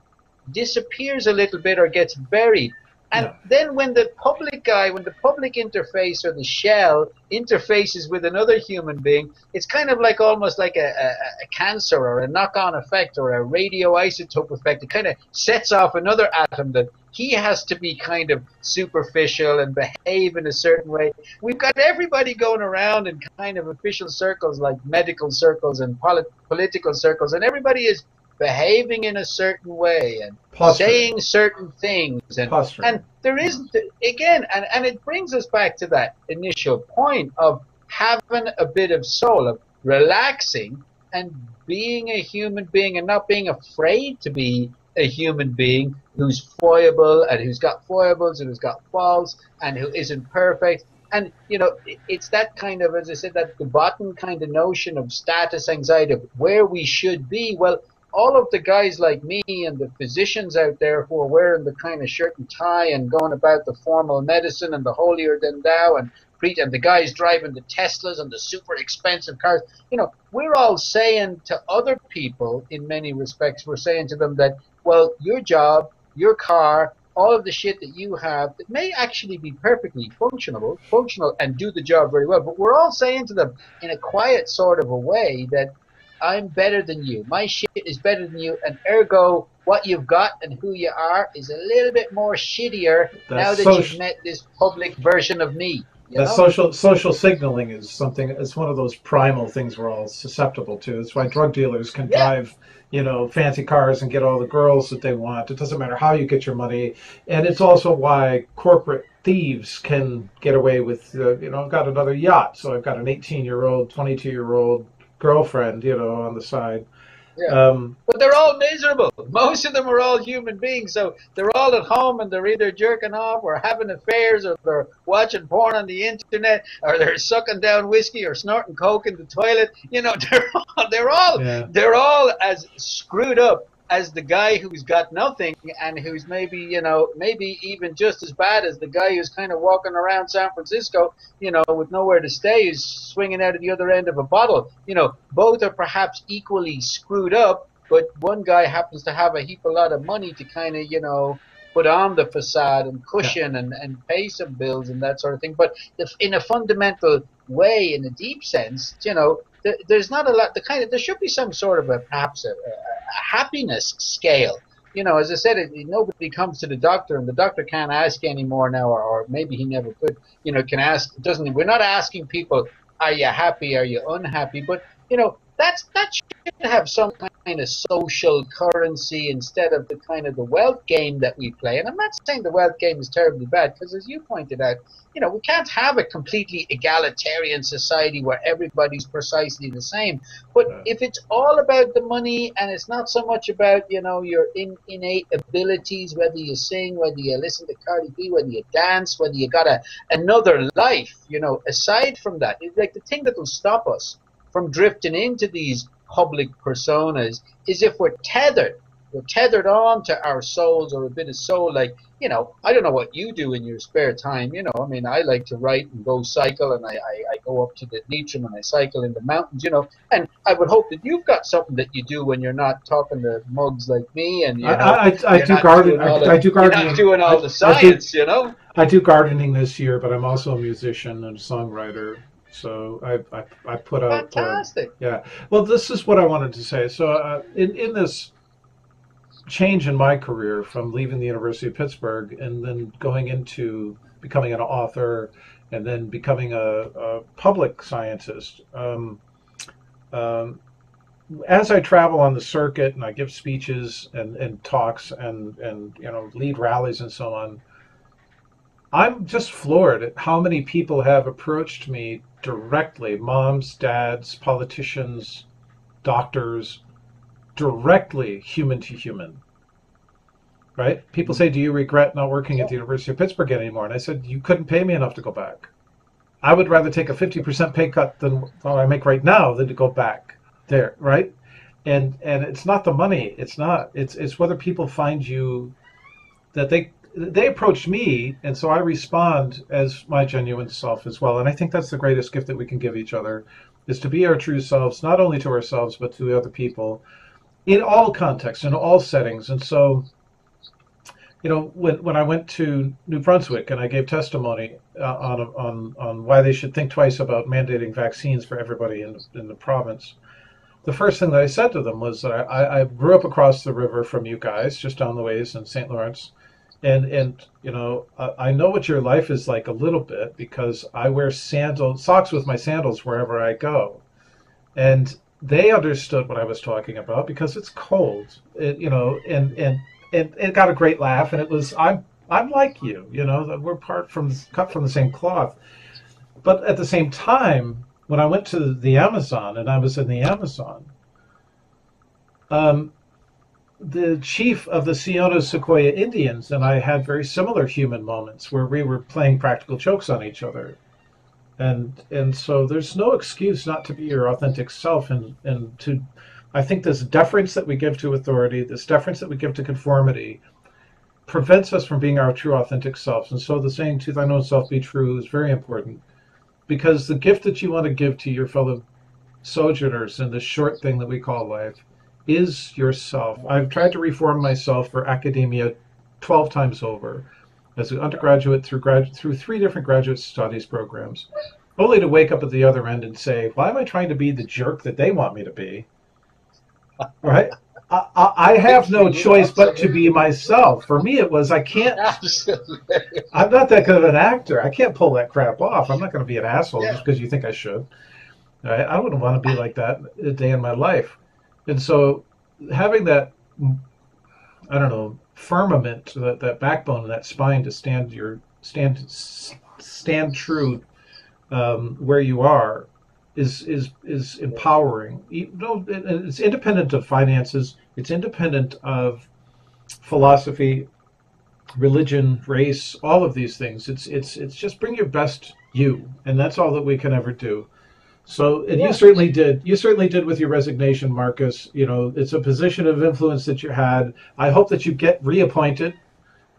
disappears a little bit or gets buried. And yeah. then when the public guy, when the public interface or the shell interfaces with another human being, it's kind of like almost like a, a, a cancer or a knock-on effect or a radioisotope effect. It kind of sets off another atom that he has to be kind of superficial and behave in a certain way. We've got everybody going around in kind of official circles like medical circles and polit- political circles, and everybody is behaving in a certain way and Posturing. saying certain things and Posturing. and there isn't again and, and it brings us back to that initial point of having a bit of soul of relaxing and being a human being and not being afraid to be a human being who's foible and who's got foibles and who's got faults and who isn't perfect. And, you know, it's that kind of, as I said, that the bottom kind of notion of status anxiety of where we should be. Well, all of the guys like me and the physicians out there who are wearing the kind of shirt and tie and going about the formal medicine and the holier than thou and and the guys driving the Teslas and the super expensive cars, you know, we're all saying to other people in many respects, we're saying to them that well, your job, your car, all of the shit that you have that may actually be perfectly functional, functional and do the job very well. But we're all saying to them in a quiet sort of a way that I'm better than you. My shit is better than you, and ergo, what you've got and who you are is a little bit more shittier That's now that you've met this public version of me. That social social signaling is something. It's one of those primal things we're all susceptible to. It's why drug dealers can yeah. drive you know, fancy cars and get all the girls that they want. It doesn't matter how you get your money. And it's also why corporate thieves can get away with, uh, you know, I've got another yacht, so I've got an 18 year old, 22 year old girlfriend, you know, on the side. Yeah. Um, but they're all miserable. Most of them are all human beings, so they're all at home and they're either jerking off or having affairs or they're watching porn on the internet or they're sucking down whiskey or snorting coke in the toilet. You know, they're all they're all, yeah. they're all as screwed up as the guy who's got nothing and who's maybe you know maybe even just as bad as the guy who's kind of walking around San Francisco, you know, with nowhere to stay, is swinging out of the other end of a bottle. You know, both are perhaps equally screwed up, but one guy happens to have a heap a lot of money to kind of you know put on the facade and cushion and, and pay some bills and that sort of thing. But if, in a fundamental way, in a deep sense, you know, there's not a lot. The kind of there should be some sort of a perhaps a, a happiness scale. You know, as I said, it, nobody comes to the doctor, and the doctor can't ask anymore now, or, or maybe he never could. You know, can ask. Doesn't we're not asking people, are you happy? Are you unhappy? But you know, that's that should have some kind of social currency instead of the kind of the wealth game that we play. And I'm not saying the wealth game is terribly bad, because as you pointed out, you know, we can't have a completely egalitarian society where everybody's precisely the same. But yeah. if it's all about the money and it's not so much about, you know, your in, innate abilities, whether you sing, whether you listen to Cardi B, whether you dance, whether you got a another life, you know, aside from that, it's like the thing that will stop us from drifting into these public personas is if we're tethered. We're tethered on to our souls or a bit of soul like you know i don't know what you do in your spare time you know i mean i like to write and go cycle and i, I, I go up to the Leitrim and i cycle in the mountains you know and i would hope that you've got something that you do when you're not talking to mugs like me and you know, i, I, I do gardening I, I, do gardening you're not doing all the science do, you know? I do gardening this year but i'm also a musician and a songwriter so I, I, I put out. Uh, Fantastic. Uh, yeah. Well, this is what I wanted to say. So uh, in in this change in my career from leaving the University of Pittsburgh and then going into becoming an author and then becoming a, a public scientist. Um, um, as I travel on the circuit and I give speeches and, and talks and, and you know lead rallies and so on, I'm just floored at how many people have approached me directly moms, dads, politicians, doctors, directly human to human. Right? People say, Do you regret not working at the University of Pittsburgh anymore? And I said, You couldn't pay me enough to go back. I would rather take a 50% pay cut than what I make right now than to go back there, right? And and it's not the money. It's not. It's it's whether people find you that they they approach me, and so I respond as my genuine self as well. And I think that's the greatest gift that we can give each other is to be our true selves, not only to ourselves but to the other people, in all contexts, in all settings. And so, you know, when when I went to New Brunswick and I gave testimony uh, on on on why they should think twice about mandating vaccines for everybody in in the province. The first thing that I said to them was that I, I grew up across the river from you guys, just down the ways in St. Lawrence and and you know I know what your life is like a little bit because I wear sandals socks with my sandals wherever I go, and they understood what I was talking about because it's cold, it, you know, and and and it got a great laugh, and it was I'm I'm like you, you know, we're part from cut from the same cloth, but at the same time, when I went to the Amazon and I was in the Amazon, um, the chief of the Siona Secoya Indians and I had very similar human moments where we were playing practical jokes on each other. And and so there's no excuse not to be your authentic self and, and to I think this deference that we give to authority, this deference that we give to conformity, prevents us from being our true authentic selves. And so the saying to thine own self be true is very important. Because the gift that you want to give to your fellow sojourners in this short thing that we call life is yourself. I've tried to reform myself for academia 12 times over as an undergraduate through grad, through three different graduate studies programs, only to wake up at the other end and say, why am I trying to be the jerk that they want me to be? Right? I, I, have no choice but to be myself. For me, it was I can't. I'm not that good of an actor. I can't pull that crap off. I'm not going to be an asshole just because you think I should. Right? I wouldn't want to be like that a day in my life. And so having that, I don't know, firmament, that, that backbone, that spine to stand your stand stand true um, where you are is is is empowering. You know, it's independent of finances. It's independent of philosophy, religion, race, all of these things. It's it's it's just bring your best you, and that's all that we can ever do. So, and Yeah. you certainly did. You certainly did with your resignation, Marcus. You know, it's a position of influence that you had. I hope that you get reappointed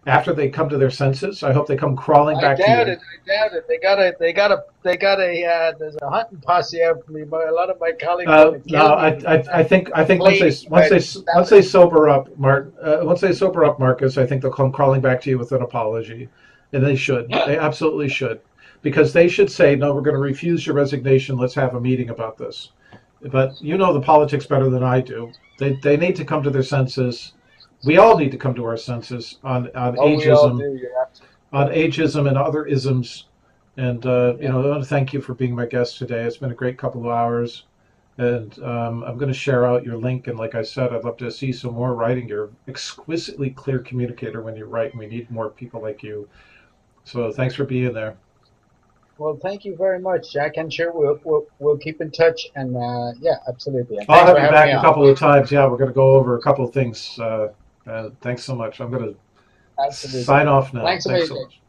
after they come to their senses. I hope they come crawling I back to you. I doubt it. I doubt it. They got a. They got a. They got a. Uh, there's a hunting posse after me. My, a lot of my colleagues. Uh, no, I. I, I think I think once they once they once they sober up, Mark, uh, once they sober up, Marcus, I think they'll come crawling back to you with an apology, and they should. They absolutely should, because they should say, no, we're going to refuse your resignation. Let's have a meeting about this. But you know the politics better than I do. They they need to come to their senses. We all need to come to our senses on on Oh, ageism, do. You're on ageism and other isms. And uh, you know, I want to thank you for being my guest today. It's been a great couple of hours, and um, I'm going to share out your link. And like I said, I'd love to see some more writing. You're exquisitely clear communicator when you write, and we need more people like you. So thanks for being there. Well, thank you very much, Jack. I'm sure we'll we'll, we'll keep in touch. And uh, yeah, absolutely. And I'll have you back a on. couple of times. Yeah, we're going to go over a couple of things. Uh, uh, thanks so much. I'm going to sign off now. Thanks thanks so much.